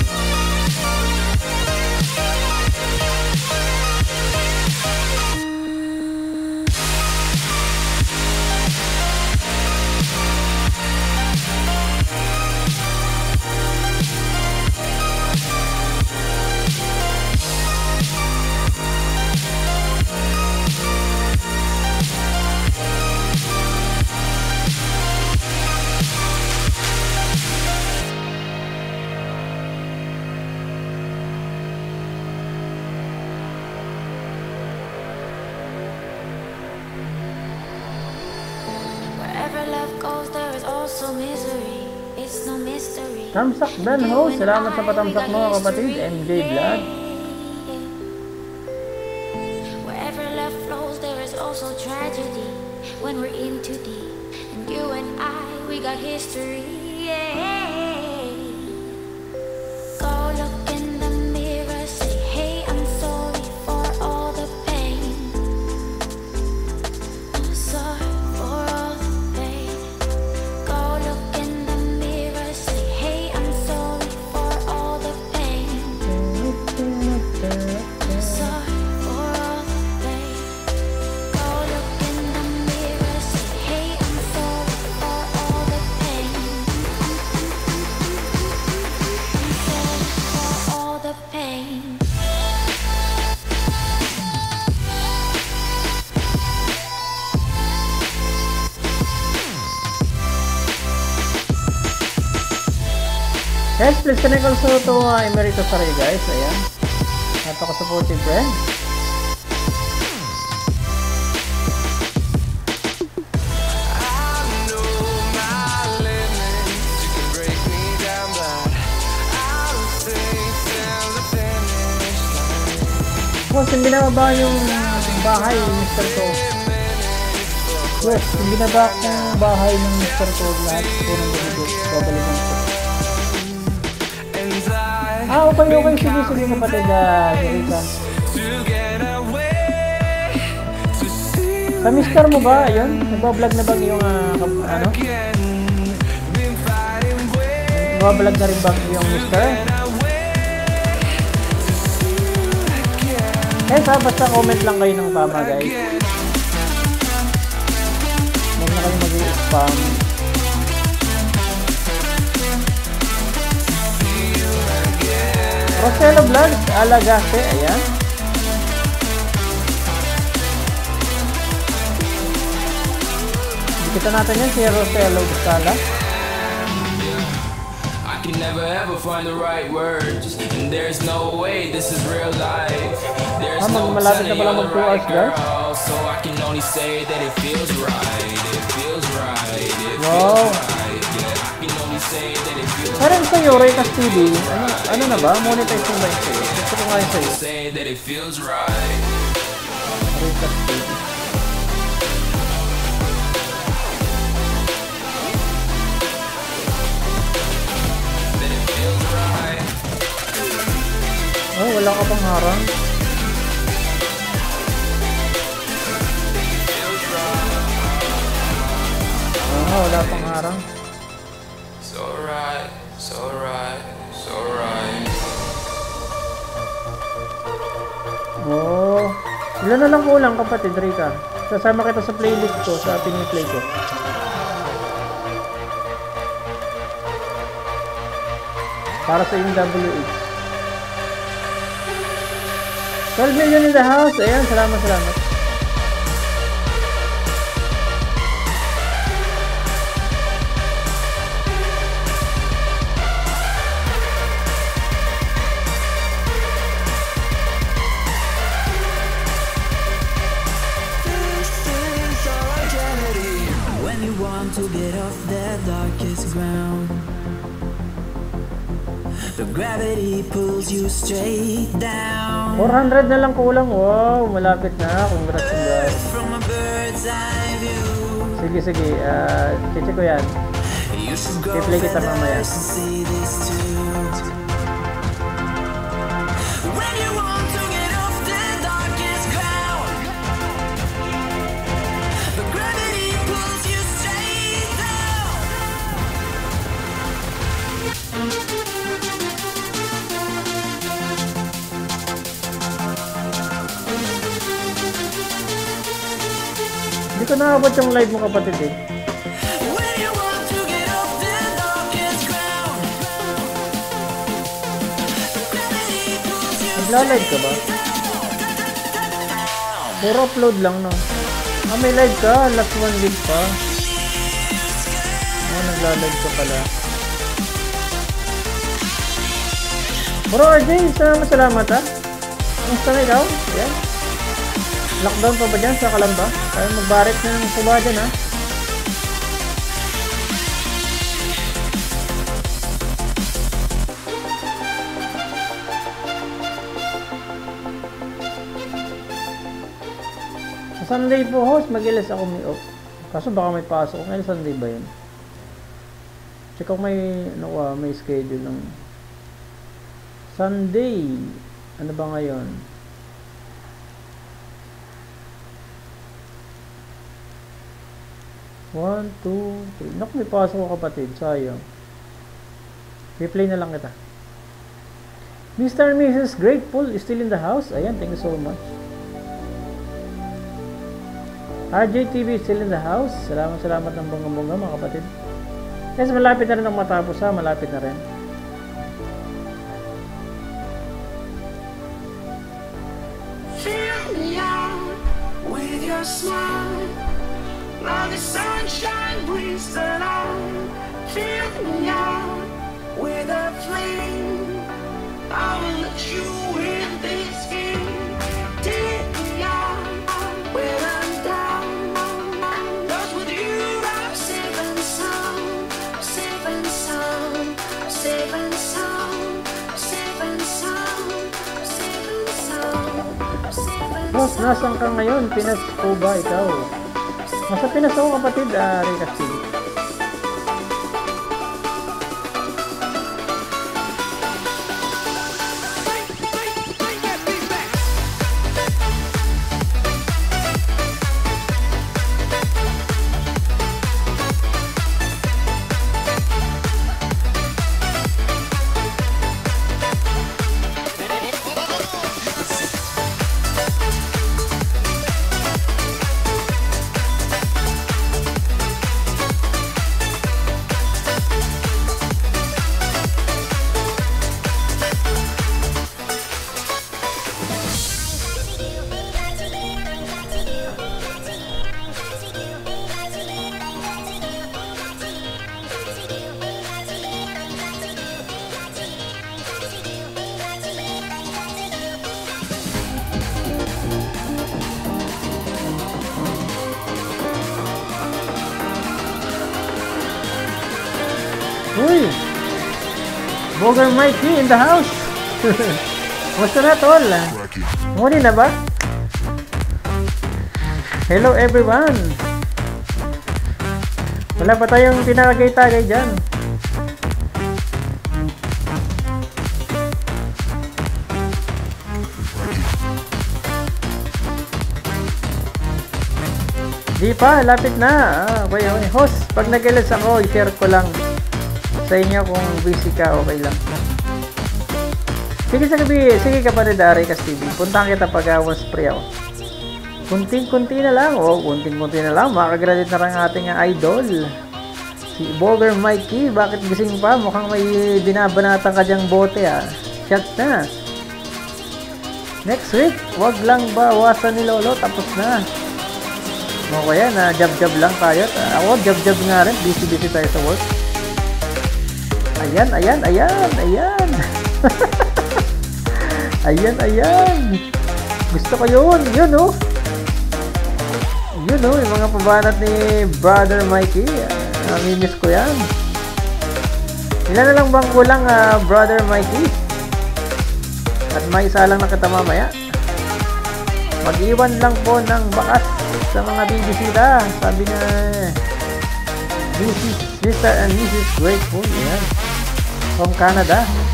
Dan host. Salamat sa patamsak mo kapatid, MJ Vlog. Connect also to uh, Emerito Saray guys. Ayan. Napaka-supportive friend. I know my limits. You can break me down, but I'll stay till the finish line. Boss, hindi na ba yung bahay, Mr. To? Boss, hindi na ba yung bahay ng Mr. To lahat po ng nabibig? Babalikan ko. Okay, okay. Sige, sige kapatid. Ah, get away to see Sa Mr. mo ba? Ayun? Nagbablog na ba yung ah, kap- ano? Nagbablog na rin ba yung Mr.? Guys ha, basta comment lang kayo ng tama guys. Huwag na kayo mag-spam. Roselo Vlogs, Alagase, ayan. Dikita natin yan si Roselo Gustala. I can never ever find the right words, and there's no way this is real life. There's Ah, no telling you're the right girl, so I can only say that it feels right. It feels right. It Wow. feels right. Yeah, I can only say that it feels Parang sa'yo, Reykas TV, ano, ano na ba? Monetize mo ba yun sa'yo? Gusto ko nga yun sa'yo. say that it feels right. It feels right. Oh, wala ka pang harang. Oo, wala pang harang. Oh. Ilan na lang kulang kapatid, Rika? Sasama kita sa playlist ko, sa piniplay ko. Para sa yung WH. 12 million in the house. Ayan, salamat, salamat. Straight down. 400 na lang kulang. Wow, malapit na. Congrats guys. Sige, sige. Uh, check ko yan. I-play kita mamaya. Ko nakabot yung live mo kapatid eh. Nagla-live ka ba? Puro upload lang no. Ah, may live ka. Last one week pa. Oh, nagla-live ka pala. Bro, RJ, salamat salamat ha. Kamusta na ikaw? Yan. Lockdown pa ba dyan sa Kalamba? Tayo magbarik na ng suba dyan ha. Sa Sunday po, host, mag-ilas ako may off. Kaso baka may pasok. Ngayon Sunday ba yun? Check ako may, ano ka, may schedule ng Sunday. Ano ba ngayon? One, two, three. Naku, may pasok ako kapatid. Sayang. Replay na lang kita. Mr. and Mrs. Grateful is still in the house. Ayan, thank you so much. RJTV is still in the house. Salamat, salamat ng bunga-bunga mga kapatid. Guys, malapit na rin ang matapos ha. Malapit na rin. Fill me out with your smile. Now the sunshine brings the light. Fill me out with a flame. I will let you in this game. Take me out when I'm down. 'Cause with you I'm safe and sound. Safe and sound. Safe and sound. Safe and sound. Safe and sound. Safe and Boss, nasan ka ngayon? Pinas po ba ikaw? Nasa Pinas ako kapatid, uh, Ray Castillo. Boger Mikey in the house! Musta na tol? Morning na ba? Hello everyone! Wala pa tayong tinagay-tagay dyan. Di pa, lapit na. Ah, okay, okay. Host, pag nag-alas ako, i-share ko lang sa inyo kung busy ka, okay lang. Sige sa gabi, sige kapatid Ari TV. Puntahan kita pag uh, once free ako. Kunting-kunti na lang, oh, kunting-kunti na lang, makagraduate na rin ang ating uh, idol. Si Boger Mikey, bakit gising pa? Mukhang may binabanatan ka dyang bote ah. Shot na. Next week, wag lang bawasan ni Lolo, tapos na. O kaya na jab-jab lang tayo. Ah, Ako, jab-jab nga rin. Busy-busy tayo sa work. Ayan, ayan, ayan, ayan. (laughs) ayan, ayan. Gusto ko yun. Yun, oh. Yun, oh. Yung mga pabanat ni Brother Mikey. Ah, Namimiss ko yan. Ilan na lang bang kulang, ah, brother Mikey? At may isa lang nakita mamaya. Mag-iwan lang po ng bakas sa mga bibisita. Sabi na Mrs. Mr. and Mrs. Grateful. Yan. From Canada.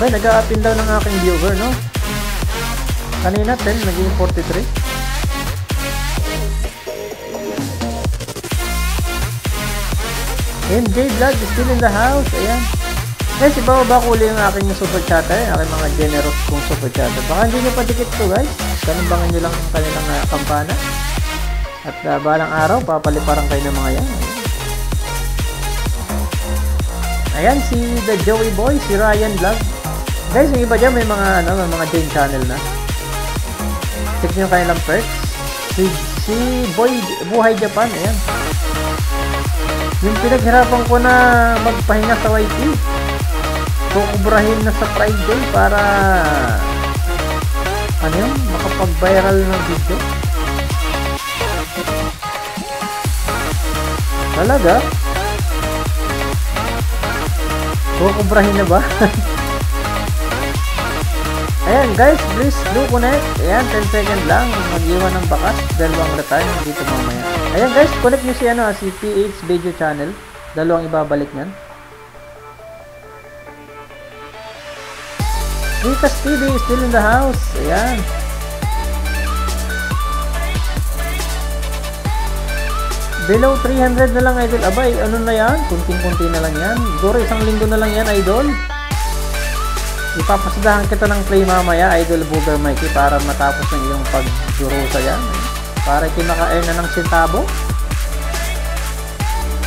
Bay, nag-a-up and down ng aking viewer, no? Kanina 10, naging 43. MJ Vlog is still in the house. Ayan. Guys, ibababa ko ulit yung aking super chatter, aking mga generous kong super chatter. Baka hindi nyo pa dikit to guys. Kanumbangan nyo lang ang kanilang uh, kampana. At uh, balang araw, papaliparan kayo ng mga yan. Ayan, si The Joey Boy, si Ryan Vlog. Guys, yung iba dyan may mga, ano, may mga Jane channel na. Check nyo kanilang perks. Si, si Boy, Buhay Japan, ayan. Yung pinaghirapan ko na magpahinga sa YT. Kukubrahin na sa Friday para ano yun, makapag-viral ng video. Talaga? Kukubrahin na ba? (laughs) Ayan guys, please do connect. Ayan, 10 second lang. Mag-iwan ng bakas. Dalawang return dito mamaya. Ayan guys, connect nyo si, ano, si PH Video Channel. Dalawang ibabalik nyan. Ritas TV is still in the house. Ayan. Below 300 na lang idol. Abay, ano na yan? Kunting-kunti na lang yan. Siguro isang linggo na lang yan idol. Ipapasadahan kita ng play mamaya, Idol Booger Mikey, para matapos ng iyong pagdurusa yan. Para kinaka-earn na ng sintabo.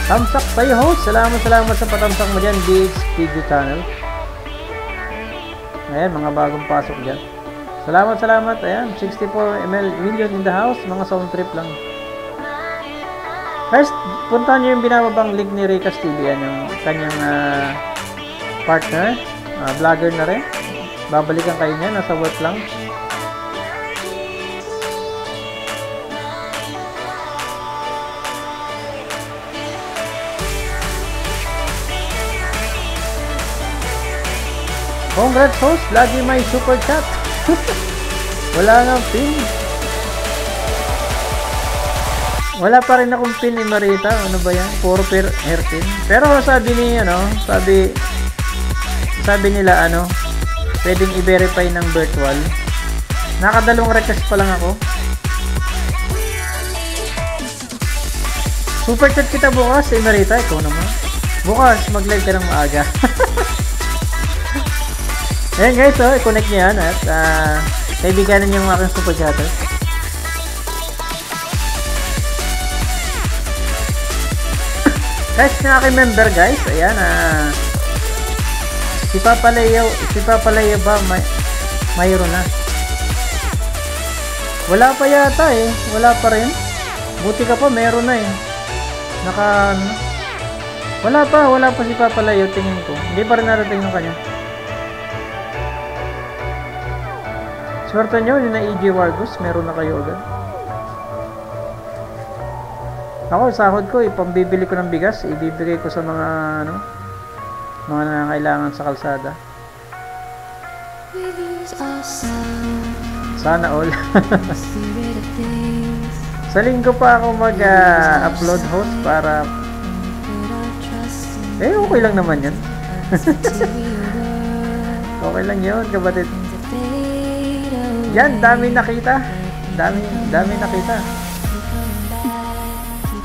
Tamsak sa'yo, host. Salamat, salamat sa patamsak mo dyan, DX Video Channel. Ayan, mga bagong pasok dyan. Salamat, salamat. Ayan, 64 ml million in the house. Mga sound trip lang. Guys, puntahan nyo yung binababang link ni Ricas TV. Yan yung kanyang ah, partner. Ah, vlogger na rin. Babalikan kayo niya, nasa work lang. Congrats host, lagi may super chat. (laughs) Wala nang pin. Wala pa rin akong pin ni Marita. Ano ba yan? Puro per hairpin. Pero sabi ni, ano, sabi, sabi nila ano, pwedeng i-verify ng virtual. Nakadalawang request pa lang ako. Super chat kita bukas, eh Marita, ikaw naman. Bukas, mag-live ka ng maaga. (laughs) Ayan guys, oh, i-connect nyo yan at uh, nyo yung aking super chatter. (coughs) guys, yung aking member guys, ayan, ah, Si Papa si Papa ba may mayroon na? Wala pa yata eh. Wala pa rin. Buti ka pa, meron na eh. Naka ano? Wala pa, wala pa si Papa tingin ko. Hindi pa rin narating yung kanya. Swerte nyo, yun na EJ Wargus, meron na kayo agad. Ako, sahod ko, ipambibili ko ng bigas, ibibigay ko sa mga ano, mga nangangailangan sa kalsada. Sana all. (laughs) sa linggo pa ako mag-upload host para eh okay lang naman yan. (laughs) okay lang yun, kabatid. Yan, dami nakita. Dami, dami nakita.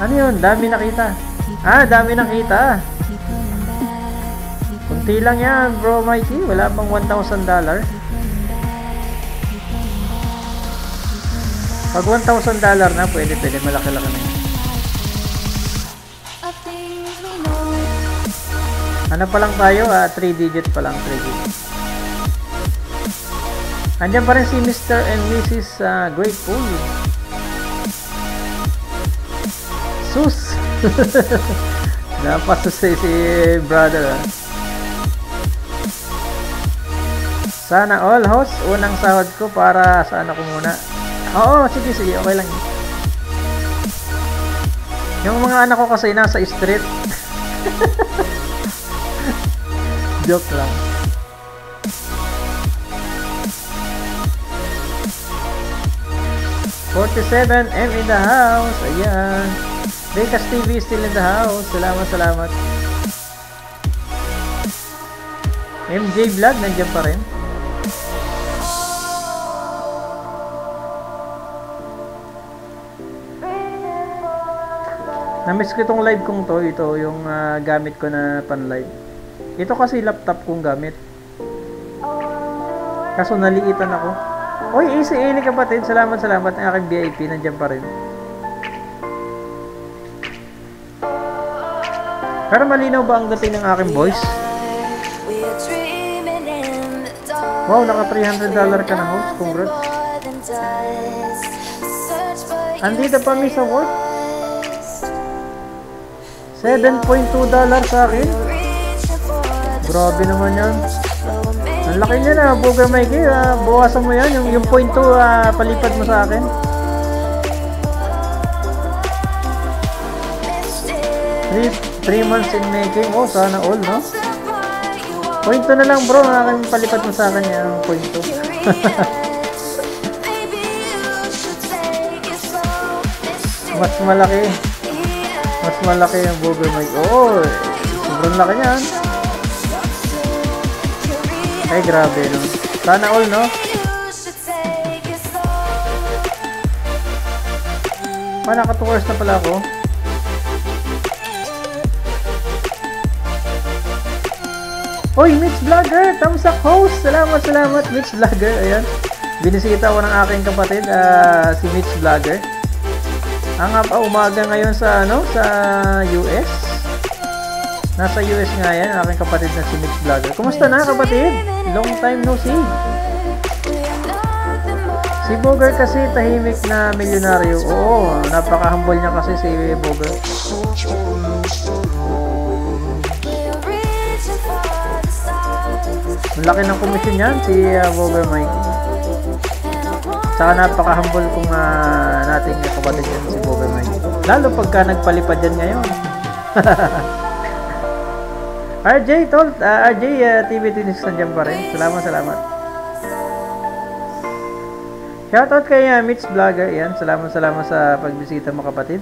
Ano yun? Dami nakita. Ah, dami nakita. Kunti lang yan, bro Mikey. Wala pang $1,000. Pag $1,000 na, pwede, pwede. Malaki-laki na yun. Ano pa lang tayo? Ah, 3 digit pa lang, 3 digit. Andiyan pa rin si Mr. and Mrs. Uh, Grateful. Sus! (laughs) Napasus si brother. Ah. Sana all host, unang sahod ko para sa ano ko muna. Oo, sige, sige, okay lang. Yung mga anak ko kasi nasa street. (laughs) Joke lang. Forty-seven M in the house. Ayan. Vegas TV still in the house. Salamat, salamat. MJ Vlog, nandiyan pa rin. Namiss ko itong live kong to. Ito yung ah, gamit ko na pan-live. Ito kasi laptop kong gamit. Kaso naliitan ako. Oy, easy ini kapatid. Salamat, salamat. Ang aking VIP, nandiyan pa rin. Pero malinaw ba ang dating ng aking voice? Wow, naka $300 ka na host. Congrats. But you Andito pa mi sa work. stay. 7.2 dollar sa akin. Grabe naman yan. Ang laki niya na, Booger Mikey. ah, bawasan mo yan. Yung, yung point 2, ah, palipad mo sa akin. 3 months in making. Oh, sana all, no? Point 2 na lang, bro. Ang aking palipad mo sa akin yung point 2. (laughs) Mas malaki. Mas malaki yung Booger Mikey. Oo, eh, sobrang laki niyan. Ay, grabe, no? Sana all, no? Pa, naka 2 hours na pala ako. Oy, Mitch Vlogger! Thumbs up host! Salamat, salamat, Mitch Vlogger. Ayan. Binisita ko ng aking kapatid, ah, si Mitch Vlogger. Ang uh, umaga ngayon sa, ano, sa US. Nasa US nga yan, aking kapatid na si Mitch Vlogger. Kumusta na, kapatid? Long time no see. Si Boger kasi tahimik na milyonaryo. Oo, napaka-humble niya kasi si Boger. Ang laki ng komisyon niyan, si uh, Boger Mike. Saka napaka-humble kung uh, nating kapatid yan. Lalo pagka nagpalipad yan ngayon. (laughs) RJ, tol, uh, RJ, uh, TV Tinis nandiyan pa rin. Salamat, salamat. Shoutout kay uh, Mitch Vlogger. Yan, salamat, salamat sa pagbisita mo kapatid.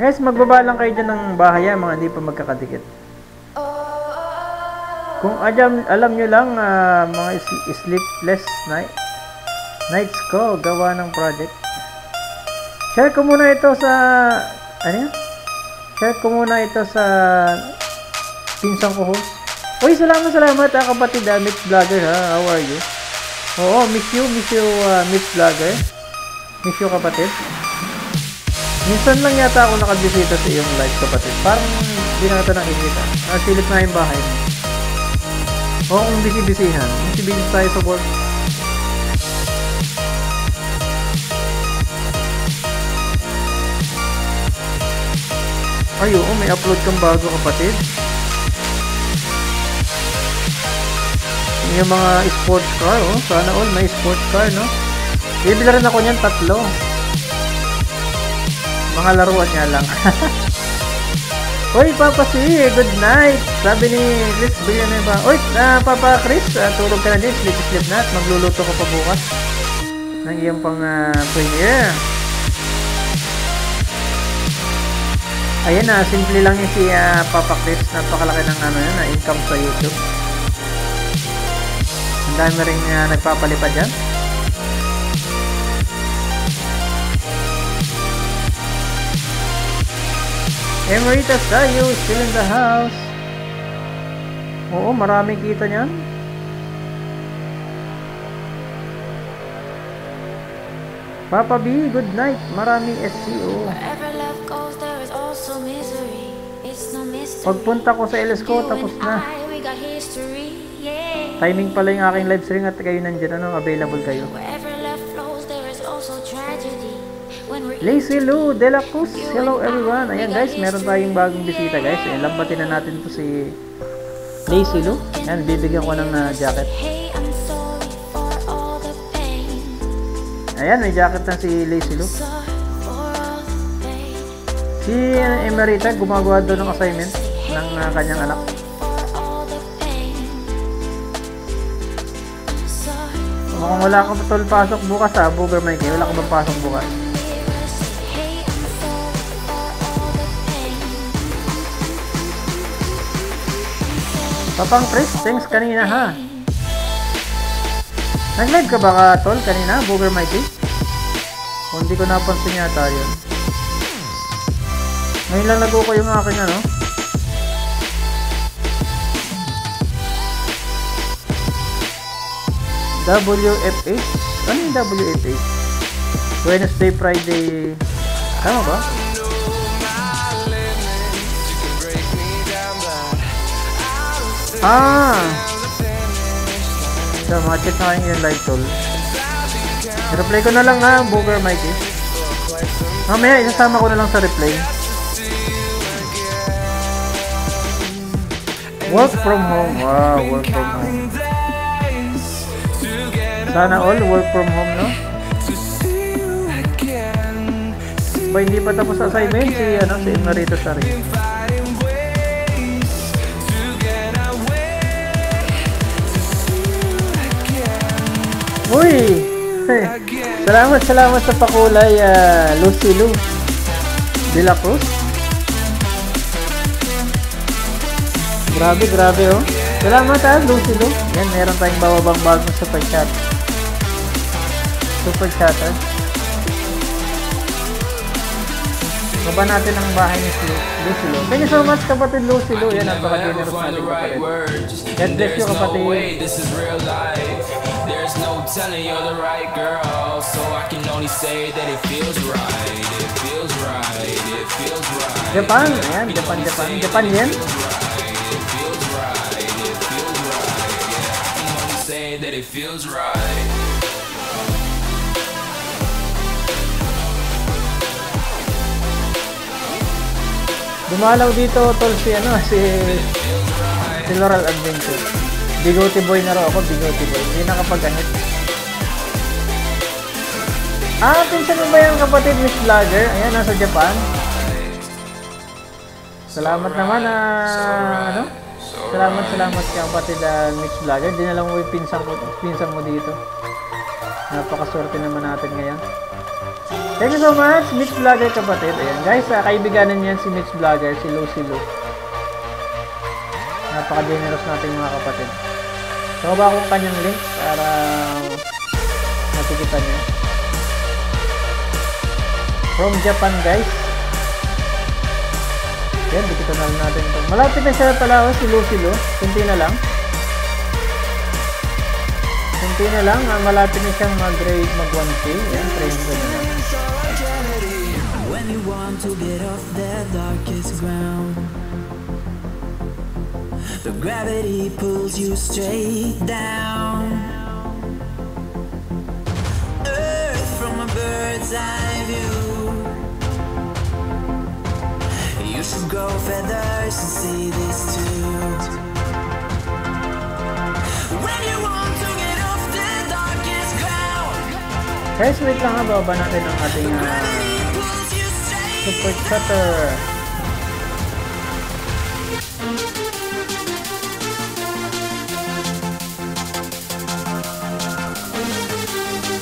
Guys, magbaba lang kayo dyan ng bahay, ah, mga hindi pa magkakadikit. Kung alam, alam nyo lang, ah, mga sleepless night, nights ko, gawa ng project. Share ko muna ito sa, ano yan? Share ko muna ito sa pinsang ko host. Uy, salamat, salamat ah, kapatid ah, Mitch Vlogger ha. How are you? Oo, miss you, miss you, ah, Mitch Vlogger. Miss you kapatid. Minsan lang yata ako nakabisita sa iyong live kapatid. Parang hindi na ito nakikita. Ah, silip na yung bahay mo. Oo, kung bisi-bisihan. Bisi-bisi tayo sa work. Ay, oo, may upload kang bago kapatid. Yung mga sports car, oh. Sana all may sports car, no? Bibili rin ako niyan tatlo. Mga laruan niya lang. (laughs) Uy, Papa C, good night. Sabi ni Chris Villanueva. Uy, ah, Papa Chris, ah, tulog ka na din. Sleep, sleep na. Magluluto ko pa bukas. Ng iyong pang ah, premiere. Ayan na, simple lang yung si ah, Papa Chris. Napakalaki ng ano yan, na income sa YouTube. Ang dami rin uh, nagpapalipad yan. Emeritus tayo, still in the house. Oo, marami kita niyan. Papa B, good night. Marami SCO. Is. Pagpunta ko sa LS ko, You tapos na. Timing pala yung aking live stream at kayo nandyan. Ano, available kayo. Wherever Lazy Lou De La Cruz. Hello everyone. Ayan guys, meron tayong bagong bisita guys. Ayan, lambatin na natin to si Lazy Lou. Ayan, bibigyan ko ng uh, jacket. Ayan, may jacket na si Lazy Lou. Si Emerita, gumagawa doon ng assignment ng uh, kanyang anak. Mukhang wala kang tol pasok bukas ha, Booger Mikey. Wala ka bang pasok bukas? Papang Chris, thanks kanina ha. Nag-live ka ba ka, tol, kanina, Booger? Kung hindi ko napansin yata yun. Ngayon lang nag ko yung aking ano. WFH? Ano yung WFH? Wednesday, Friday... Tama ba? Ah! So, mga-check na kayo yung live tool. I-replay ko na lang ha, Booger Mikey. Mamaya, isasama ko na lang sa replay. Work from home. Wow, work from home. Sana all work from home, no? Ba, hindi pa tapos assignment si, ano, si Marito Sari. Uy! salamat, salamat sa pakulay, ah, Lucy Lu. De La Cruz. Grabe, grabe oh. Salamat ha, Lucy Lu. Yan, meron tayong bababang bagong super chat. Super chat ha. Baba natin ang bahay ni Lu- Lucy Lu. Thank you so much kapatid Lucy Lu. Yan, ever find natin kapatid. God bless you, kapatid. No telling you're the right girl, so I can only say that it feels right. It feels right. It feels right. Japan, ayan, Japan, Japan. Japan yan. It feels right. It feels right. Yeah, I can only say that it feels right. Dumalaw dito tol si ano si si Laurel Adventure. Bigote boy na raw ako, bigote boy. Hindi nakapag-anit. Ah, pinsan mo ba yung kapatid Miss Vlogger? Ayan, nasa Japan. Salamat naman na ano? Salamat, salamat kay kapatid uh, Miss Vlogger. Dinala mo yung pinsan, ko, pinsan mo dito. Napakaswerte naman natin ngayon. Thank you so much, Mitch Vlogger kapatid. Ayan, guys, uh, kaibiganan niyan si Mitch Vlogger, si Lucy Lu. Napaka-generous nating mga kapatid. So, ba akong kanyang link para makikita niyo. From Japan, guys. Yan, dikita na lang natin ito. Malapit na siya pala oh, si Lucy Lu. Kunti na lang. Kunti na lang. ah, malapit na siyang mag-grade mag 1K. Yan, try mo na lang. When you want to get off the darkest ground, the gravity pulls you straight down. Earth from a bird's eye view. You should grow feathers and see this too. When you want to get off the darkest ground, Guys, wait lang ha. Bababa natin ang ating ah, gravity pulls you straight super cutter.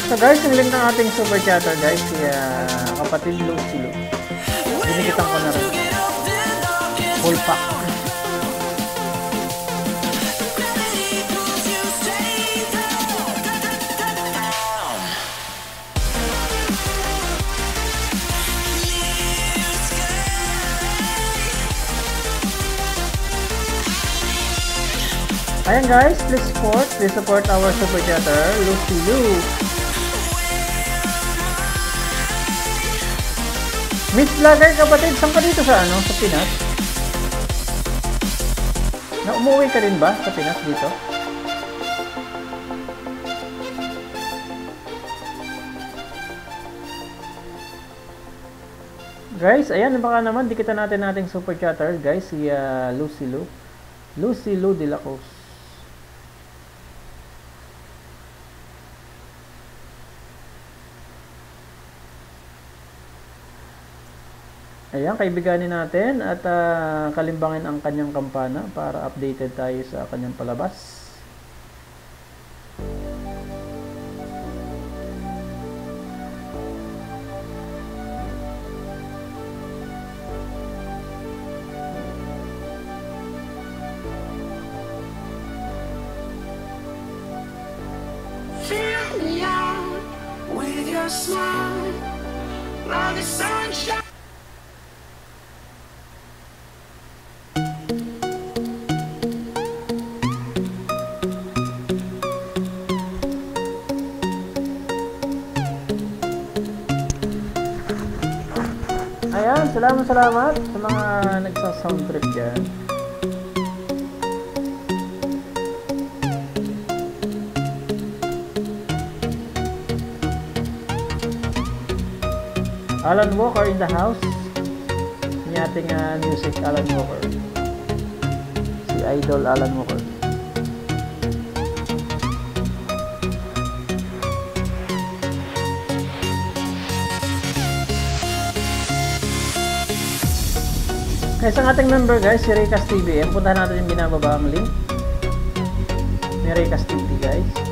So guys, yung link ng ating super chatter guys, si ah, kapatid Lucy Lu. Binikitan ko na rin. Full pack. Ayan guys, please support, please support our super chatter, Lucy Lu. Miss Vlogger kapatid, saan ka dito sa ano, sa Pinas? Na umuwi ka rin ba sa Pinas dito? Guys, ayan, baka naman, dikita natin nating super chatter, guys, si ah, Lucy Lu. Lucy Lu de la Cruz. Ayan, kaibiganin natin at ah, kalimbangin ang kanyang kampana para updated tayo sa kanyang palabas. Salamat sa mga nagsa-sound trip dyan. Alan Walker in the house. Yung ating ah, music, Alan Walker. Si Idol Alan Walker. Kaya sa ating member guys, si Raycast TV. Puntahan natin yung binababa ang link. Ni Raycast TV guys.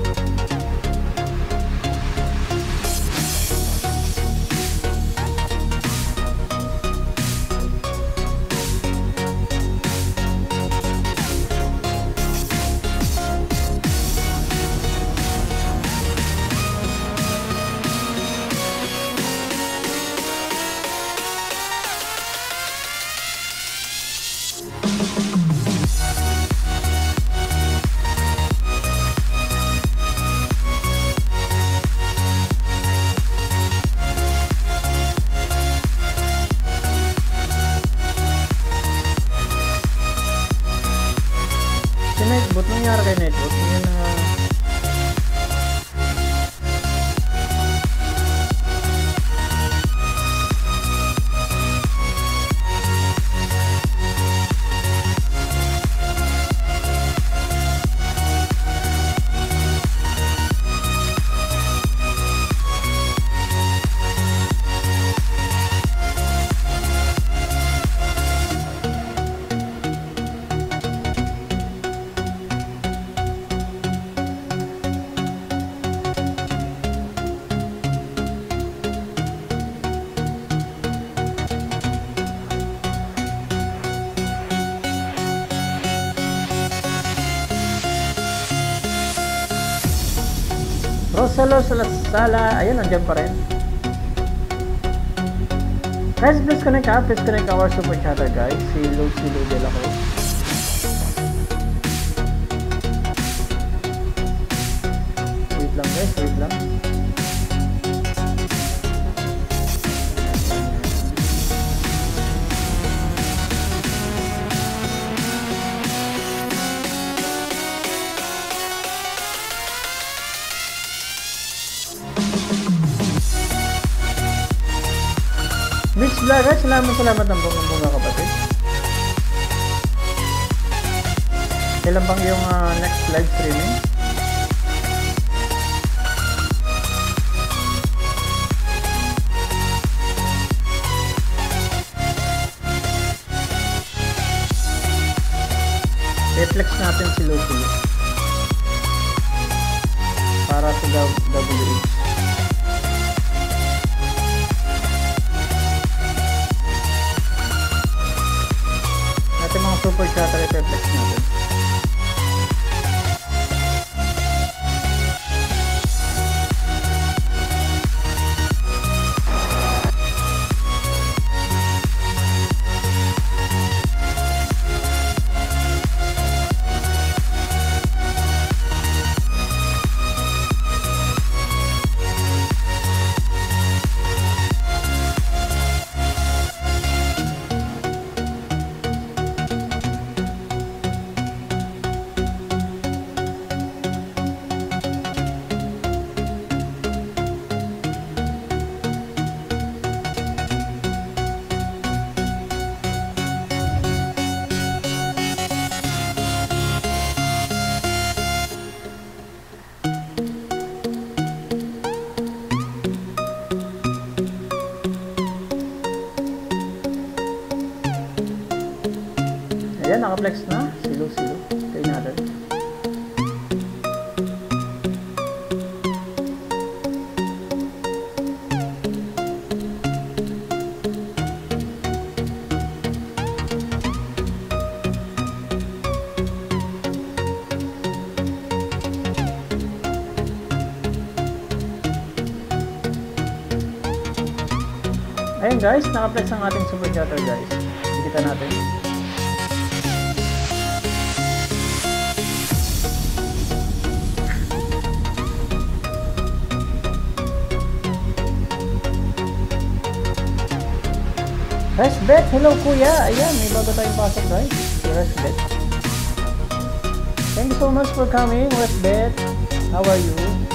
Nangyari kay Salasala, ayun, nandiyan pa rin. Guys, please connect ha. Please connect our super chatter guys. Si Lucy Ludel ako. Wait Vlogger, salamat ng bunga bunga kapatid. Kailan bang yung ah, next live streaming? Guys, nakaplex ang ating super chatter guys. Kita natin. Resbet, hello kuya. Ayan, may bago tayong pasok guys. Si Resbet. Thank you so much for coming, Resbet. How are you?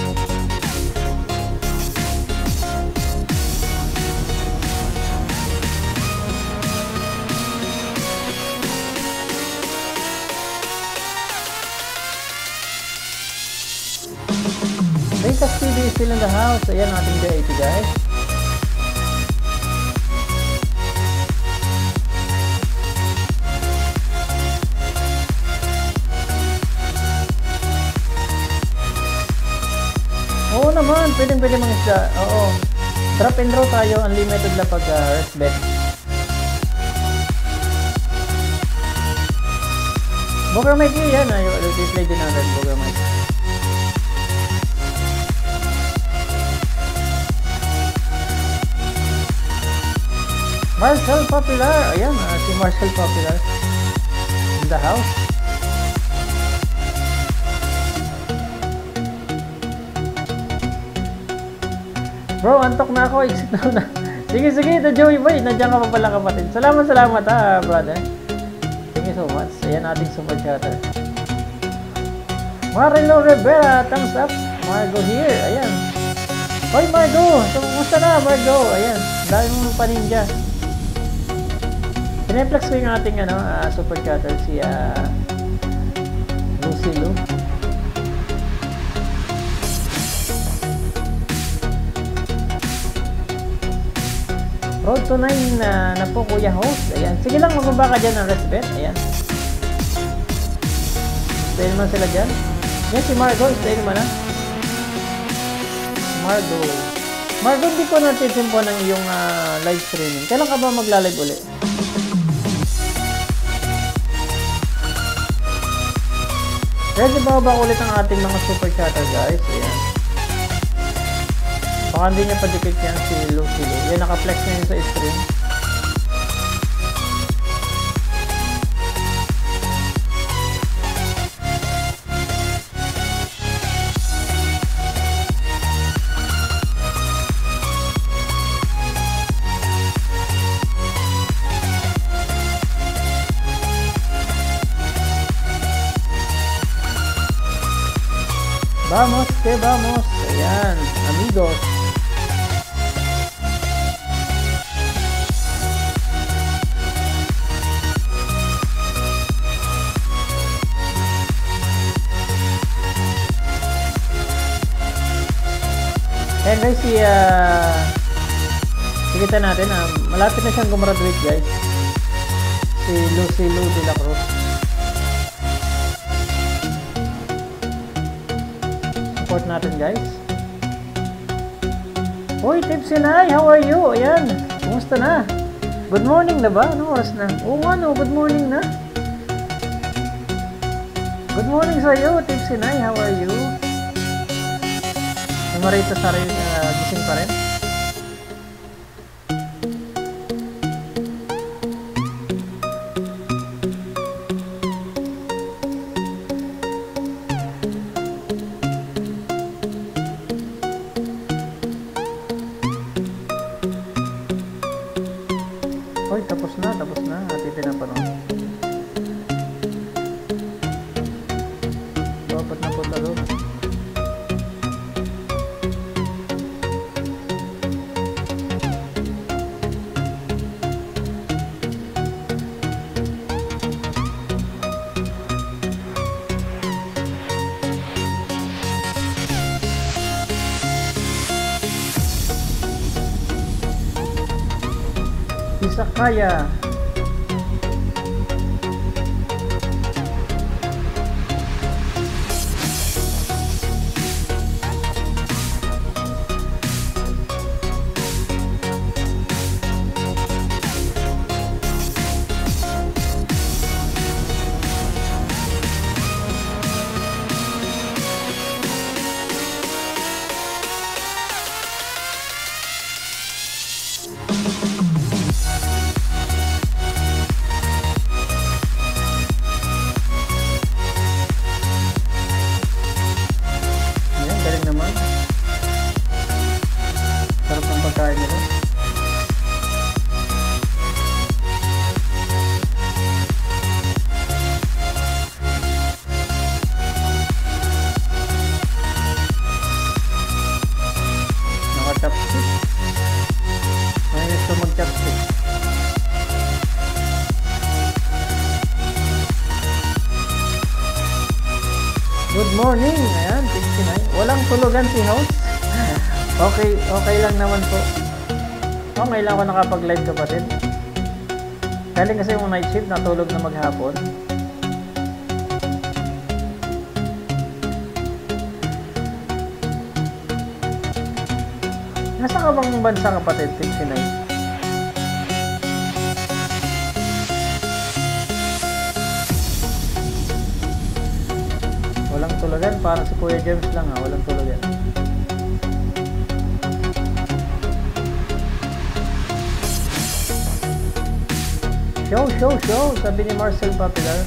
Still in the house. Ayan, ating VIP guys. Oo naman, pwedeng pwede mga isda. Oo. Drop and draw tayo, unlimited lang pag uh, rest bet. Booker Mike yan, ay, replay din natin, Booker Mike. Marshall Popular, ayan, ah, si Marshall Popular. In the house. Bro, antok na ako. (laughs) Exit na na. Sige, sige. The Joey Boy. Nandiyan ka pa pala kapatid. Salamat, salamat ha, brother. Thank you so much. Ayan ating super chatter. Marilo Rivera, thumbs up. Margo here. Ayan. Hoy, Margo. Kumusta na, Margo? Ayan. Dahil mo pa ninja. Pineplex ko yung ating ano, ah, super chatter si uh, Lucy Lu. Road to 9 na, na po kuya host. Ayan. Sige lang, magbaba ka dyan ng respect. Ayan. Stay naman sila dyan. Yan si Margo. Stay naman ha. Margo. Margo, hindi ko natitimpo ng iyong ah, live streaming. Kailan ka ba magla-live ulit? Ready ba ba ulit ang ating mga super chatter guys? Ayan. Baka hindi niya padikit yan si Lucy Lu. Yan, naka-flex na yun sa stream. Que vamos. Ayan, amigos. Ayan guys, si uh, Sikita natin, ah, malapit na siyang gumraduate guys. Si Lucy Lu de la Cruz. Support natin guys. Hoy, Tipsy Nay, how are you? Ayan, kumusta na? Good morning na ba? Anong oras na? Oo nga no, good morning na. Good morning sa iyo, Tipsy Nay, how are you? Si Marita Sari, uh, gising pa rin? Yeah. Lang naman po. Okay lang ako nakapag-live kapatid. Galing kasi yung night shift, natulog na maghapon. Nasa ka bang bansa kapatid, 69? Walang tulugan, parang si Kuya James lang ha, walang tulugan. Show, show, show, sabi ni Marcel Papilar.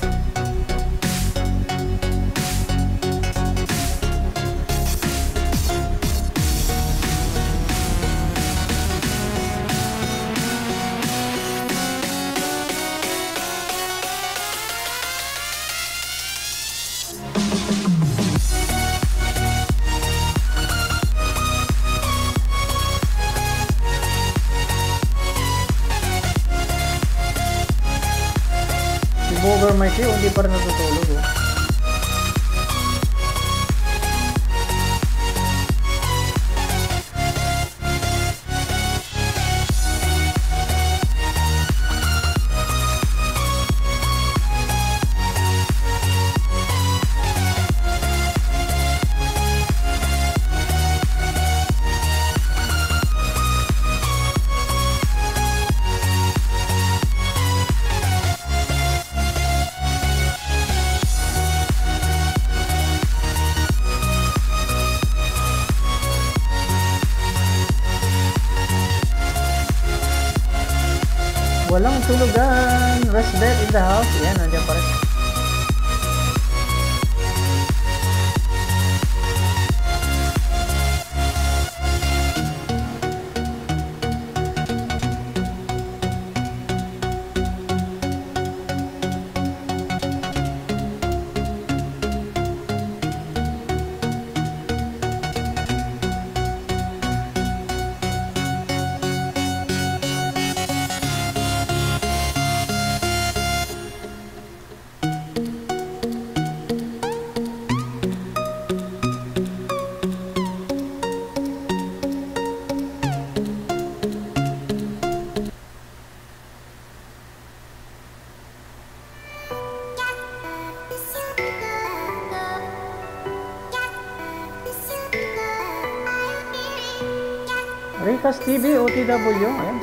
Ricas TV, OTW. Ayan.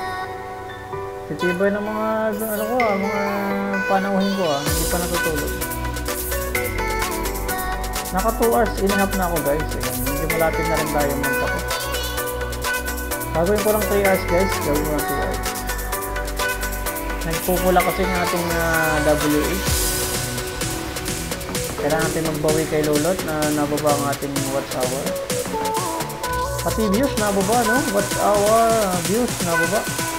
Titibay ng mga, ano ko ah, mga panahuhin ko ah. Hindi pa natutulog. Naka 2 hours in na ako guys. Ayan. Medyo malapit na rin tayo magtapos. Gagawin ko lang 3 hours guys. Gagawin ko lang 2 hours. Nagpupula kasi ng ating uh, WH. Kailangan natin magbawi kay Lulot na nababa ang ating watch hour. Pati views nababa, no? Watch hour views nababa. Hindi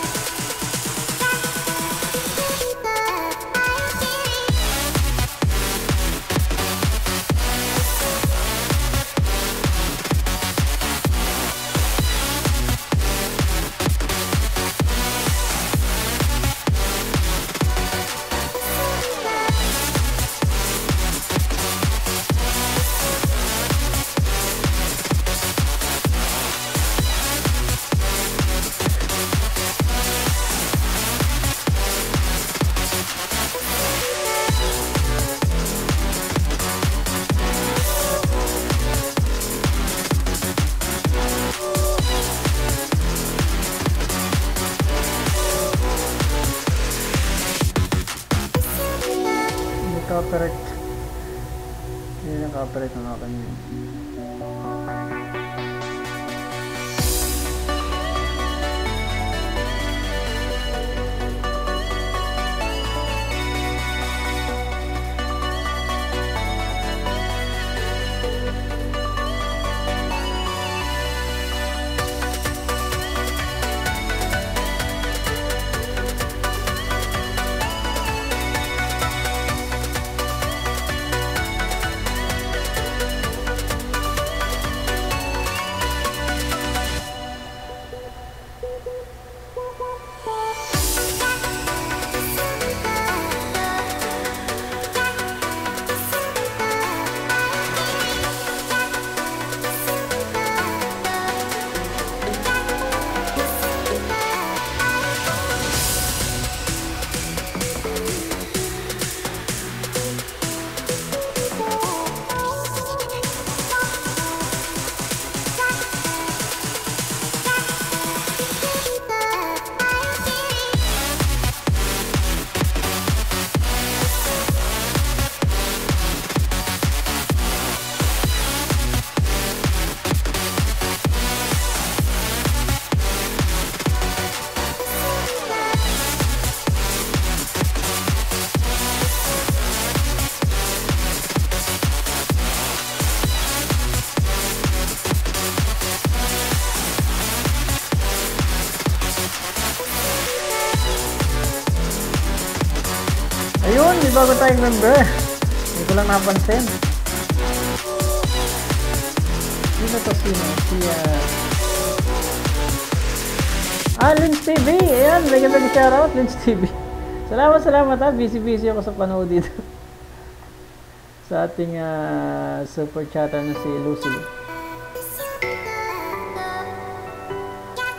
tayong member. Hindi ko lang napansin. Sino to sino? Si, ah... Ah, Lins TV! Ayan, mega mega shoutout, Lins (laughs) TV. Salamat, salamat ha. Busy-busy ako sa panood dito. (laughs) sa ating ah, super chatter na si Lucy.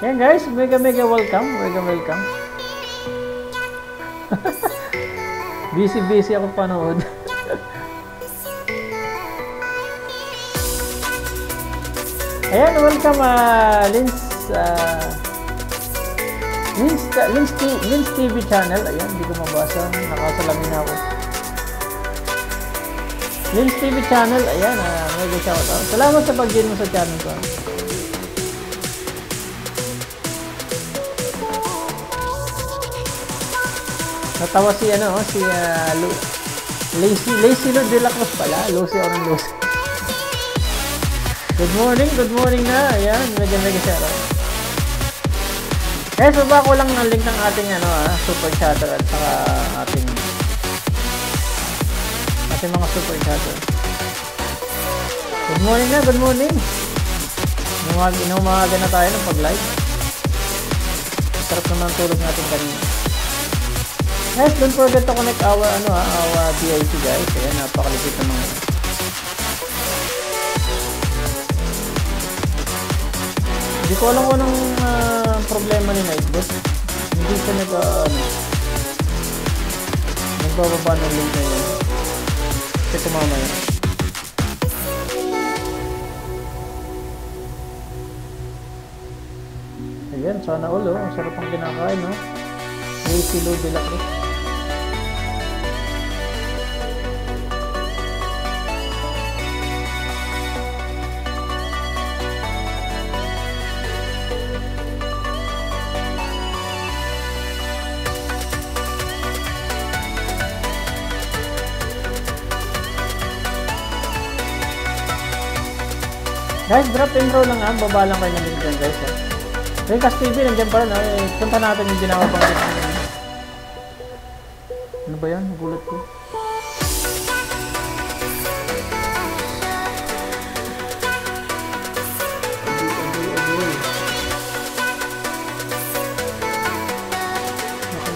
Ayan guys, mega mega welcome. Mega welcome. Busy-busy ako panood. (laughs) Ayan, welcome uh, Lins uh, Lins, Lins, Lins TV channel. Ayan, hindi ko mabasa. Nakasalamin na ako. Lins TV channel. Ayan, uh, mega shout out. Salamat sa pag-join mo sa channel ko. Natawa si ano, si uh, Lu Lazy, Lazy Lord de la Cruz pala. Lucy or Lucy. Good morning, good morning na. Ayan, mega mega shoutout. Eh, so ba ko lang ang link ng ating ano ah, super chatter at saka ating ating mga super chatter. Good morning na, good morning. Numag inumaga na tayo ng pag-live. Sarap naman tulog natin kanina. Guys, don't forget to connect our ano ah, our VIP guys. Ayan, napakalipit ng mga Hindi ko alam kung anong ah, problema ni Nightbot. Hindi siya nag uh, ano, nagbababa ng link na yun. Kasi tumama yun. Ayan, sana all oh. Ang sarap ang kinakain no. Lazy Lou de la Cruz. Guys, drop and roll lang ah. Baba lang kayo ng dyan guys. Eh. Recast TV, nandiyan pa rin. Eh, punta natin yung ginawa pang ba yan? Gulat ko.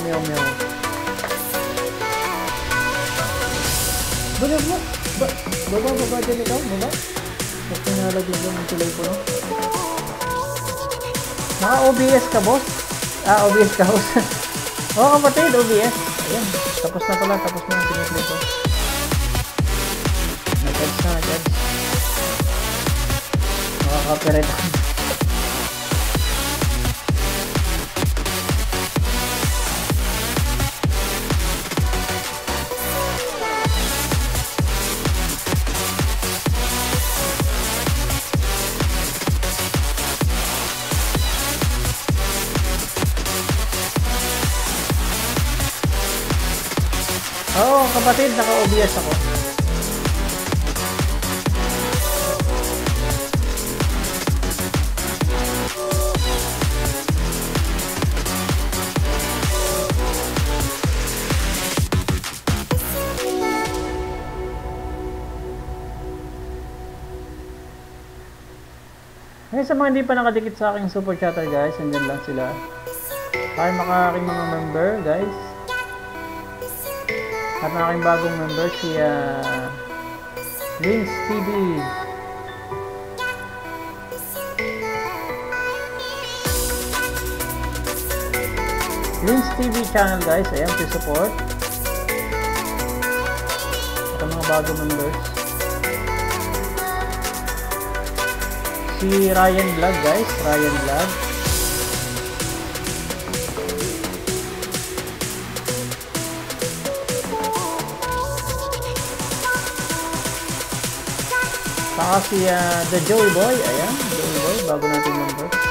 Meow, meow. Baba mo! Ba baba, baba dyan ikaw? Baba? Ba't pinalaglag yung tulay ko, no? Naka-OBS ka, boss? Ah, OBS ka, host. (laughs) Oo, kapatid, OBS. Ayan, tapos na pala, tapos na yung piniplay ko. Nag-ads na, nag-ads. Makaka-copyright ako. Kapatid, naka-OBS ako. Ngayon sa mga hindi pa nakadikit sa aking super chatter guys, andyan lang sila. Para makaking mga member guys. At ang aking bagong member si uh, Vince TV. Vince TV channel guys. Ayan, please support. At ang mga bagong members. Si Ryan Vlog guys. Ryan Vlog. Saka si ah, The Joey Boy. Ayan, Joey Boy. Bago natin member.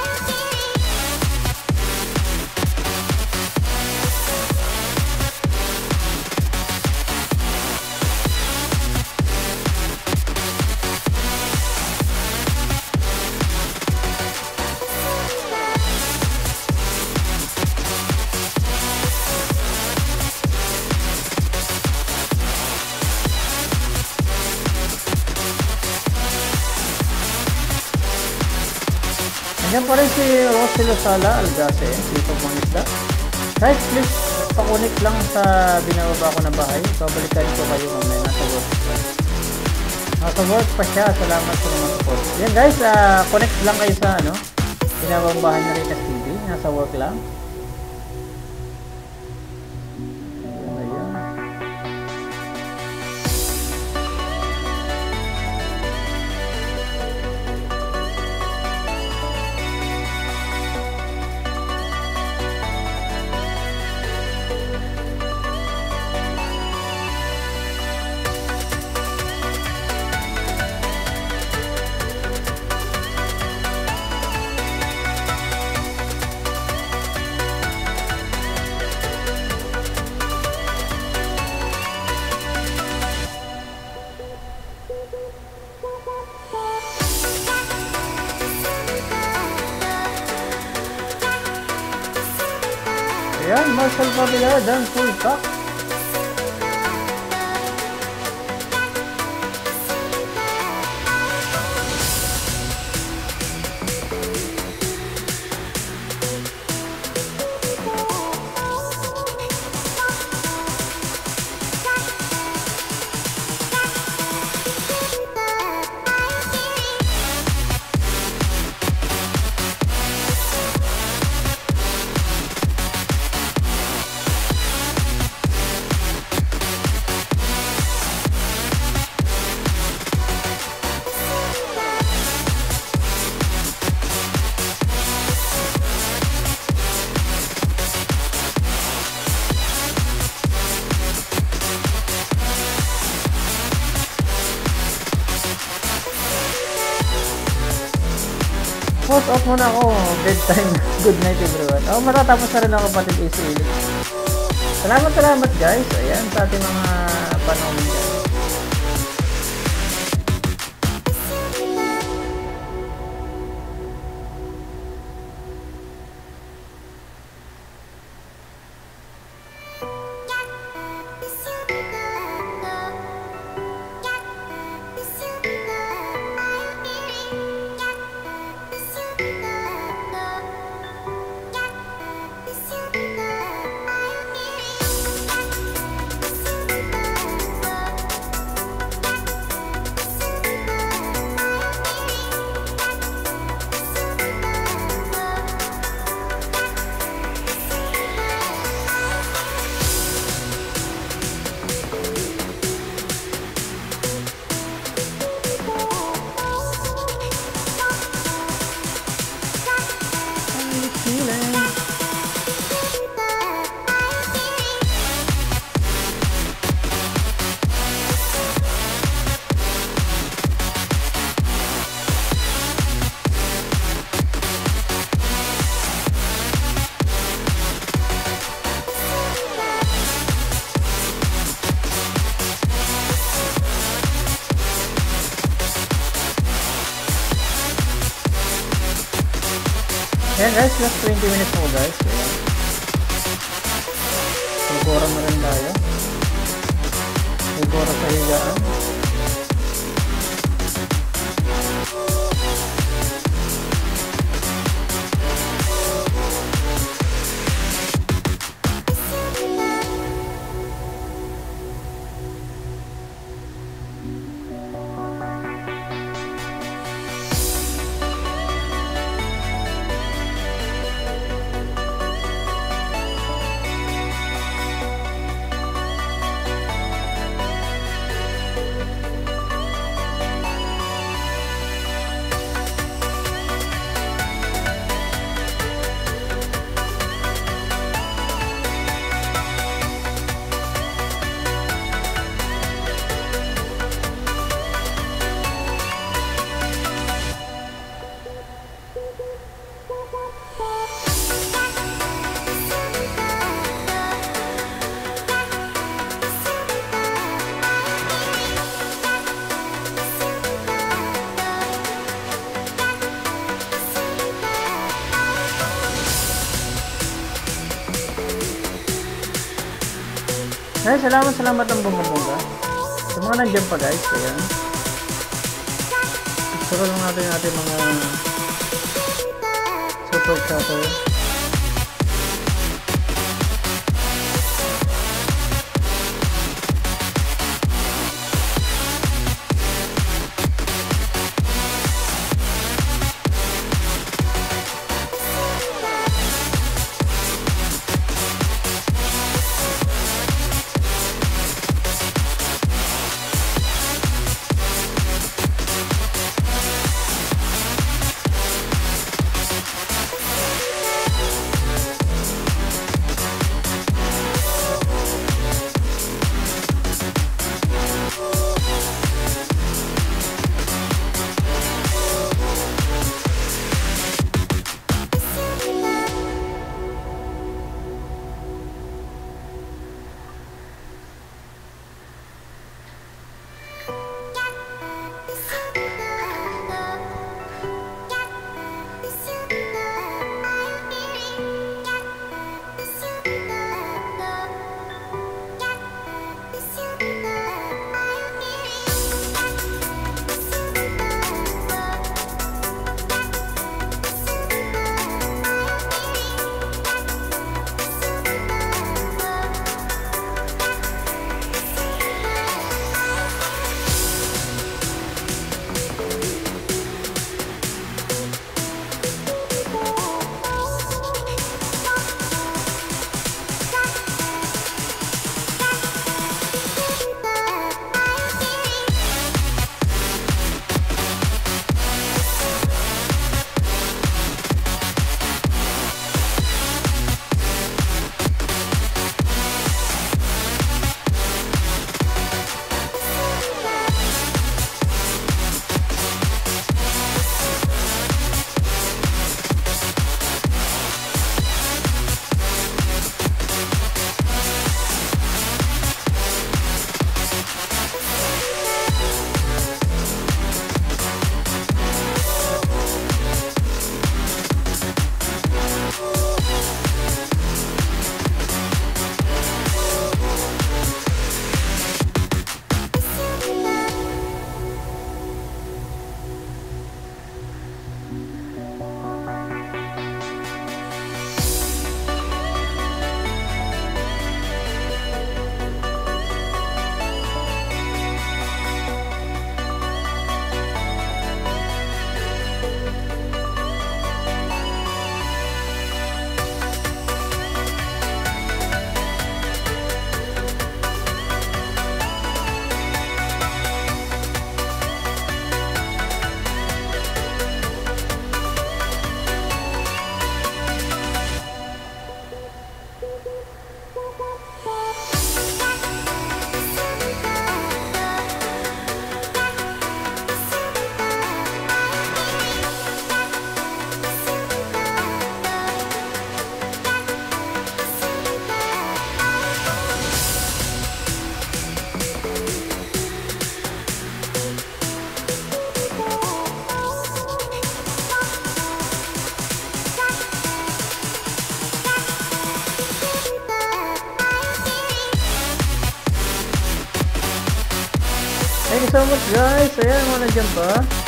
Lozala Algase, dito pong isda. Guys, please, pakunik lang sa binababa ko na bahay. Babalikan ko kayo mamaya nasa work. Nasa work pa siya. Salamat sa mga support. Yan guys, ah, connect lang kayo sa ano, binabang bahay na Ritas TV. Nasa work lang. Muna ako. Bedtime. (laughs) Good night everyone. Oh, matatapos na rin ako kapatid AC. Salamat, salamat guys. Ayan, sa ating mga panahon guys, last 20 minutes mo guys. Ayan. Magkura mo rin tayo. Magkura sa higaan. Salamat, salamat ang bumabongga. Sa mga nandiyan pa guys, ayan. Picture lang natin natin mga support siya, Thank you so much guys. Ayan, mga nandiyan pa.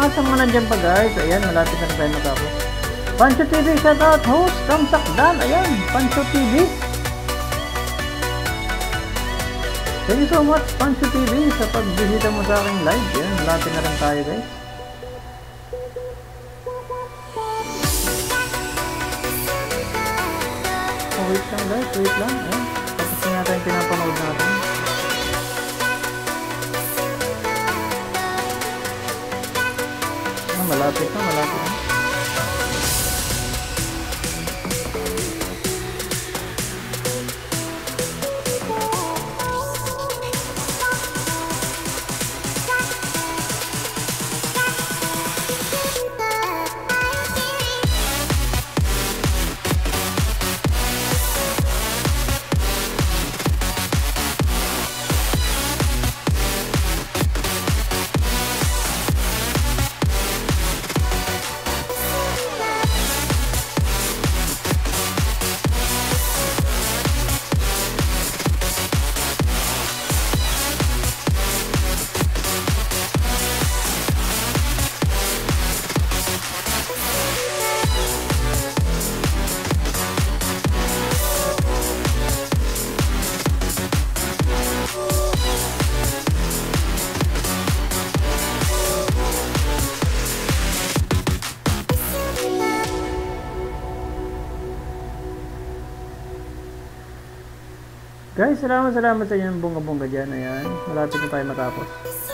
Salamat sa mga nandyan pa guys. Ayan, malapit na tayo matapos. Pancho TV, shout out host, Kamsakdan. Ayan, Pancho TV. Thank you so much, Pancho TV, sa pagbisita mo sa aking live. Ayan, malapit na rin tayo guys. Salamat salamat sa inyo ng bunga-bunga dyan. Ayan, malapit na tayo matapos.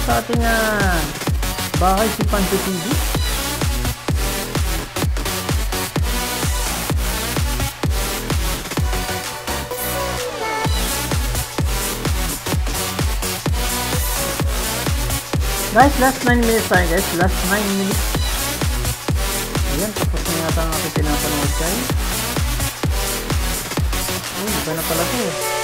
Nandiyan sa ating ah, bahay si Pancho TV. Guys, last 9 minutes tayo guys, last 9 minutes. Ayan, tapos na yata ang ating pinapanood guys. Uy, iba na pala to. Uy,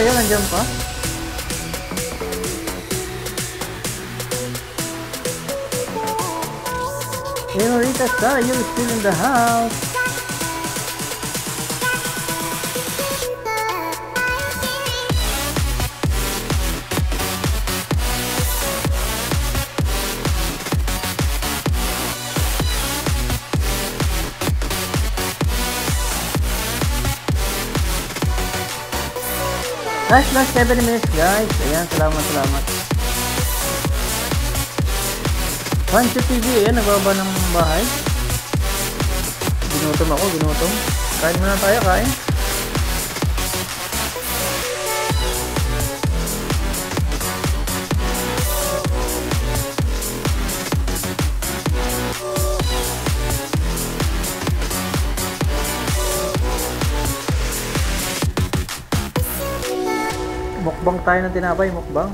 Yun, nandiyan pa. Hey Marita Sara, you're still in the house. Guys, last 7 minutes guys. Ayan, salamat, salamat. Pancho TV, ayan, nagbaba ng bahay. Ginutom ako, ginutom. Kain muna tayo, kain. Tayo ng tinapay, mukbang.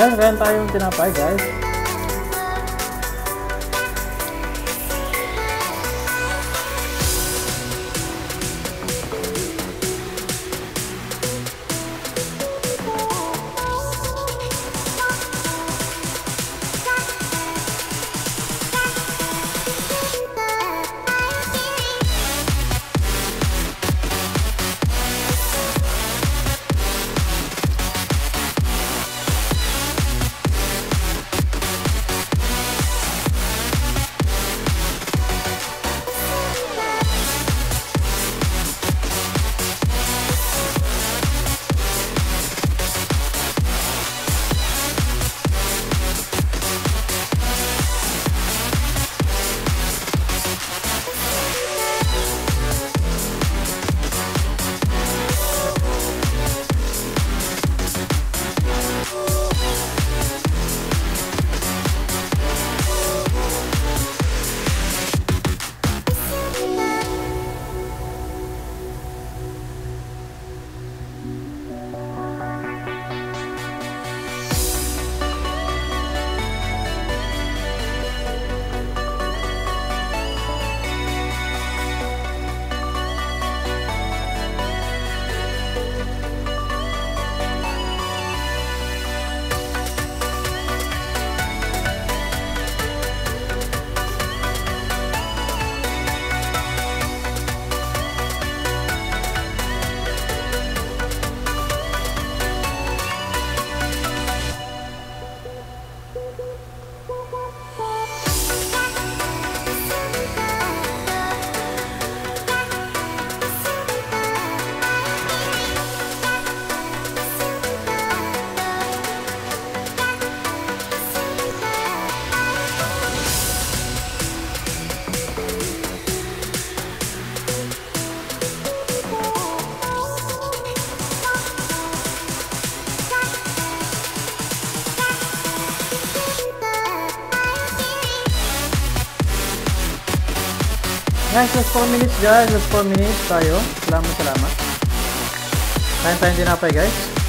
Kaya tayong tinapay, guys. Guys, just 4 minutes guys. Just 4 minutes tayo. Salamat, salamat. Kain tayong tinapay guys.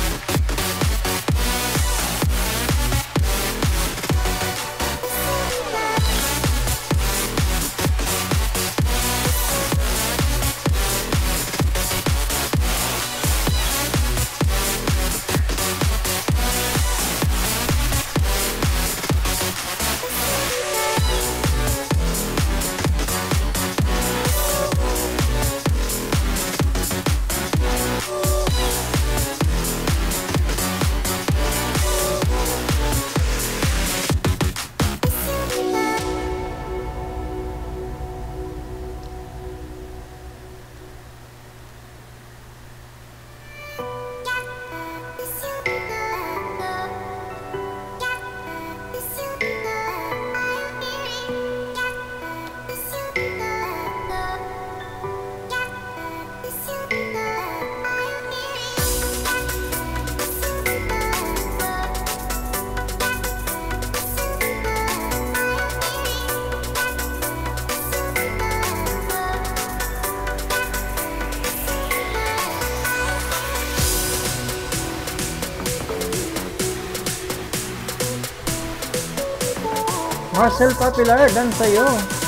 Marcel Papilar, dan sa'yo.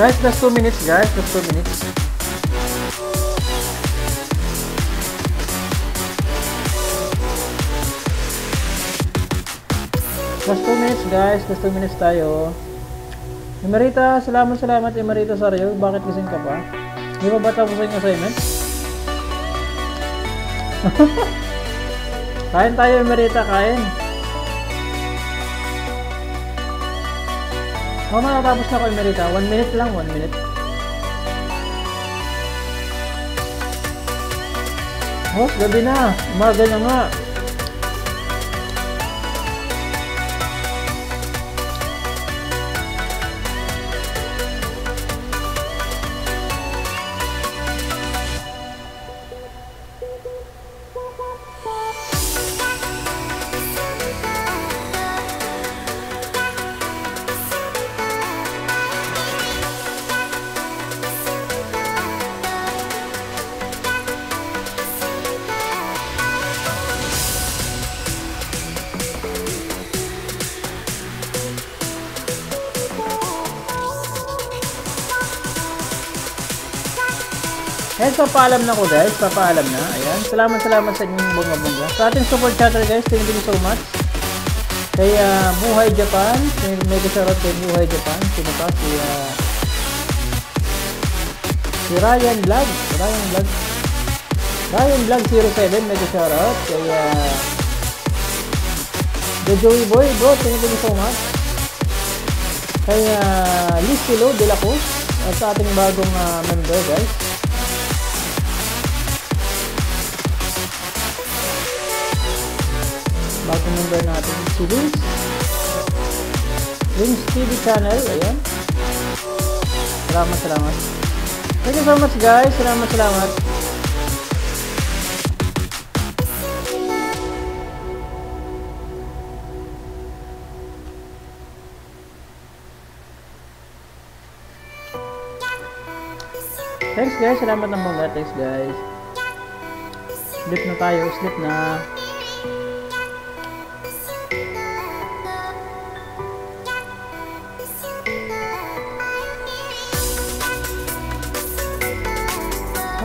Guys, just 2 minutes guys, just 2 minutes. Just 2 minutes guys, just 2 minutes tayo. Emerita, salamat salamat Emerita Saryo. Bakit gising ka pa? Di ba ba tapos ang assignment? kain tayo Emerita, kain. Oh, matatapos na ako Emerita. 1 minute lang, 1 minute. Oh, gabi na. Umaga na nga. Papaalam na ko guys. Papaalam na. Ayan. Salamat, salamat sa inyong bunga-bunga. Sa ating support chatter guys, thank you so much. Kay ah, Buhay Japan. May mega shoutout kay Buhay Japan. Sino pa? Si, ah, si Ryan Vlog. Ryan Vlog. Ryan Vlog 07. Mega shoutout. Kay uh, The Joey Boy. Bro, thank you so much. Kay uh, Liz Kilo de la Cruz. At sa ating bagong ah, member guys. Wings Wings TV channel ayan. Salamat salamat. Thank you so much guys. Salamat salamat. Thanks guys. Salamat ng mga thanks guys. Sleep na tayo. Sleep na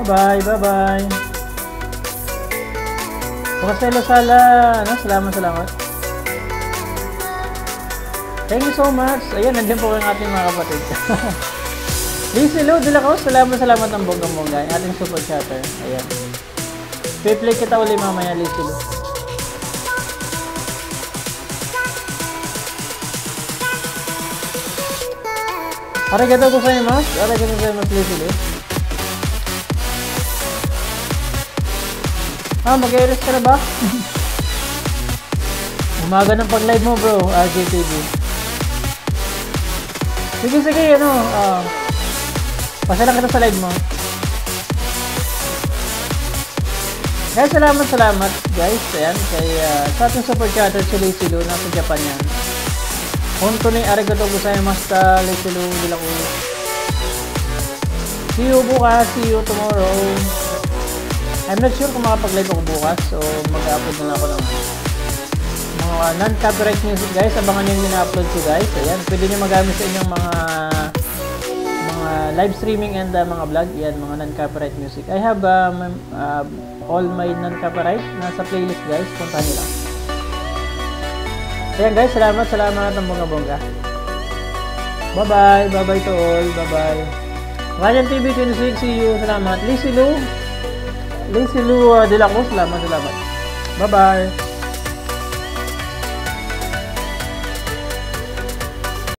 Bye-bye, bye-bye. Pakaselo sala. Ano? Salamat, salamat. Thank you so much. Ayan, nandiyan po ang ating mga kapatid. (laughs) Lizzy Lou de la Cruz, salamat, salamat ng bonggang-bongga. Ating super chatter. Ayan. Piplay kita uli mamaya, Lizzy Lou. Arigatou gozaimasu. Arigatou gozaimasu, Lizzy Lou. Ah, mag-iris ka na ba? (laughs) Umaga ng pag-live mo bro, RJTV. Sige, sige, ano, ah, pasala kita sa live mo. Guys, salamat, salamat, guys. Ayan, kay, uh, sa ating super chatter si Lacey Lu, nasa Japan yan. Honto ni arigato gozaimasu ta Lacey Lu, nila ko. See you bukas, see you tomorrow. I'm not sure kung makapag-live ako bukas, so mag-upload na lang ako ng mga non-copyright music guys. Abangan yung ina-upload ko guys. Ayan, pwede nyo magamit sa inyong mga mga live streaming and uh, mga vlog. Yan, mga non-copyright music. I have um, uh, all my non-copyright nasa playlist guys. Puntahan nyo lang. Ayan guys, salamat, salamat ng bongga-bongga. Bye-bye, bye-bye to all, bye-bye. Ryan TV 26, see you, salamat. Lizzy Lou, Lacey Lu uh, de la Cruz, salamat, salamat. Bye-bye.